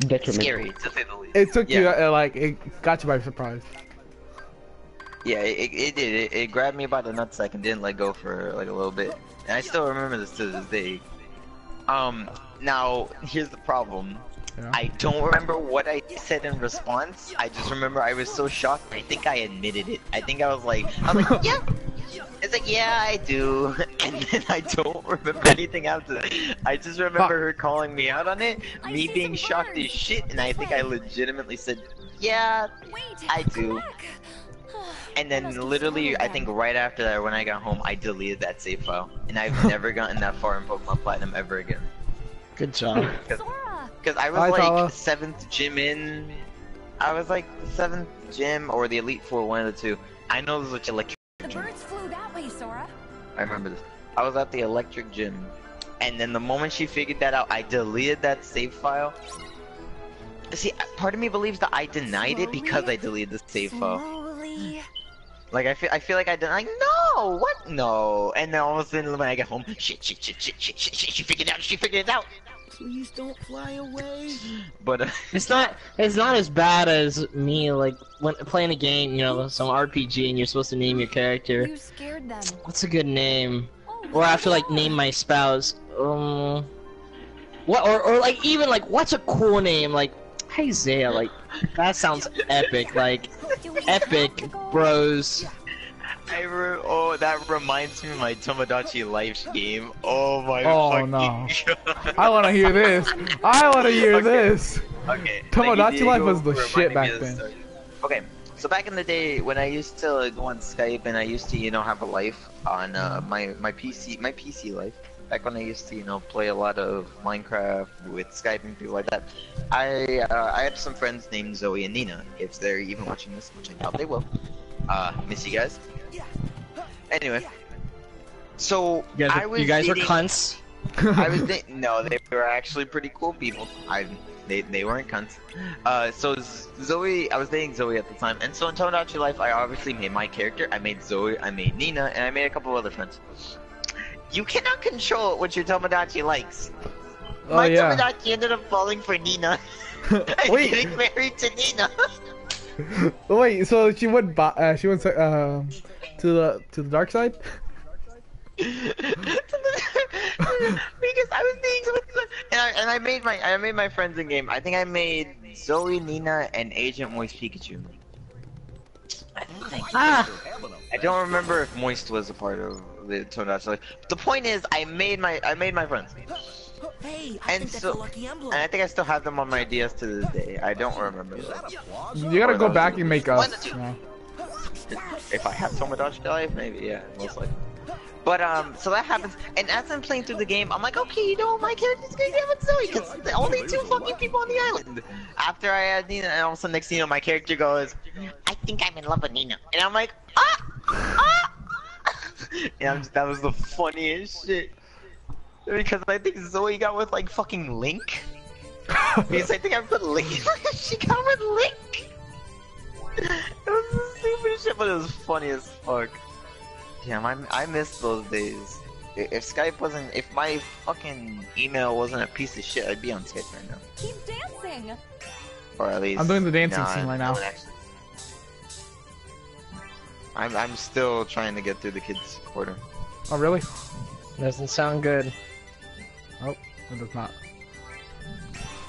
Detrimental. scary to say the least. It took you uh, like it got you by surprise. Yeah, it, it did. It, it grabbed me by the nutsack and didn't let go for like a little bit. And I still remember this to this day. Um, now here's the problem. Yeah. I don't remember what I said in response. I just remember I was so shocked. I think I admitted it. I think I was like, I was like, yeah. It's like, yeah, I do. And then I don't remember anything after that. I just remember her calling me out on it, me being shocked as shit, and I think I legitimately said, yeah, I do. Quick. And then literally, I think right after that, when I got home, I deleted that save file, and I've never gotten that far in Pokemon Platinum ever again. Good job. Because I was Bye, like Tala. seventh gym in. I was like seventh gym or the Elite Four, one of the two. I know this was electric. The birds flew that way, Sora. I remember this. I was at the electric gym, and then the moment she figured that out, I deleted that save file. See, part of me believes that I denied it because I deleted the save file. Slowly. Like I feel, I feel like I did. Like no, what? No. And then all of a sudden, when I get home, shit, shit, shit, shit, shit, shit, shit, she figured it out. She figured it out. Please don't fly away. But uh, It's not it's not as bad as me like when playing a game, you know, some RPG and you're supposed to name your character. You scared them. What's a good name? Or I have to like name my spouse. Um what or, or like even like what's a cool name? Like Isaiah, like that sounds epic, like epic bros. I re- oh, that reminds me of my Tomodachi Life game. Oh my Oh, fucking no. god. I want to hear this. I want to hear Okay. this. Okay. Tomodachi you, Life was the shit back me of this then. story. Okay, so back in the day when I used to like, go on Skype and I used to, you know, have a life on uh, my my PC, my PC life. Back when I used to, you know, play a lot of Minecraft with Skype and people like that. I uh, I had some friends named Zoe and Nina. If they're even watching this, which I doubt they will. Uh, miss you guys. Anyway, so You guys, I was you guys were cunts. I was da- no, they were actually pretty cool people. I they they weren't cunts. Uh, so Zoe, I was dating Zoe at the time, and so in Tomodachi Life, I obviously made my character. I made Zoe, I made Nina, and I made a couple other friends. You cannot control what your Tomodachi likes. Oh my yeah. Tomodachi ended up falling for Nina. and Wait. getting married to Nina. Wait, so she went ba- uh, she went uh, to the to the dark side? because I was being so and I, and I made my I made my friends in game. I think I made Zoe, Nina, and Agent Moist Pikachu. I think. Ah, I don't remember if Moist was a part of the Tomodachi. Life. The point is, I made my I made my friends, Hey, I and think that's so a lucky emblem. and I think I still have them on my DS to this day. I don't remember though. You gotta go back and make One us. to two. you know. If I have Tomodachi Life, maybe yeah, most likely. But um, so that happens, and as I'm playing through the game, I'm like, okay, you know, what, my character's gonna get with Zoe, cause the only two fucking people on the island. After I add Nina, and all of a sudden, next thing you know, my character goes, I think I'm in love with Nina. and I'm like, ah, ah. and just, that was the funniest shit. Because I think Zoe got with like fucking Link. because I think I put Link. she got with Link. It was the stupidest shit, but it was funny as fuck. Damn, I I miss those days. If Skype wasn't, if my fucking email wasn't a piece of shit, I'd be on Skype right now. Keep dancing. Or at least. I'm doing the dancing nah, scene right no now. one actually- I'm I'm still trying to get through the kids quarter. Oh really? doesn't sound good. Oh, it does not.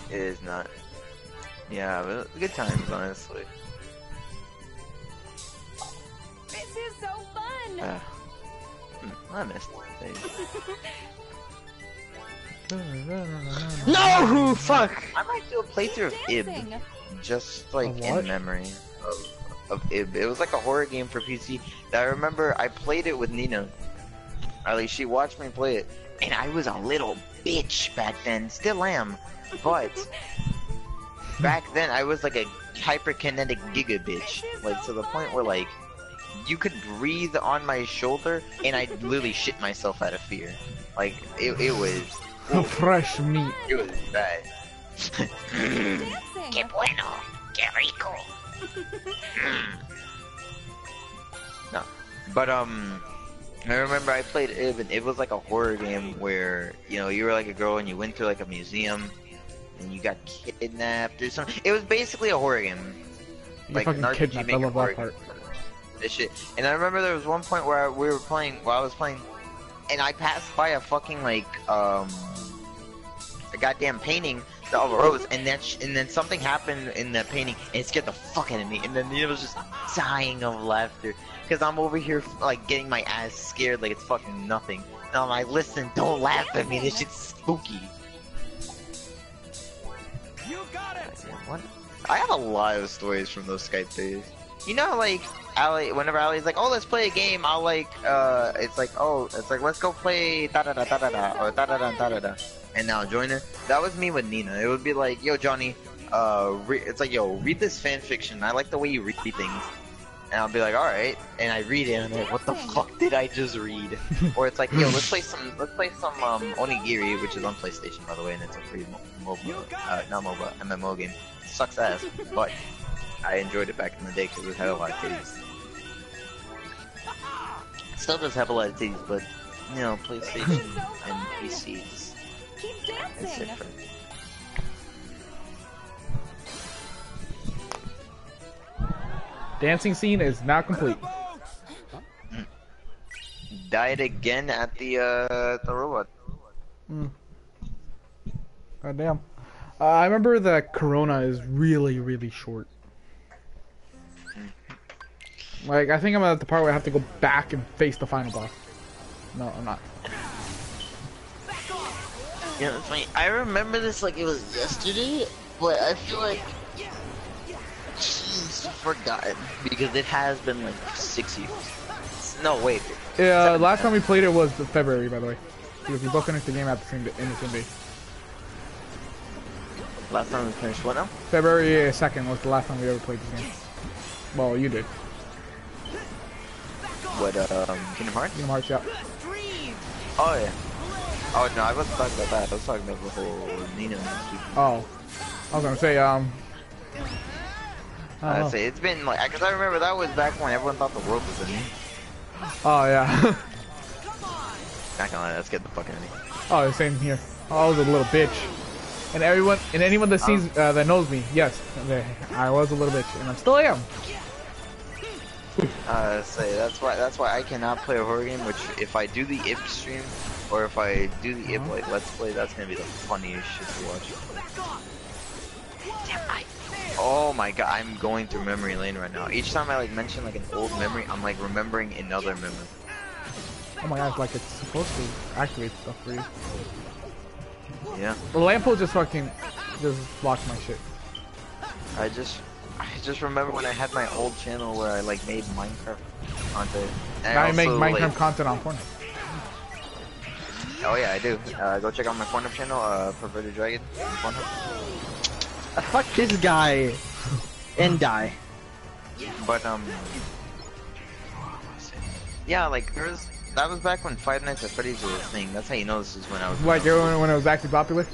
It is not. Yeah, but good times, honestly. This is so fun. Uh, hmm, I missed it. No, fuck. I might do a playthrough of Ib, just like in memory of, of Ib. It was like a horror game for PC that I remember I played it with Nina. Or at least she watched me play it, and I was a little bitch back then. Still am, but back then I was like a hyperkinetic giga bitch, like to the point where like you could breathe on my shoulder, and I literally shit myself out of fear. Like it, it was, Fresh meat. it was bad. Que bueno. Que rico. But um, I remember I played Ib, and it was like a horror game where you know you were like a girl and you went to like a museum, and you got kidnapped or something. It was basically a horror game. You Like fucking an RPG. I love horror that part. This shit. And I remember there was one point where I, we were playing, while I was playing, and I passed by a fucking like um, a goddamn painting a rose, and then sh- and then something happened in the painting, and it scared the fuck out of me. And then Nina was just dying of laughter because I'm over here like getting my ass scared like it's fucking nothing. And I'm like, listen, don't laugh at me. This shit's spooky. You got it. What? I have a lot of stories from those Skype days. You know, like Allie, whenever Ali's like, "Oh, let's play a game," I'll like, uh, it's like, "Oh, it's like, let's go play da da da da da da or da da da da da da," and I'll join her. That was me with Nina. It would be like, "Yo, Johnny, uh, re-, it's like, yo, read this fan fiction. I like the way you read things." And I'll be like, all right, and I read it, and I'm like, what the fuck did I just read? or it's like, yo, let's play some, let's play some um, Onigiri, which is on PlayStation, by the way, and it's a free mo- mobile, uh, not mobile, MMO game. sucks ass, but I enjoyed it back in the day because it had a lot of titties. Still does have a lot of titties, but you know, PlayStation and PCs Keep dancing. Dancing scene is now complete. Died again at the uh the robot. Mm. God damn. Uh, I remember that Corona is really, really short. Like, I think I'm at the part where I have to go back and face the final boss. No, I'm not. You know, it's funny. I remember this like it was yesterday, but I feel like she's forgotten because it has been like six years. No, wait. Yeah, last time we played it was February, by the way. Because we both finished the game at the same day, in the same day. Last time we finished what now? February 2nd was the last time we ever played this game. Well, you did. What, um, Kingdom Hearts? Kingdom Hearts, yeah. Oh, yeah. Oh, no, I wasn't talking about that. I was talking about the whole Nina. Oh. I was gonna say, um... I don't I know. say, it's been like, because I remember that was back when everyone thought the world was ending. Oh, yeah. Not gonna lie, let's get the fuck out of here. oh, the same here. Oh, I was a little bitch. And everyone, and anyone that sees, uh, that knows me, yes, they- I was a little bitch, and I still am. Uh, say that's why that's why I cannot play a horror game. Which if I do the IP stream, or if I do the uh-huh. IP like Let's Play, that's gonna be the funniest shit to watch. Oh my god, I'm going through memory lane right now. Each time I like mention like an old memory, I'm like remembering another memory. Oh my god, like it's supposed to activate stuff for you. Yeah, The lampo just fucking, just blocked my shit. I just I just remember when I had my old channel where I like made Minecraft content. And Now I make Minecraft like- content on Fortnite. Oh yeah, I do. Uh, go check out my Pornhub channel, uh, Perverted Dragon. on Pornhub. Fuck this guy. and die. But um, yeah, like there was that was back when Five Nights at Freddy's was a thing. That's how you know this is when I was Like when, when it was actually popular.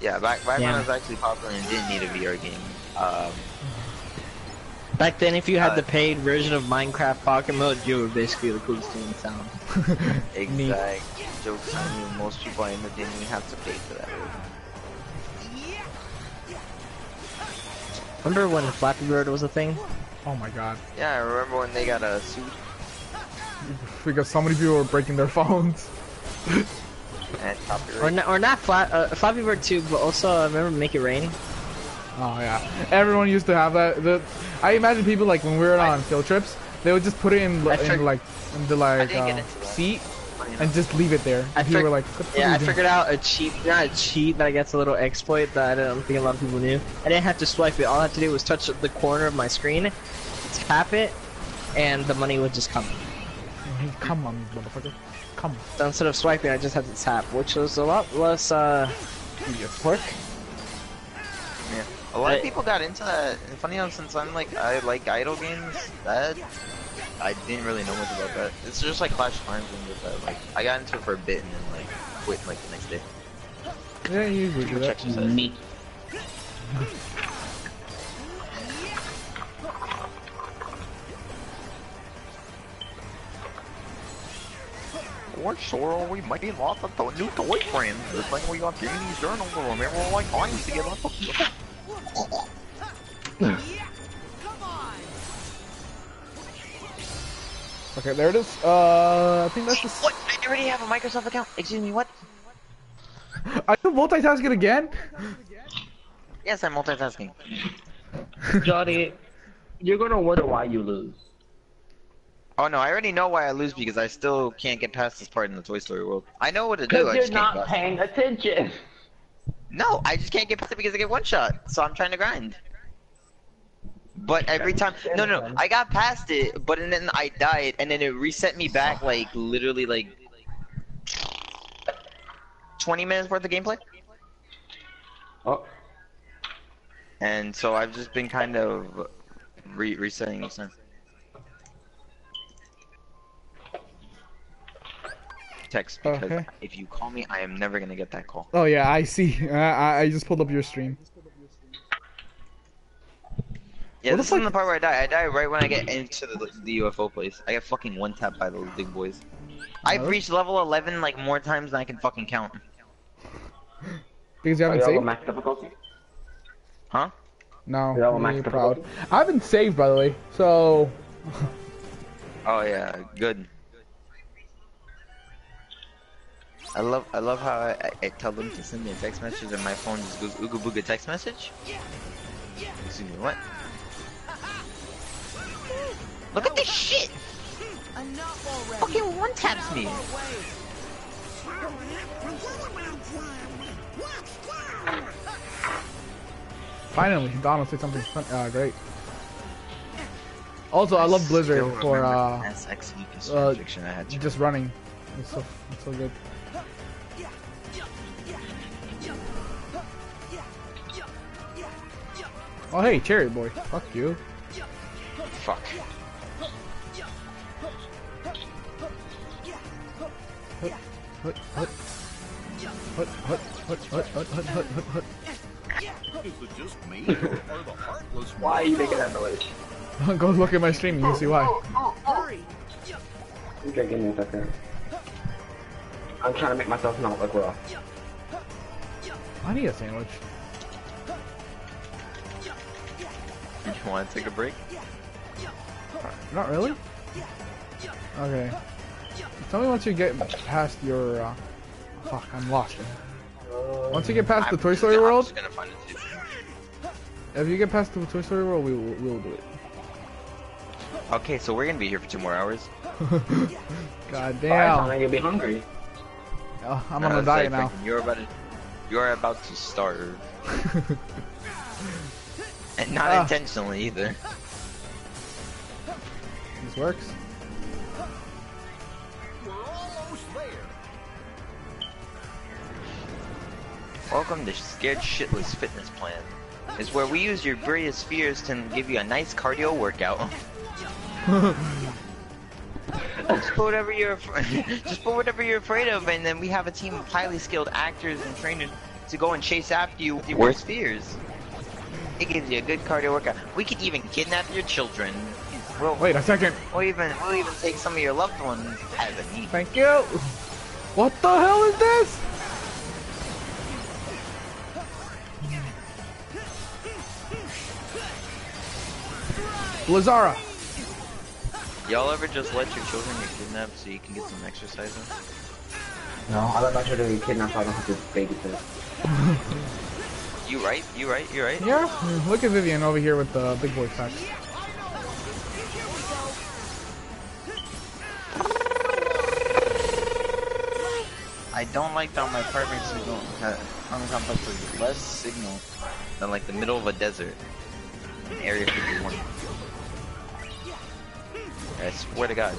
yeah back back when Yeah. I was actually popular and didn't need a VR game. Um, Back then, if you had Uh, the paid version of Minecraft Pocket Mode, you were basically the coolest thing in town. Exact jokes on you. Most people I know didn't even have to pay for that. Remember when Flappy Bird was a thing? Oh my god. Yeah, I remember when they got a suit Because so many people were breaking their phones. and copyright. Or not, or not Fla uh, Flappy Bird 2, but also uh, remember Make It Rain? Oh yeah. Everyone used to have that. The, I imagine people like when we were on field trips, they would just put it in, in like in the like uh, seat and just leave it there. I people were like, Yeah, I doing? figured out a cheat, not a cheat, but I guess a little exploit that I don't think a lot of people knew. I didn't have to swipe it, all I had to do was touch the corner of my screen, tap it, and the money would just come. Come on, motherfucker. Come. So instead of swiping, I just had to tap, which was a lot less, uh, work. Yeah. A lot I- of people got into that. And funny enough, since I'm like I like idle games, that I didn't really know much about that. It's just like Clash of Clans and with that. Like I got into it for a bit and then like quit like the next day. Yeah, you usually do Which that. exercise. Me. What sure we made lots of to- new toy friends. This thing we got Jamie's journal to remember all like times together. Okay, there it is. Uh, I think that's the. what? I already have a Microsoft account. Excuse me, what? Are you multitasking again? Yes, I'm multitasking. Johnny, you're gonna wonder why you lose. Oh no, I already know why I lose because I still can't get past this part in the Toy Story world. I know what to do. Because I you're just can't not get past it. paying attention. No, I just can't get past it because I get one shot. So I'm trying to grind. But every time, no, no, I got past it, but and then I died, and then it reset me back like literally like 20 minutes worth of gameplay. Oh, And so I've just been kind of re resetting this Text oh, because Okay. if you call me, I am never gonna get that call. Oh yeah, I see. I, I- I just pulled up your stream. Yeah, What this is in fuck- the part where I die. I die right when I get into the, the UFO place. I get fucking one tap by those big boys. I've reached level 11 like more times than I can fucking count. Because you haven't you all saved? max difficulty? Huh? No, You're all I'm max really proud. difficulty? I haven't saved by the way, so Oh yeah, good. I love I love how I, I, I tell them to send me a text message and my phone just goes ooga booga text message. Excuse me, what? Look at this shit! Fucking one taps me. finally Donald said something fun. Uh, great. Also, I love Blizzard for uh, uh, of fiction I had to just running. It's so it's so good. Oh hey, Cherry Boy. Fuck you. fuck. Hut, hut, hut. Hut, hut, hut, hut, hut, hut, hut, hut, hut. Is it just me, or are the heartless Why are you making that noise? Go look at my stream, you can see why. Hurry. Okay, give me a second. I'm trying to make myself not look raw. I need a sandwich. You want to take a break? Not really? Okay. Tell me once you get past your, uh... Fuck, I'm lost. Once you get past the I'm Toy Story gonna- I'm World, just gonna find it if you get past the Toy Story World, we will, we will do it. Okay, so we're gonna be here for two more hours. God By the damn. time you'll be hungry. Oh, I'm No, on a diet like now. You're about to, you're about to starve, and not Ah. intentionally either. this works. We're almost there. Welcome to Scared Shitless Fitness Plan. It's where we use your various fears to give you a nice cardio workout. just put whatever you're, af- just put whatever you're afraid of, and then we have a team of highly skilled actors and trainers to go and chase after you with your worst fears. It gives you a good cardio workout. We could even kidnap your children. We'll, Wait a second. we'll even, we'll even take some of your loved ones as a need. Thank you. What the hell is this? Blizzara. Y'all ever just let your children get kidnapped so you can get some exercise in? No, I let my children get kidnapped so I don't have to babysit. You right, you right, you right. Yeah. Hmm, look at Vivian over here with the big boy facts. I don't like that my apartment signal apartment complex has less signal than like the middle of a desert in Area 51. I swear to God.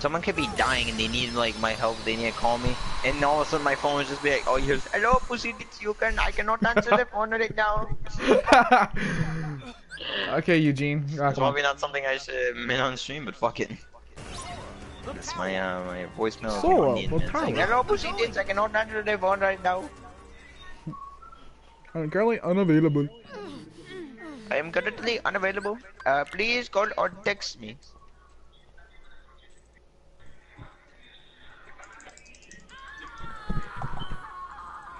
Someone could be dying and they need like my help, they need to call me, and all of a sudden my phone would just be like, oh here's hello pussy it's you can I cannot answer the phone right now. okay, Eugene. Uh, It's come on. probably not something I should admit on stream, but fuck it. That's my uh my voicemail. Solo, on the with internet saying. Hello pussy tits, I cannot answer the phone right now. Uh, currently unavailable. I am currently unavailable. Uh, please call or text me.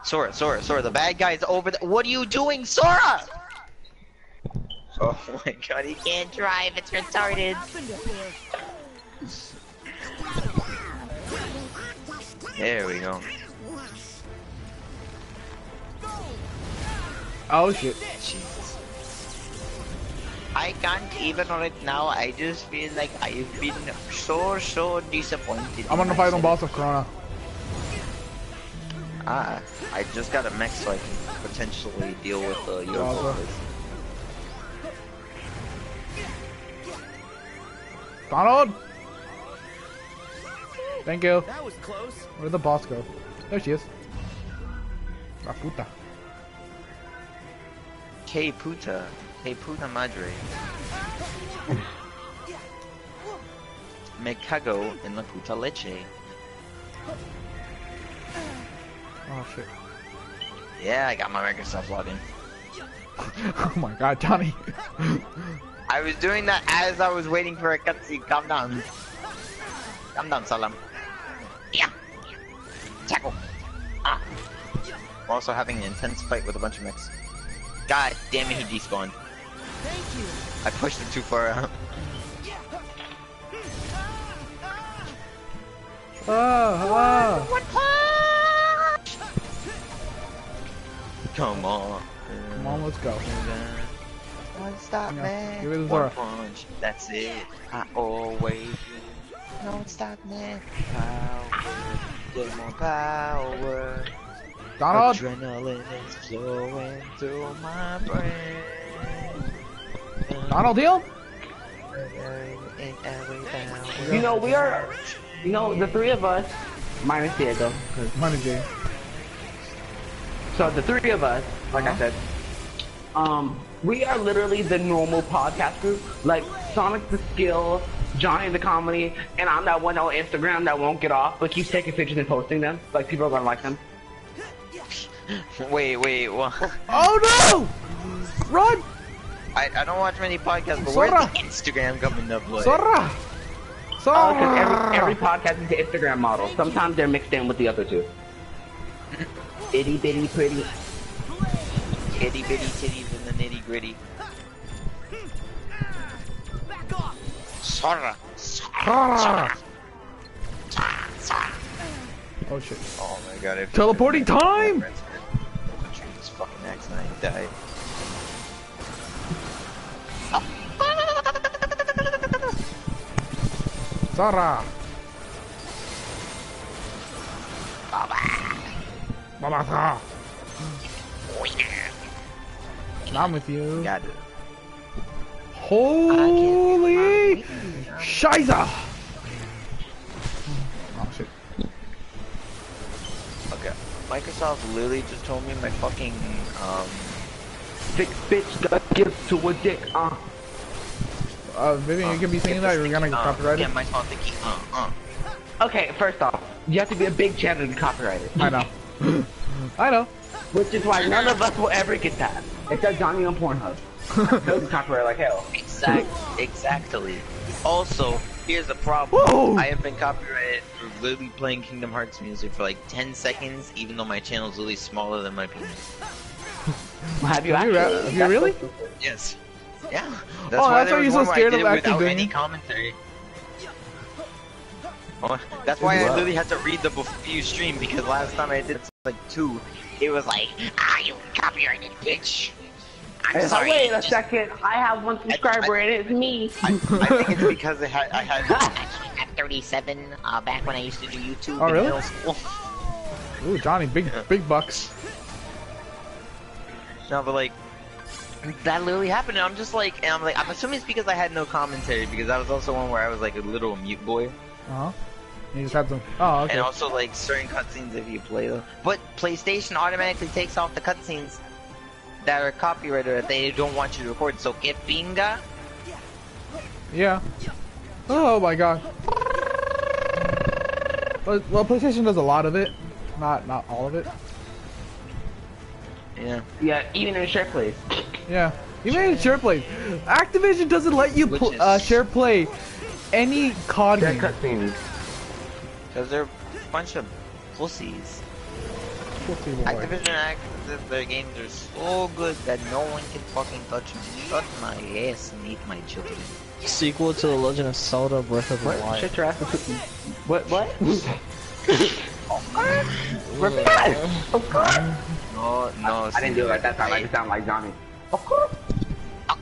Sora, Sora, Sora, the bad guy's over there. What are you doing, Sora? Oh my god, he can't drive, it's retarded. There we go. Oh shit. Jesus. I can't even right now, I just feel like I've been so, so disappointed. I'm on in the final myself. boss of Corona. Ah, I just got a mech so I can potentially deal with the UFO. Gaza. place. Donald! Thank you. That was close. Where'd the boss go? There she is. La puta. Que puta. Que puta madre. Me cago en la puta leche. Oh shit. Yeah, I got my Microsoft login. oh my god, Johnny. I was doing that as I was waiting for a cutscene. Calm down. Calm down, Salam. Yeah. Tackle. Ah. We're also having an intense fight with a bunch of mechs. God damn it, he despawned. Thank you. I pushed him too far out. Ah. Come on. Come on, let's go. One stop, Yeah, man. give it a One punch. That's it. I always win. Don't stop, man. Power. Get more power. Donald! Adrenaline is flowing through my brain. Donald Deal? In every power. You know, we are, you know, the three of us, minus Diego. 'cause- Money J. So the three of us, like I Uh-huh. said, um, we are literally the normal podcast group. Like Sonic the Skill, Johnny the Comedy, and I'm that one on Instagram that won't get off, but keeps taking pictures and posting them. Like people are gonna like them. Wait, wait, what? Oh no! Run! I, I don't watch many podcasts, but where's Sora! the Instagram coming up like? Sora! Oh, Sora! because every, every podcast is an Instagram model. Sometimes they're mixed in with the other two. Itty bitty pretty. Itty bitty titties in the nitty gritty. Back off. Sora. Ah! Oh shit. Oh my god. if- Teleporting time! This fucking axe and I died. Sora! Baba Sora! I'm with you. Got it. Holy Shiza! Oh shit. Okay. Microsoft literally just told me my fucking um Thick bitch got gives to a dick. Uh. Uh, Vivian, you can be saying that, you're gonna get uh, copyrighted. Yeah, my phone thinking uh uh. Okay, first off, you have to be a big channel to copyright it. I know. I know. Which is why none of us will ever get that. Except Johnny on Pornhub. He'll copyright like hell. Exact exactly. Also, here's the problem. Whoa! I have been copyrighted for literally playing Kingdom Hearts music for like 10 seconds, even though my channel is literally smaller than my penis. Have you Have you, actually? re- have you really? Yes. Yeah. Oh, why that's why you're so one scared of it actually without doing any commentary. Oh, that's why I literally had to read the before you stream because last time I did like two, it was like, Ah, you copyrighted bitch. Hey, I'm sorry. Wait a second, I have one subscriber and it's me. I, I think it's because it had, I had. Actually, at 37, uh, back when I used to do YouTube Oh, in really? middle school. Ooh, Johnny, big big bucks. No, but like that literally happened, and I'm just like, and I'm like, I'm assuming it's because I had no commentary because that was also one where I was like a little mute boy, Uh huh. You just had some. Oh, okay. and also like certain cutscenes if you play them. But PlayStation automatically takes off the cutscenes that are copyrighted if they don't want you to record. So que pinga. Yeah. Oh my god. Well, well, PlayStation does a lot of it, not not all of it. Yeah. Yeah, even in share plays. Yeah. Even in share play, Activision doesn't let you Which pl- uh, share play any COD Share game. Cutscenes. Because they're a bunch of pussies. Pussy. Activision act their games are so good that no one can fucking touch them. Shut my ass and eat my children. Sequel to The Legend of Zelda Breath of the What? Wild. Shut your ass. What? What? Repeat that. Of course. No, no. I didn't do it like that time. I just sound like Johnny. Of course. Of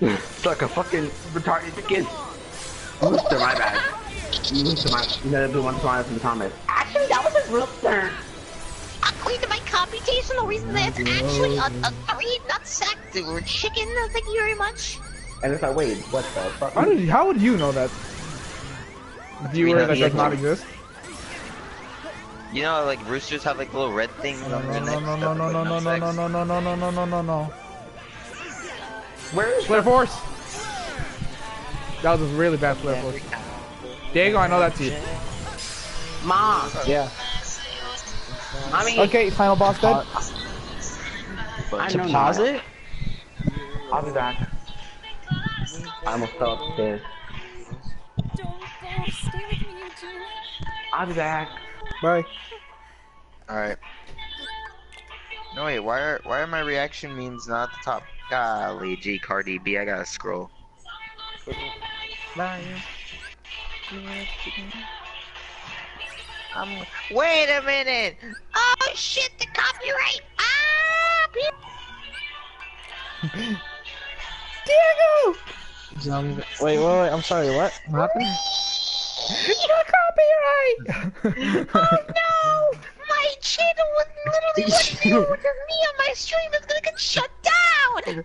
It's like a fucking retarded kid. Rooster, my bad. Rooster, my. Another blue one flying from the comments. Actually, that was a rooster. According to my computational reason, that's mm-hmm. actually a, a three nutsack or chicken. Thank you very much. And it's like, wait, what the fuck? How did you, how would you know that? Viewer know that the does not exist. You know, like roosters have like little red things No on their no necks. no that no look no like no no sex. no no no no no no no no. Where is Flare Force. That was a really bad Flare Force. Diego, I know that's you. Ma! Yeah. I mean, Okay, final boss dead. I To know pause not. it? I'll be back. I almost fell upstairs. Don't go. Stay with me, Eugene. I'll be back. Bye. Alright. No wait, why are why are my reaction means not at the top? Golly G Cardi B, I gotta scroll. Um, wait a minute! Oh shit, the copyright! Ah! Diego! Zombie. Wait, wait, wait. I'm sorry. What? What happened? Your copyright! oh No! My channel was literally what you me on my stream is gonna get shut down!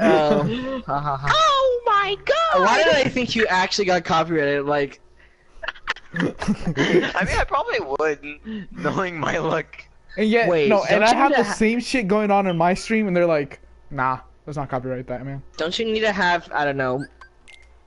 Oh. ha, ha, ha. Oh my god! Why did I think you actually got copyrighted? Like, I mean I probably would, knowing my luck. And yet, Wait, no, and I have the ha- same shit going on in my stream, and they're like, nah, let's not copyright that, man. don't you need to have I don't know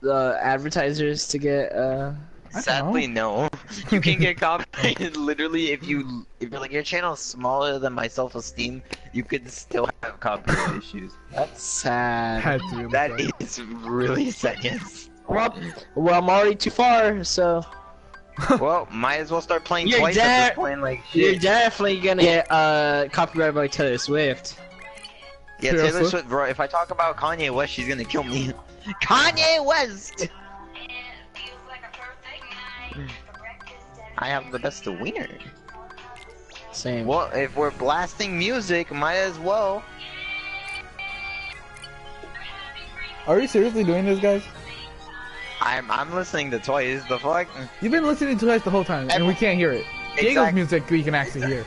the advertisers to get uh? I don't Sadly, no. You can get copyrighted literally if you if you're like your channel is smaller than my self esteem, you could still have copyright issues. That's sad. That's really That sad. is really sad. Yes. Well, well, I'm already too far, so Well, might as well start playing You're twice at this point. Like you're definitely gonna get uh copyrighted by Taylor Swift. Yeah, Taylor Taylor Swift? Swift, bro. If I talk about Kanye West, she's gonna kill me. Kanye West. I have the best of wiener. Same. Well, if we're blasting music, might as well. Are you seriously doing this, guys? I'm I'm listening to Toys. The fuck? You've been listening to us the whole time, and we can't hear it. Exactly. Diego's Exact- music we can actually hear.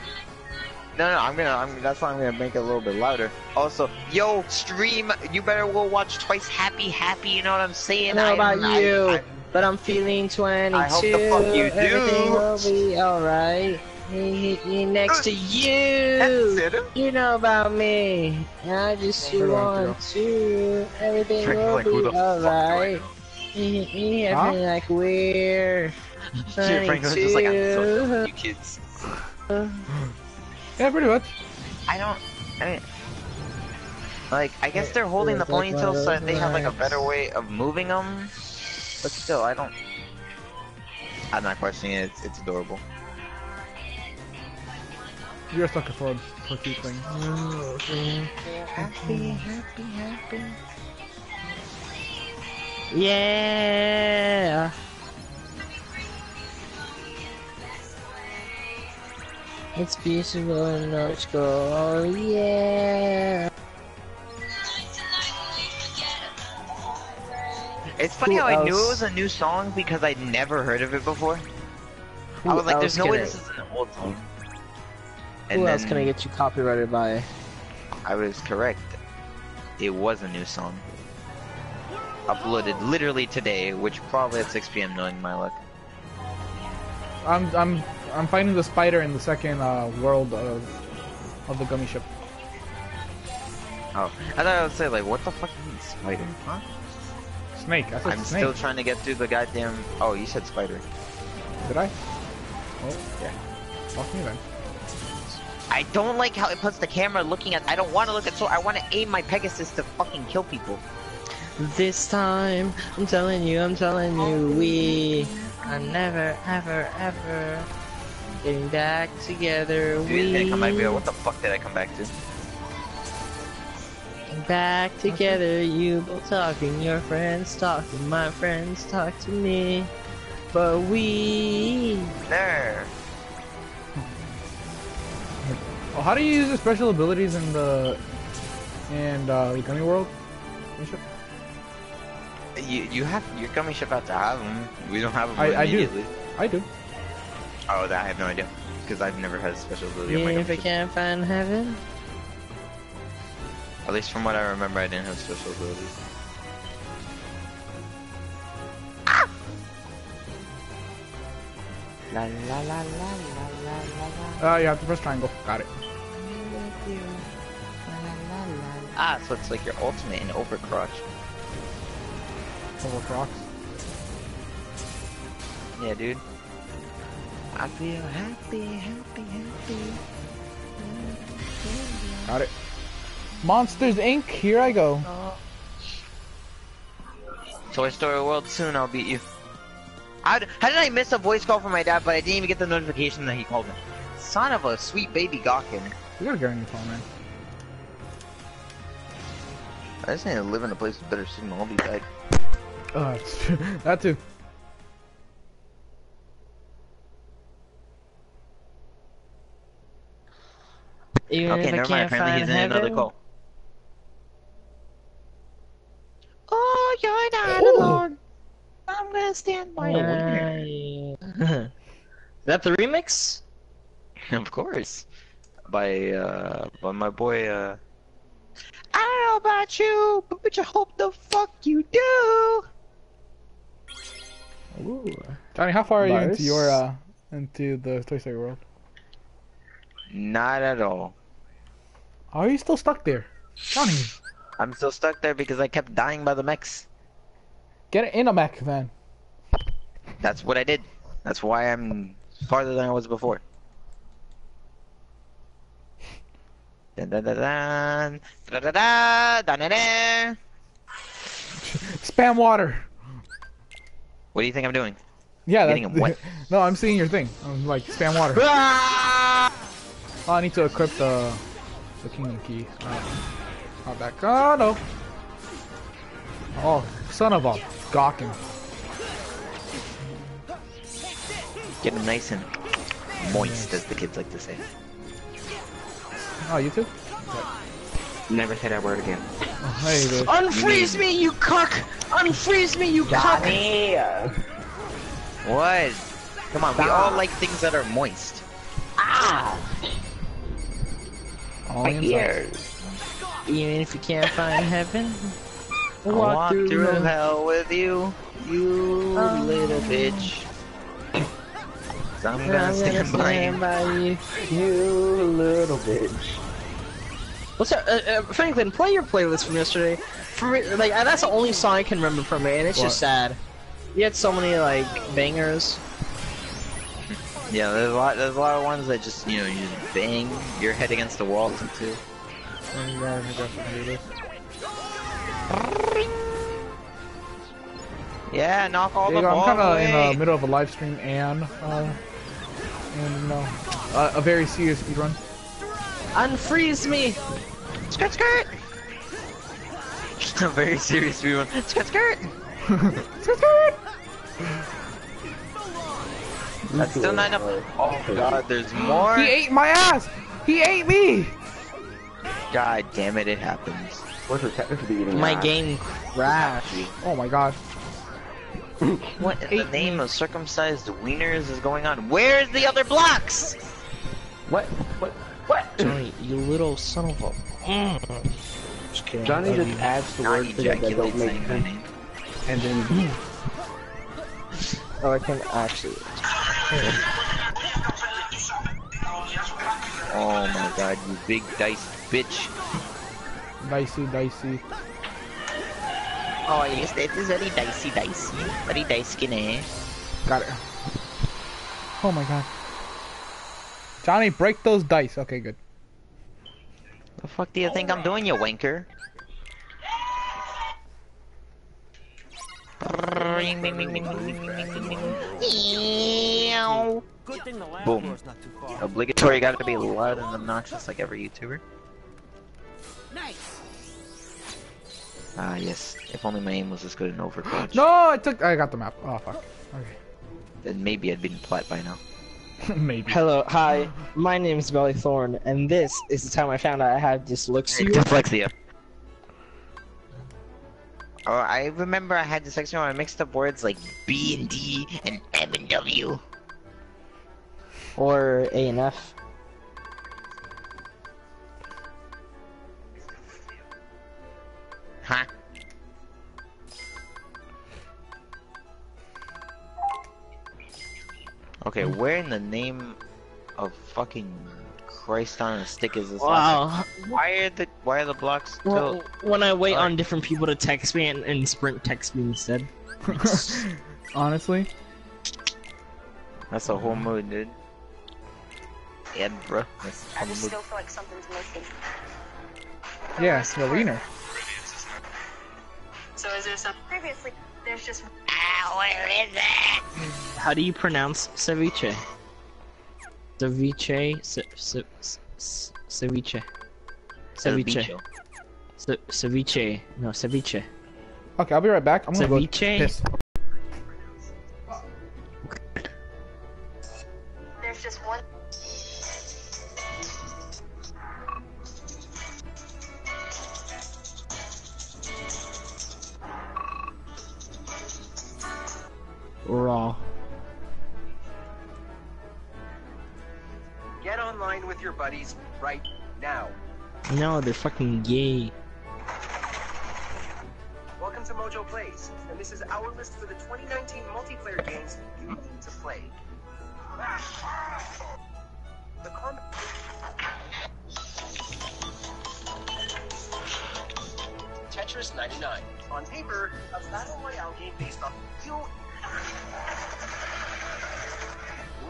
No, no, I'm gonna. I'm. That's why I'm gonna make it a little bit louder. Also, yo, stream. You better go watch Twice Happy Happy. You know what I'm saying? don't know I'm- about I- you, I- but I'm feeling 22. I hope the fuck you do. Everything will be alright. He, he, he next to you. You know about me. I just Hold want to. Everything Frank, will like, be fuck do I alright. He, he Huh? everything like we're. Shit, Frank was just like, I'm so done 22. with you kids. Yeah, pretty much. I don't. I mean, like, I guess they're holding the It's like one ponytails so that they have like a better way of moving them. But still, I don't. I'm not questioning it. It's, it's adorable. You're a sucker for for cute things. Happy, happy, happy. Yeah. It's beautiful and logical. Oh yeah. It's funny Who how I knew it else? was a new song because I'd never heard of it before. I was like, "There's else no way can this it- is an old song." Who And else then can I get you copyrighted by? I was correct. It was a new song. Uploaded literally today, which probably at 6 p.m. knowing my luck. I'm I'm I'm fighting the spider in the second uh, world of of the Gummi ship. Oh, I thought I would say like, what the fuck is mean spider? Huh? Snake. I said I'm snake. still trying to get through the goddamn. Oh, you said spider. Did I? Oh yeah. Fuck me then. I don't like how it puts the camera looking at. I don't want to look at. So I want to aim my Pegasus to fucking kill people. This time, I'm telling you, I'm telling you, we are never, ever, ever getting back together. Dude, We it's gonna come back. like, What the fuck did I come back to? Getting back together. You both talking, your friends talking, my friends talk to me, but we. There. Oh, how do you use the special abilities in the in uh, the Gummi world? Gummi ship? You you have your Gummi ship out to have them. We don't have them I- I do. I do. Oh, that I have no idea because I've never had a special ability on my If Gummi I ship. can't find heaven, at least from what I remember, I didn't have special abilities. Ah! La la la la la la la. Uh, you have to press triangle. Got it. Ah, so it's like your ultimate in Overcrotch. Overcrotch? Yeah, dude. I feel happy, happy, happy. Got it. Monsters Inc. Here I go. Toy Story World soon, I'll beat you. How did, how did I miss a voice call from my dad, but I didn't even get the notification that he called me? Son of a sweet baby Gawkin. You gotta get a new phone, man. I just need to live in a place with better signal. I'll be back. Oh, that's that too. Even okay, never mind. Apparently he's in another call. Oh, you're not Ooh. alone. I'm gonna stand by you. winner. Is that the remix? of course. By, uh, by my boy, uh... I don't know about you, but, but you hope the fuck you do. Ooh. Johnny, how far are you into your uh into the Toy Story world? Not at all. Are you still stuck there? Johnny, I'm still stuck there because I kept dying by the mechs. get in a mech then. That's what I did. That's why I'm farther than I was before. Dun dun dun dun da da da da da da. Spam water. What do you think I'm doing? Yeah, Getting that's him wet. no. I'm seeing your thing. I'm like spam water. Ah! Oh, I need to equip the the kingdom key. Uh, not that. Oh no. Oh, son of a gawking. Get him nice and moist, as the kids like to say. Oh, you too? Never say that word again. Oh, hey. Unfreeze me, you cuck! Unfreeze me, you cuck! Johnny! What? Come on, we all like things that are moist. Ah! All My ears. Even if you can't find heaven, I'll walk through hell with you, you Oh. little bitch. 'Cause I'm I'm gonna gonna stand by stand you. by you. You little bitch. What's up, uh, uh, Franklin? Play your playlist from yesterday. For me, like uh, that's the only song I can remember from it, and it's What? just sad. You had so many like bangers. Yeah, there's a lot. There's a lot of ones that just you know you just bang your head against the wall too. Yeah, knock all There the you go. I'm kind of in the middle of a live stream and uh, and you know, uh, a very serious speedrun. Unfreeze me! Skirt, skirt. a very serious one. Skirt, skirt. That's still not enough. Oh god, there's more. He ate my ass. He ate me. God damn it, it happens. What's the technically eating My ass? game crashed. Oh my god. What in the name of circumcised wieners is going on? Where's the other blocks? What? What? What? Johnny, you little son of a. Mm. Just kidding. Johnny just you. adds the Not words that that don't make sense, and then Oh, I can actually. Oh my god, you big dice bitch. Dicey, dicey. Oh yes, that is very dicey dicey. Very dicey eh? Got it. Oh my god. Johnny, break those dice. Okay, good. The fuck do you think I'm doing, you wanker? Good thing the last Boom. floor's not too far. Obligatory got to be loud and obnoxious like every YouTuber. Nice. Ah yes, if only my aim was as good in Overwatch. No, I took. I got the map. Oh fuck. Okay. Then maybe I'd been plat by now. Maybe. Hello, hi. My name is Belly Thorn, and this is the time I found out I have dyslexia. Dyslexia. Oh, I remember I had dyslexia when I mixed up words like B and D and M and W. Or A and F. Huh? Okay, where in the name of fucking Christ on a stick is this? Wow. happening? Why are the why are the blocks? Well, when I wait Sorry. on different people to text me and, and Sprint text me instead. Honestly, That's a whole mood, dude. Yeah, bro. That's a I whole just mood. still feel like something's missing. yeah, it's the wiener. So is there some previously? There's just. Ah, where is it? How do you pronounce ceviche? Ceviche, ce, ce, ce, ceviche, ceviche, ceviche. No, ceviche. Okay, I'll be right back. I'm gonna go piss. There's just one. Raw. Get online with your buddies right now. No, they're fucking gay. Welcome to Mojo Plays, and this is our list for the 2019 multiplayer games you need to play. The con- Tetris 99. On paper, a battle royale game based on real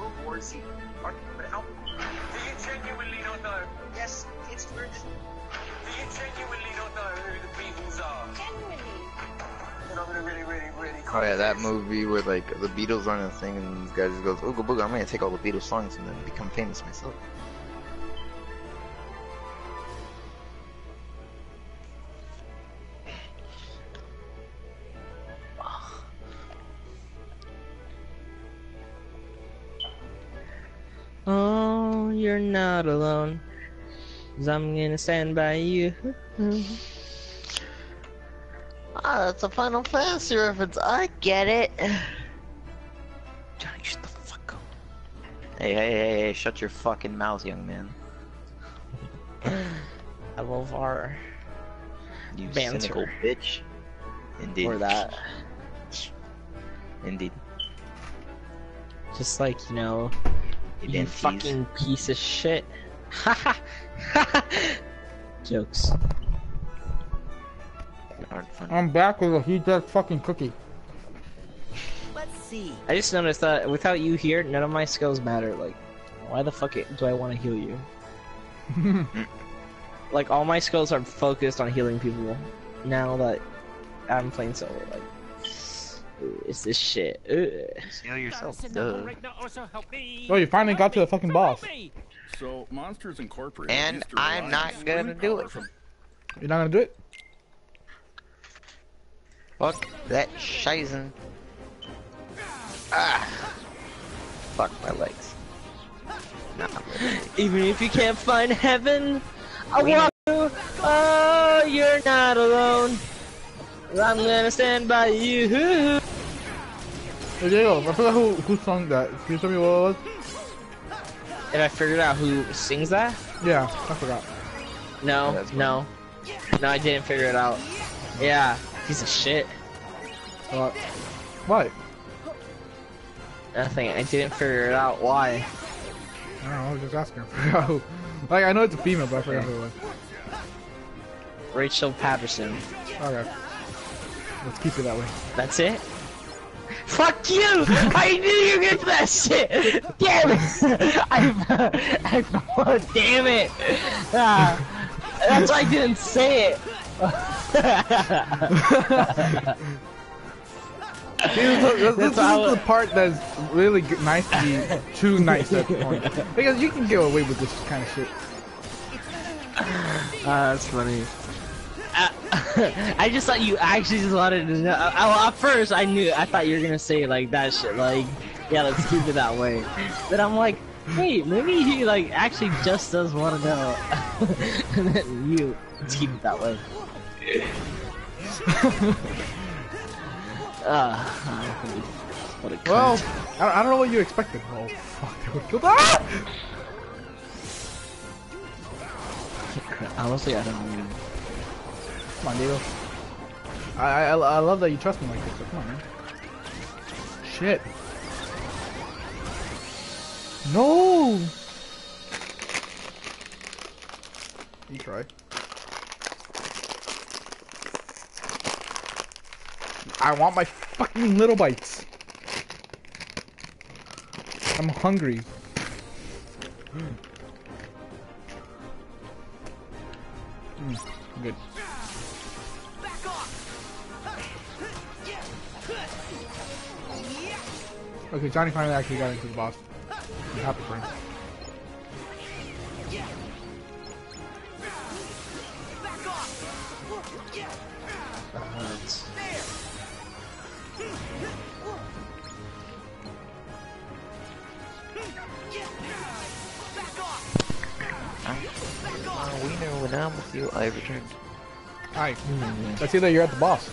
World War Z. Are-? Do you genuinely not know? Yes, it's weird. Do you genuinely not know who the Beatles are? Genuinely. Oh yeah, that movie where like the Beatles are on a thing and this guy just goes, Ooga booga, I'm gonna take all the Beatles songs and then become famous myself. Cause I'm gonna stand by you. Ah, that's a Final Fantasy reference. I get it. Johnny, shut the fuck up. Hey, hey, hey, hey, shut your fucking mouth, young man. I love our You Banter. cynical bitch. Indeed. or that. Indeed. Just like, you know, You you fucking piece of shit. Haha. Jokes. Hard fun. I'm back with a huge ass fucking cookie. Let's see. I just noticed that without you here, none of my skills matter. Like, why the fuck it- do I want to heal you? like, all my skills are focused on healing people. Now that I'm playing solo, like, ooh, it's this shit. Ugh. Heal yourself. Duh. Oh, you finally got to the fucking boss. So, Monsters Incorporated. And used I'm not gonna do it. From You're not gonna do it? Fuck that shizen. Ah. Fuck my legs. Nah. Even if you can't find heaven, I want you. Oh, you're not alone. I'm gonna stand by you. Hey, Diego, I forgot who, who sung that. Can you tell me what it was? Did I figured out who sings that? Yeah, I forgot. No, that's no. No, I didn't figure it out. Yeah, piece of shit. What? What? Nothing, I didn't figure it out. Why? I don't know, I was just asking. I forgot who. Like, I know it's a female, but I forgot who it was. Rachel Patterson. Okay. Let's keep it that way. That's it? Fuck you! I knew you gonna that shit! Damn it! I, I, oh, damn it! Ah, that's why I didn't say it! This, is- this, is the part that's really good, nice to be too nice at the point. Because you can get away with this kind of shit. Ah, that's funny. I, I just thought you actually just wanted to know. I, at first, I knew. I thought you were gonna say like that shit. Like, yeah, let's keep it that way. But I'm like, wait, maybe he like actually just does want to know. and then you let's keep it that way. uh, what a cunt. Well, I don't, I don't know what you expected. Oh, fuck, they would kill Ah! honestly, I don't know. Come on, Diego. I, I, I love that you trust me like this, but come on, man. Shit. No! You try. I want my fucking little bites. I'm hungry. Mm, good. Okay, Johnny finally actually got into the boss. I'm happy for him. Uh, we know when I'm with you, I returned. Alright, let's see that you're at the boss.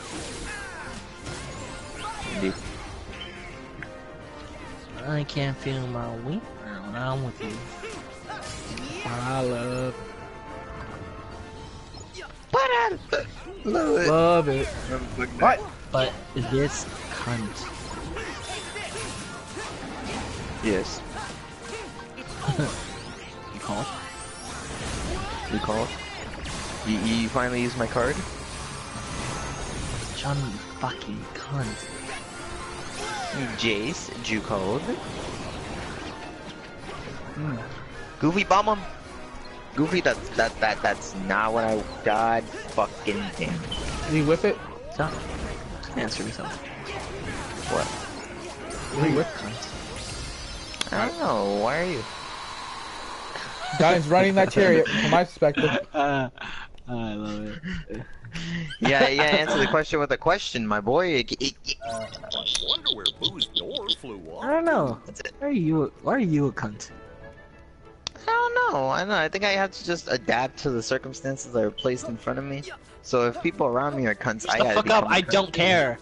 Indeed. I can't feel my wiener when I'm with you. I love, But I love it. love it. What? But this cunt. Yes. You call it? You call it? You, you finally used my card? Johnny, fucking cunt. Jace, Jew code. Hmm. Goofy bomb him. Goofy, that's that that that's not what I. God fucking damn. Did he whip it? Stop. Answer me something. What? Did he whip? I don't know. Why are you? Guys running that chariot, from my perspective. Uh, I love it. Yeah, yeah. Answer the question with a question, my boy. It- it- it- I wonder where Boo's door flew off. I don't know. That's it. Why are you? Why are you a cunt? I don't know. I don't know. I think I have to just adapt to the circumstances that are placed in front of me. So if people around me are cunts, I Shut the gotta fuck up! become a I cunt. don't care.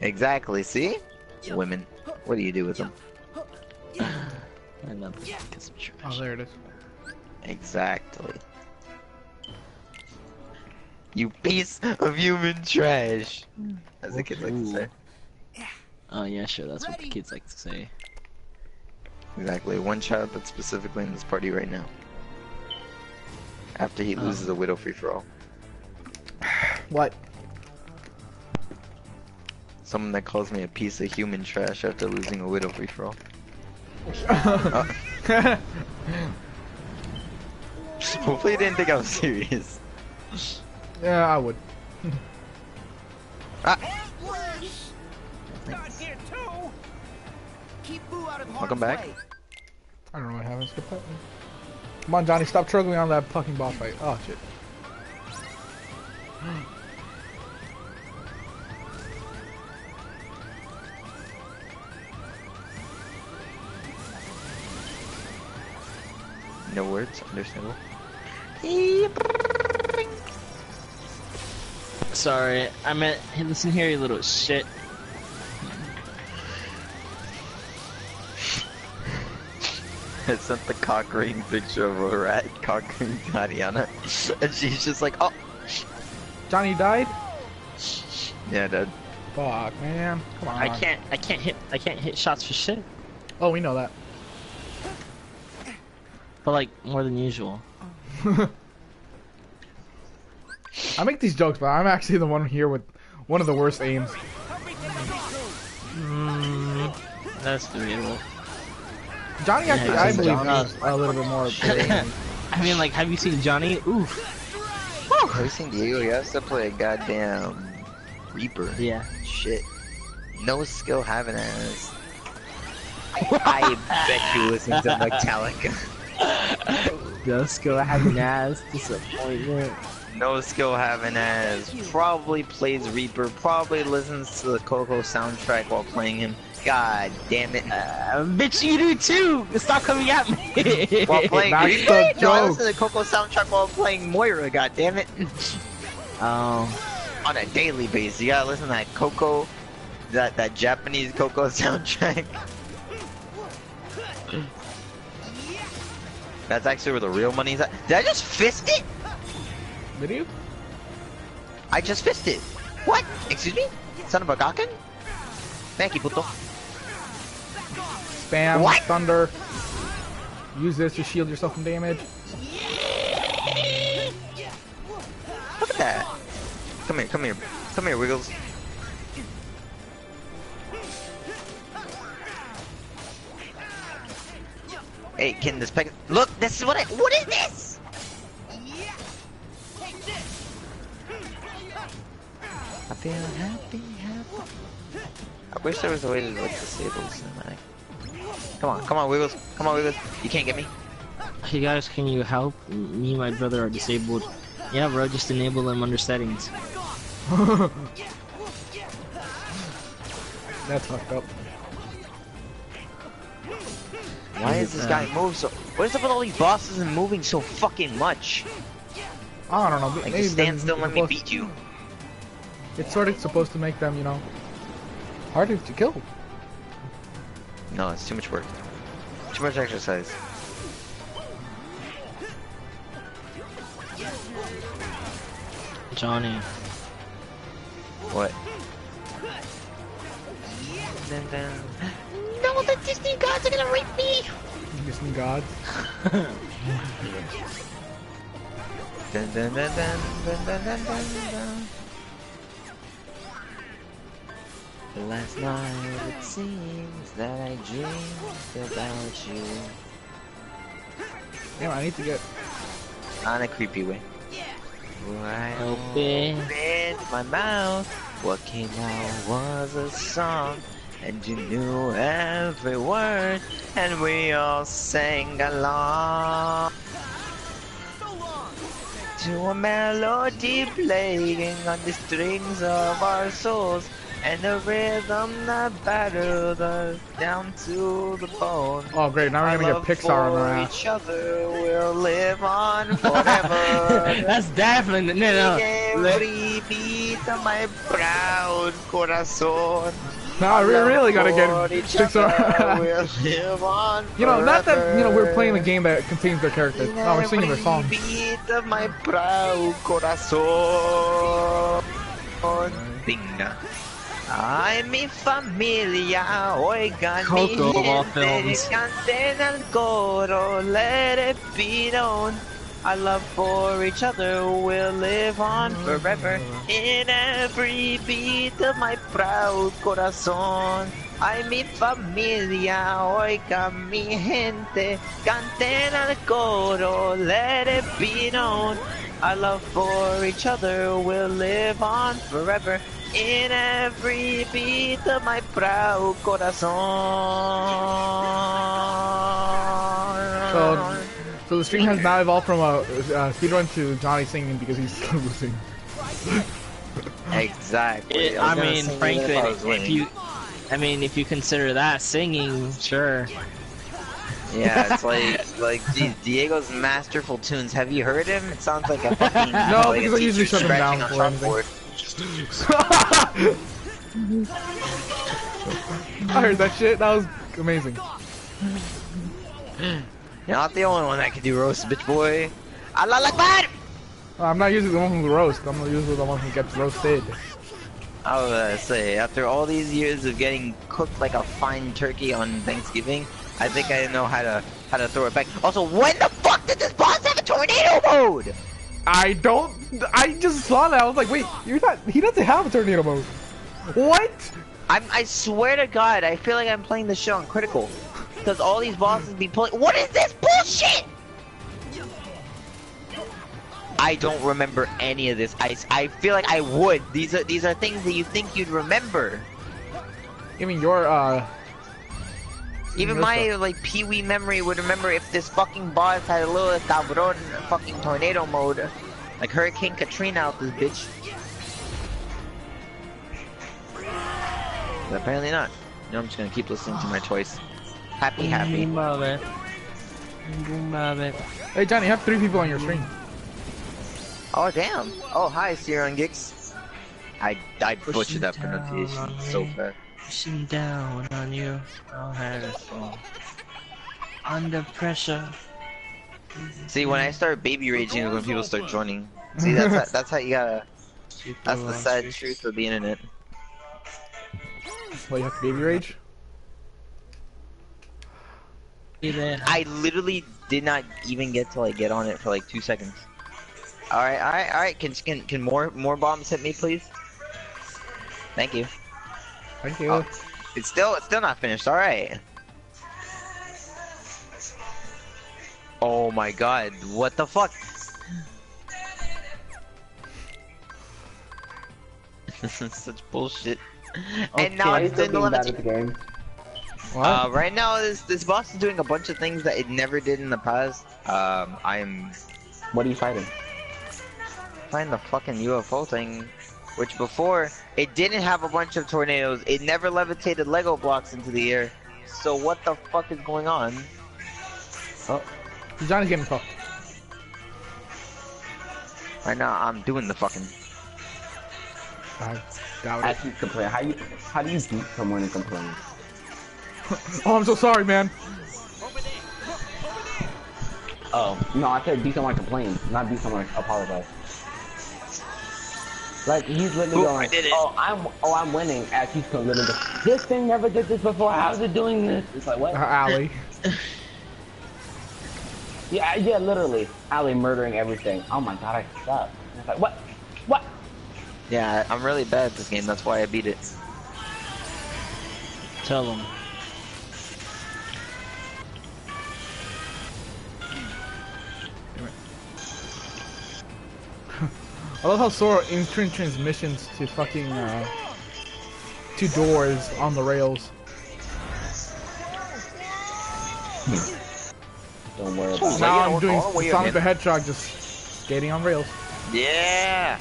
Exactly. See? Women. What do you do with them? I love it. Get some oh, trash. Oh, there it is. Exactly. You piece of human trash. As the kids like to say. Oh yeah, sure. That's what the kids like to say. Exactly. One child that's specifically in this party right now. After he Oh. loses a widow free for all. What? Someone that calls me a piece of human trash after losing a widow free for all. Uh. Hopefully, you didn't think I was serious. yeah, I would. Ah, Got here too. Out of harm's welcome back. way. I don't know what happened. Skip that one. Come on, Johnny, stop struggling on that fucking boss fight. Oh shit. No words, understandable. Sorry, I meant. Hey, listen here, you little shit. I sent the cock ring picture of a rat conquering Tatiana, and she's just like, oh, Johnny died? yeah, dude. Fuck, man. Come on. I can't. I can't hit. I can't hit shots for shit. Oh, we know that. But like more than usual. I make these jokes, but I'm actually the one here with one of the worst aims. Mm, that's debatable. Johnny actually, Yeah, I believe, Johnny. has a little bit more. I mean, like, have you seen Johnny? Oof. Have you seen Diego? He has to play a goddamn Reaper. Yeah. Shit. No skill having ass. I bet you listen to Metallica. Just go having ass disappointment. No skill having as Probably plays Reaper. Probably listens to the Coco soundtrack while playing him. God damn it. Uh, bitch, you do too. Stop coming at me. while playing That's Reaper? No, I listen to the Coco soundtrack while playing Moira. God damn it. um, On a daily basis, you gotta listen to that Coco, that that Japanese Coco soundtrack. That's actually where the real money's at. Did I just fist it? Did you? I just fisted. What? Excuse me? Son of a gawkin? Thank you, puto. Spam, What? thunder. Use this to shield yourself from damage. Look at that. Come here, come here, come here, Wiggles. Hey, can this peg? Look, this is what I. What is this? I feel happy, happy. I wish there was a way to like disable cinematic. Come on, come on, Wiggles. Come on, Wiggles. You can't get me. Hey guys, can you help? Me and my brother are disabled. Yeah, bro, just enable them under settings. That's fucked up. Why is this guy move so? What is up with all these bosses and moving so fucking much? I don't know. Like, maybe just stand then still and let me beat you. It's sort of supposed to make them, you know, harder to kill. No, it's too much work. Too much exercise. Johnny. What? Dun, dun. No, the Disney gods are gonna rape me! Disney gods. Dun, dun, dun, dun, dun, dun, dun, dun, Last night it seems that I dreamed about you. Damn, I need to get. Not in a creepy way. Right Open. opened my mouth. What came out was a song, and you knew every word, and we all sang along. To a melody playing on the strings of our souls, and a rhythm that battled us down to the bone. Oh great, now we're gonna get Pixar on love our ass. each other will live on forever. That's definitely no no. Every beat of my proud corazón. Now we're really gonna get Pixar. other will live on you know, not that you know we're playing the forever. game that contains their characters. No, oh, we're singing their song. Beat of my proud corazón. Binga. Ay, mi familia, oigan mi gente, canten al coro, let it be known. Our love for each other will live on mm. forever in every beat of my proud corazón. Ay, mi familia, oigan mi gente, canten al coro, let it be known. Our love for each other will live on forever in every beat of my proud corazón. So, so the stream has now evolved from a uh, speedrun to Johnny singing because he's still losing. Exactly. It- I I mean, sing it frankly, if if you, I mean, if you consider that singing, sure. Yeah, it's like like Di- Diego's masterful tunes. Have you heard him? It sounds like a fucking No, like because a I usually teacher shut him down scratching for on anything. I heard that shit. That was amazing. You're not the only one that can do roast, bitch boy. Allah Akbar! I'm not usually the one who roast. I'm usually the one who gets roasted. I was gonna say, after all these years of getting cooked like a fine turkey on Thanksgiving, I think I know how to how to throw it back. Also, when the fuck did this boss have a tornado mode? I don't. I just saw that. I was like, wait, you're not. He doesn't have a tornado mode. What? I'm, I swear to God, I feel like I'm playing the show on critical. Because all these bosses be pulling. What is this bullshit? I don't remember any of this. I, I feel like I would. These are these are things that you think you'd remember. I mean, your uh. Even my stuff. like Pee Wee memory would remember if this fucking boss had a little cabron fucking tornado mode, like Hurricane Katrina out this bitch. But apparently not. No, I'm just gonna keep listening to my choice. Happy, happy. Love it. Love it. Hey Johnny, you have three people on your stream. Oh damn! Oh hi, Siron Gix. I I butchered that pronunciation so fast. Pushing down on you. I'll have it fall. Under pressure. See, when I start baby raging is when people start joining. See, that's how, that's how you gotta. That's the sad truth of the internet. Well, you have to baby rage. there. I literally did not even get to like get on it for like two seconds. All right, all right, all right. Can can can more more bombs hit me, please? Thank you. Thank you. Oh, it's still it's still not finished. All right. Oh my god! What the fuck? Such bullshit. and now it's still in the bad at the game. What? Uh, right now, this this boss is doing a bunch of things that it never did in the past. Um, I'm What are you fighting? find the fucking UFO thing, which before it didn't have a bunch of tornadoes. It never levitated Lego blocks into the air. So what the fuck is going on? Oh, Johnny's getting fucked. Right now, I'm doing the fucking. I doubt as it. you complain, how you how do you beat someone and complain? Oh, I'm so sorry, man. Oh no, I said beat someone and complain, not beat someone and apologize. Like he's literally Ooh, going, I did it. oh I'm oh I'm winning as he's literally go, this thing never did this before. How's it doing this? It's like what? Uh, Allie. Yeah, yeah, literally. Ali murdering everything. Oh my god, I suck. And It's like, what? What? Yeah, I'm really bad at this game. That's why I beat it. Tell him. I love how Sora entering transmissions to fucking uh, two doors on the rails. Don't worry about now I'm doing all the way Sonic the. Hedgehog just skating on rails. Yeah,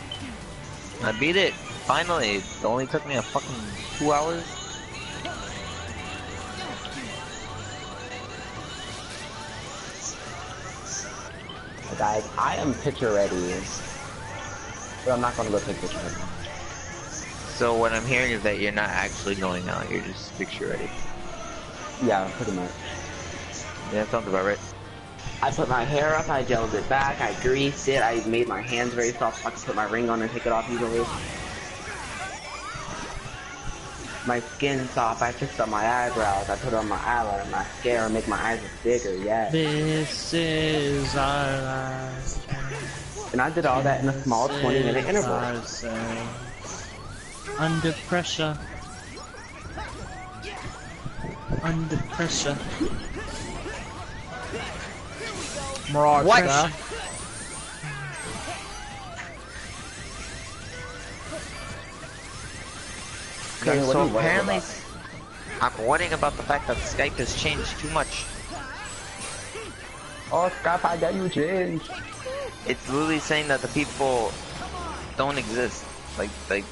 I beat it. Finally, it only took me a fucking two hours. Guys, I am picture ready. But I'm not gonna go take pictures right now. So what I'm hearing is that you're not actually going out. You're just picture ready. Yeah, pretty much. Yeah, that sounds about right. I put my hair up, I gelled it back, I greased it, I made my hands very soft so I could put my ring on and take it off easily. My skin soft, I fixed up my eyebrows, I put on my eyeliner, My mascara, make my eyes look bigger, yeah. This is our last And I did all that in a small 20 minute interval. Under pressure. Under pressure. Mirage. What? huh? Okay, Johnny, so are you worried apparently. I'm worrying about the fact that Skype has changed too much. Oh, Skype, I got you changed. It's literally saying that the people don't exist. Like, like,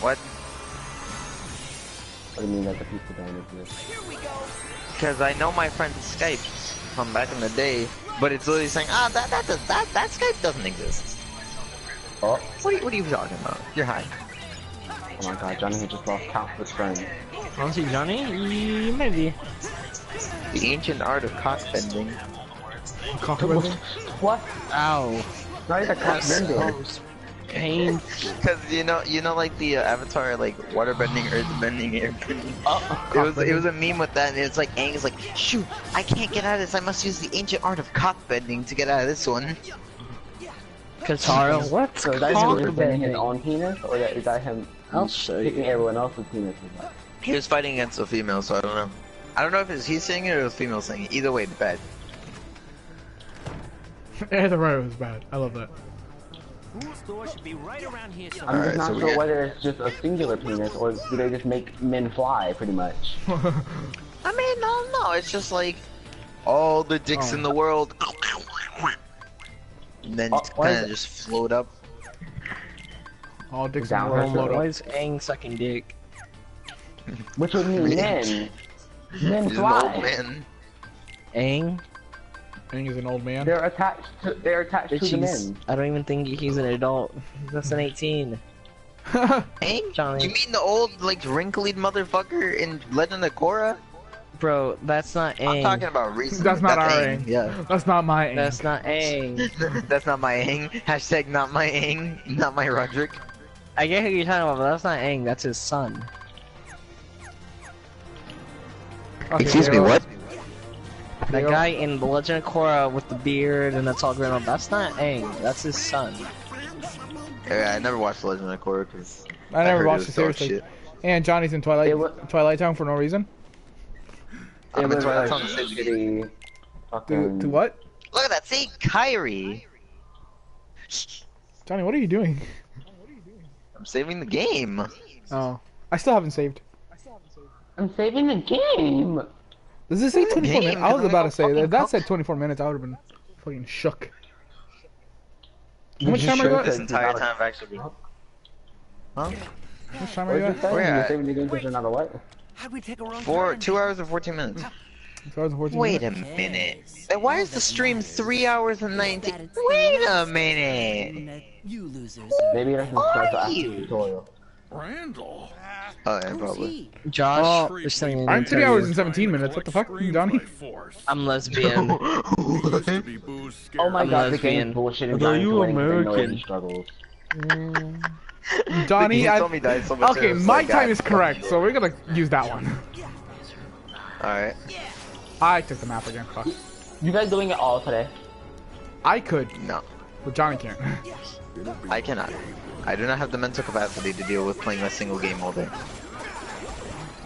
what? What do you mean that the people don't exist? Because I know my friend's Skype from back in the day, but it's literally saying, ah, that that does, that that Skype doesn't exist. Oh, What are you, what are you talking about? You're high. oh my god, Johnny had just lost countless friends. Honestly, Johnny, maybe. The ancient art of cock bending. Cockroach. What? Ow. Not even cock bending. Pain. Because you know, you know, like the uh, Avatar, like water bending, earth bending, air bending. Oh, It was it was a meme with that, and it's like Aang is like, shoot, I can't get out of this. I must use the ancient art of cock bending to get out of this one. Katara, what's So is that him cock representing his bending? own penis, or that, is that him I'll show picking you. everyone else's penis? He was fighting against a female, so I don't know. I don't know if it's he saying it or the female saying it. Either way, it's bad. Either way was bad. I love that. Whose store should be right around here I'm somewhere. just not so sure get- whether it's just a singular penis, or do they just make men fly, pretty much? I mean, no, no, it's just like all the dicks Oh. in the world, and then Oh, kind of just float up. All dicks in Down the world her load Why up. is Aang sucking dick? Which would mean men. Men He's an old fly. man. Aang? Aang is an old man. They're attached to. They're attached to the men. I don't even think he's an adult. He's less than 18. Aang? Johnny. You mean the old, like, wrinkled motherfucker in Legend of Korra? Bro, that's not Aang. I'm talking about recent. That's not our Aang. Aang. Yeah. That's not my Aang. That's not Aang. That's not my Aang. Hashtag not my Aang. Not my Roderick. I get who you're talking about, but that's not Aang. That's his son. Okay, Excuse me, Daryl. what? That guy in The Legend of Korra with the beard and the tall grandma, that's not Aang, that's his son. Yeah, I never watched Legend of Korra because I never heard watched was it seriously. shit. And Johnny's in Twilight Twilight Town for no reason. I'm It in Twilight Town to the shitty fucking- to what? Look at that, see Kairi. Johnny, what are you doing? I'm saving the game. Oh, I still haven't saved. I'm saving the game. Does it say 24 game? minutes? I was about to say if that said 24 minutes, I would have been fucking shook. How Did much time are you at? This entire time I've actually been. Huh? How much time are you at? Where at? saving the game because you're not a what? How'd we take a wrong Four, turn? two hours and 14 minutes. Two hours and 14 Wait a minute. Then Why is the stream three hours and 19? Wait a minute. You losers. Maybe it doesn't start the actual you? tutorial. Randall. Oh, yeah, probably. Josh, Oh, there's something I I'm three hours and 17 minutes. What the fuck, Johnny? I'm lesbian. Used to be booze scared. Oh my I'm god, the lesbian. game's bullshit and But are you away because they know American? he struggles. Johnny, He I, told me that so much okay, my like, time ah, is correct, so we're gonna use that one. Alright. I took the map again. Fuck. You guys doing it all today? I could, No, but Johnny can't. I cannot. I do not have the mental capacity to deal with playing a single game all day.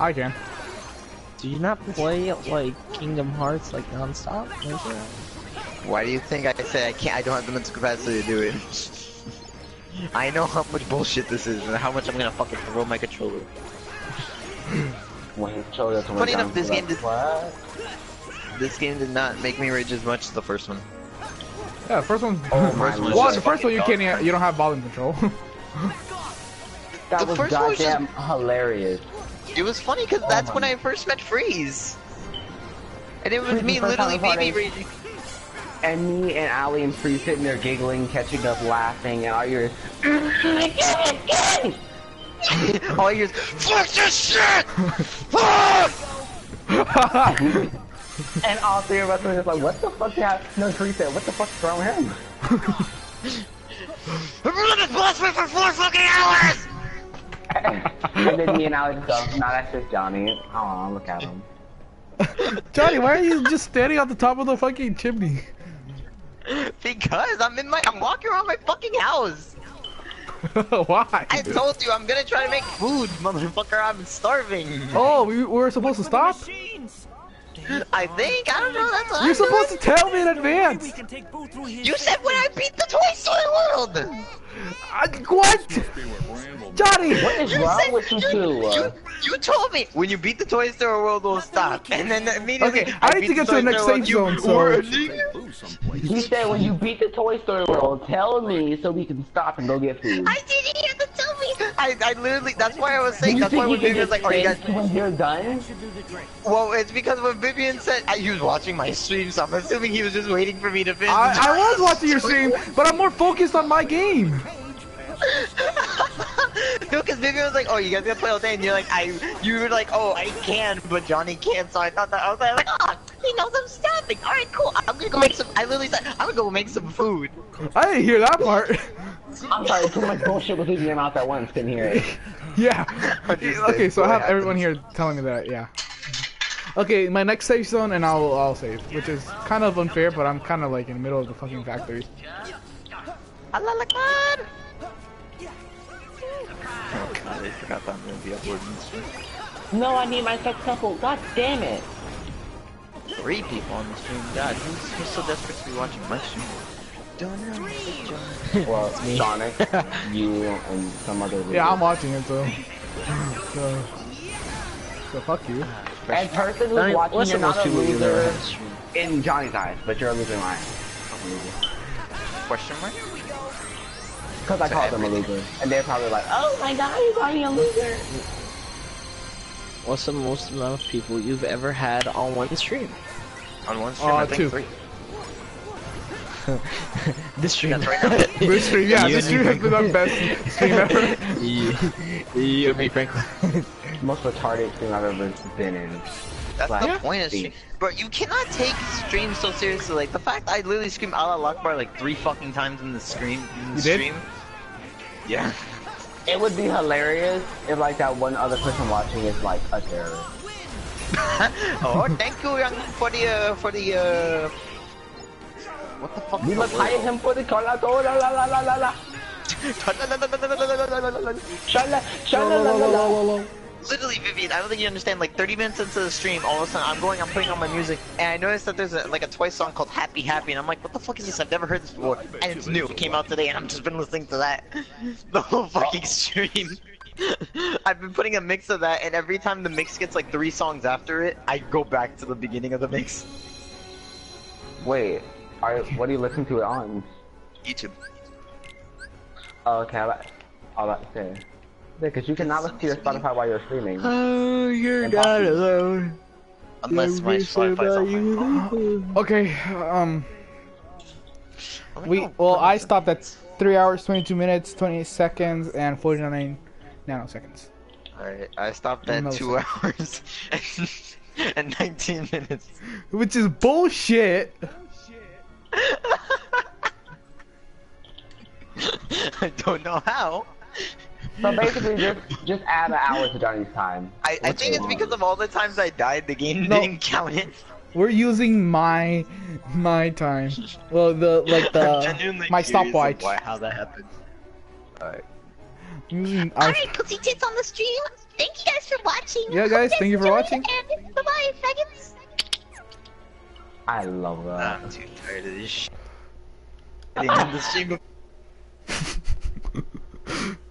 I can. Do you not play like Kingdom Hearts like nonstop? Like, Why do you think I say I can't? I don't have the mental capacity to do it. I know how much bullshit this is and how much I'm gonna fucking throw my controller. When he showed us Funny enough, this game did- What? This game did not make me rage as much as the first one. Yeah, the first one's. Oh my First one's well, the first one you fucking can't. e- You don't have volume control. That The was first one was just- goddamn hilarious. It was funny because oh that's Oh when my- I first met Freeze. And it was Freeze me literally baby raging. And me and Ali and Freeze sitting there giggling, catching up, laughing, and all you're All is, fuck this shit! Fuck! and all three of us were just like, what the fuck happened? No, Free said, what the fuck's wrong with him? I've been on this boss for four fucking hours! and then me and Ali just go, nah, that's just Johnny. Oh, look at him. Johnny, why are you just standing on the top of the fucking chimney? Because I'm in my, I'm walking around my fucking house. why? I told you I'm gonna try to make food, motherfucker. I'm starving. Oh, we, we were supposed to stop. I think I don't know. That's what You're I'm supposed to tell me in advance. We can take Boo through his You said when I beat the Toy Story World. I, what? Be what Randall Johnny! What is You wrong said- with you you, two? You, you told me when you beat the Toy Story World, we'll stop. And then immediately, Okay, I need beat to get to the next safe zone, you so- a nigga. Boo someplace. He said when you beat the Toy Story world, tell me so we can stop and go get food. I didn't hear the tell me. I, I literally, that's why I was saying, you that's why think when you can Vivian was just like, oh, you guys, say when you're done? well, it's because when Vivian said, I, he was watching my stream, so I'm assuming he was just waiting for me to finish. I, I was watching your stream, but I'm more focused on my game. No, because Vivian was like, "Oh, you guys gonna play all day?" And you're like, "I," you were like, "Oh, I can," but Johnny can't. So I thought that I was like, "Oh, he knows I'm stopping. All right, cool. I'm gonna go make some." I literally said, "I'm gonna go make some food." I didn't hear that part. I'm sorry, too much bullshit was leaving your mouth at once. Didn't hear it. yeah. Okay, so I What have everyone here telling me that. Yeah. Okay, my next safe zone, and I'll I'll save, which is kind of unfair, but I'm kind of like in the middle of the fucking factory. Allah Akbar. I forgot that I'm gonna be uploading this. shit. No, I need my sex couple. God damn it. Three people on the stream. God, who's, who's so desperate to be watching my stream? Don't know. John. Well, Sonic, you, and some other. Yeah, I'm watching it, so. So, so fuck you. And person who's Johnny, watching, what's you're not a people loser had on stream? in Johnny's eyes, but you're a loser in mine. Question mark? Because I called them a loser, and they're probably like, "Oh my god, you called me a loser." What's the most amount of people you've ever had on one stream? On one stream, Uh, I think two. three. This stream. That's right. This stream, yeah, You this stream has been our best stream ever. you, you and me, Franklin. Most retarded thing I've ever been in. That's Like, the point of stream. Bro, you cannot take streams so seriously. Like, the fact I literally screamed Allah Akbar like three fucking times in the scream. In the You did? Yeah. It would be hilarious if like that one other person watching is like a terrorist. oh, thank you, young, for the uh, for the uh. What the fuck? We must hire him for the collateral. La la la la la la. Shala, shala, la la la. Literally, Vivian, I don't think you understand. Like 30 minutes into the stream, all of a sudden I'm going, I'm putting on my music, and I noticed that there's a, like a Twice song called Happy Happy, and I'm like, what the fuck is this? I've never heard this before, and it's new. It came out today, and I've just been listening to that the whole fucking stream. I've been putting a mix of that, and every time the mix gets like three songs after it, I go back to the beginning of the mix. Wait, are what are you listening to it on? YouTube. Oh, okay, I like, I like to say. Yeah, because you cannot listen to your Spotify while you're streaming. Oh, you're Impossible. alone. Unless my Spotify's on my. Okay, um, we well, I stopped at three hours, twenty-two minutes, twenty seconds, and forty-nine nanoseconds. Alright, I stopped at two hours and, and 19 minutes. Which is bullshit. I don't know how. So basically, just just add an hour to Johnny's time. I, I think it's because of all the times I died, the game No. didn't count it. We're using my my time. Well, the like the my stopwatch. Why, how that happened. Alright. Using I, Alright, pussy tits on the stream. Thank you guys for watching. Yeah, guys, thank you for watching. Bye bye, faggots. I love that. I'm too tired of this shit. I didn't end the stream before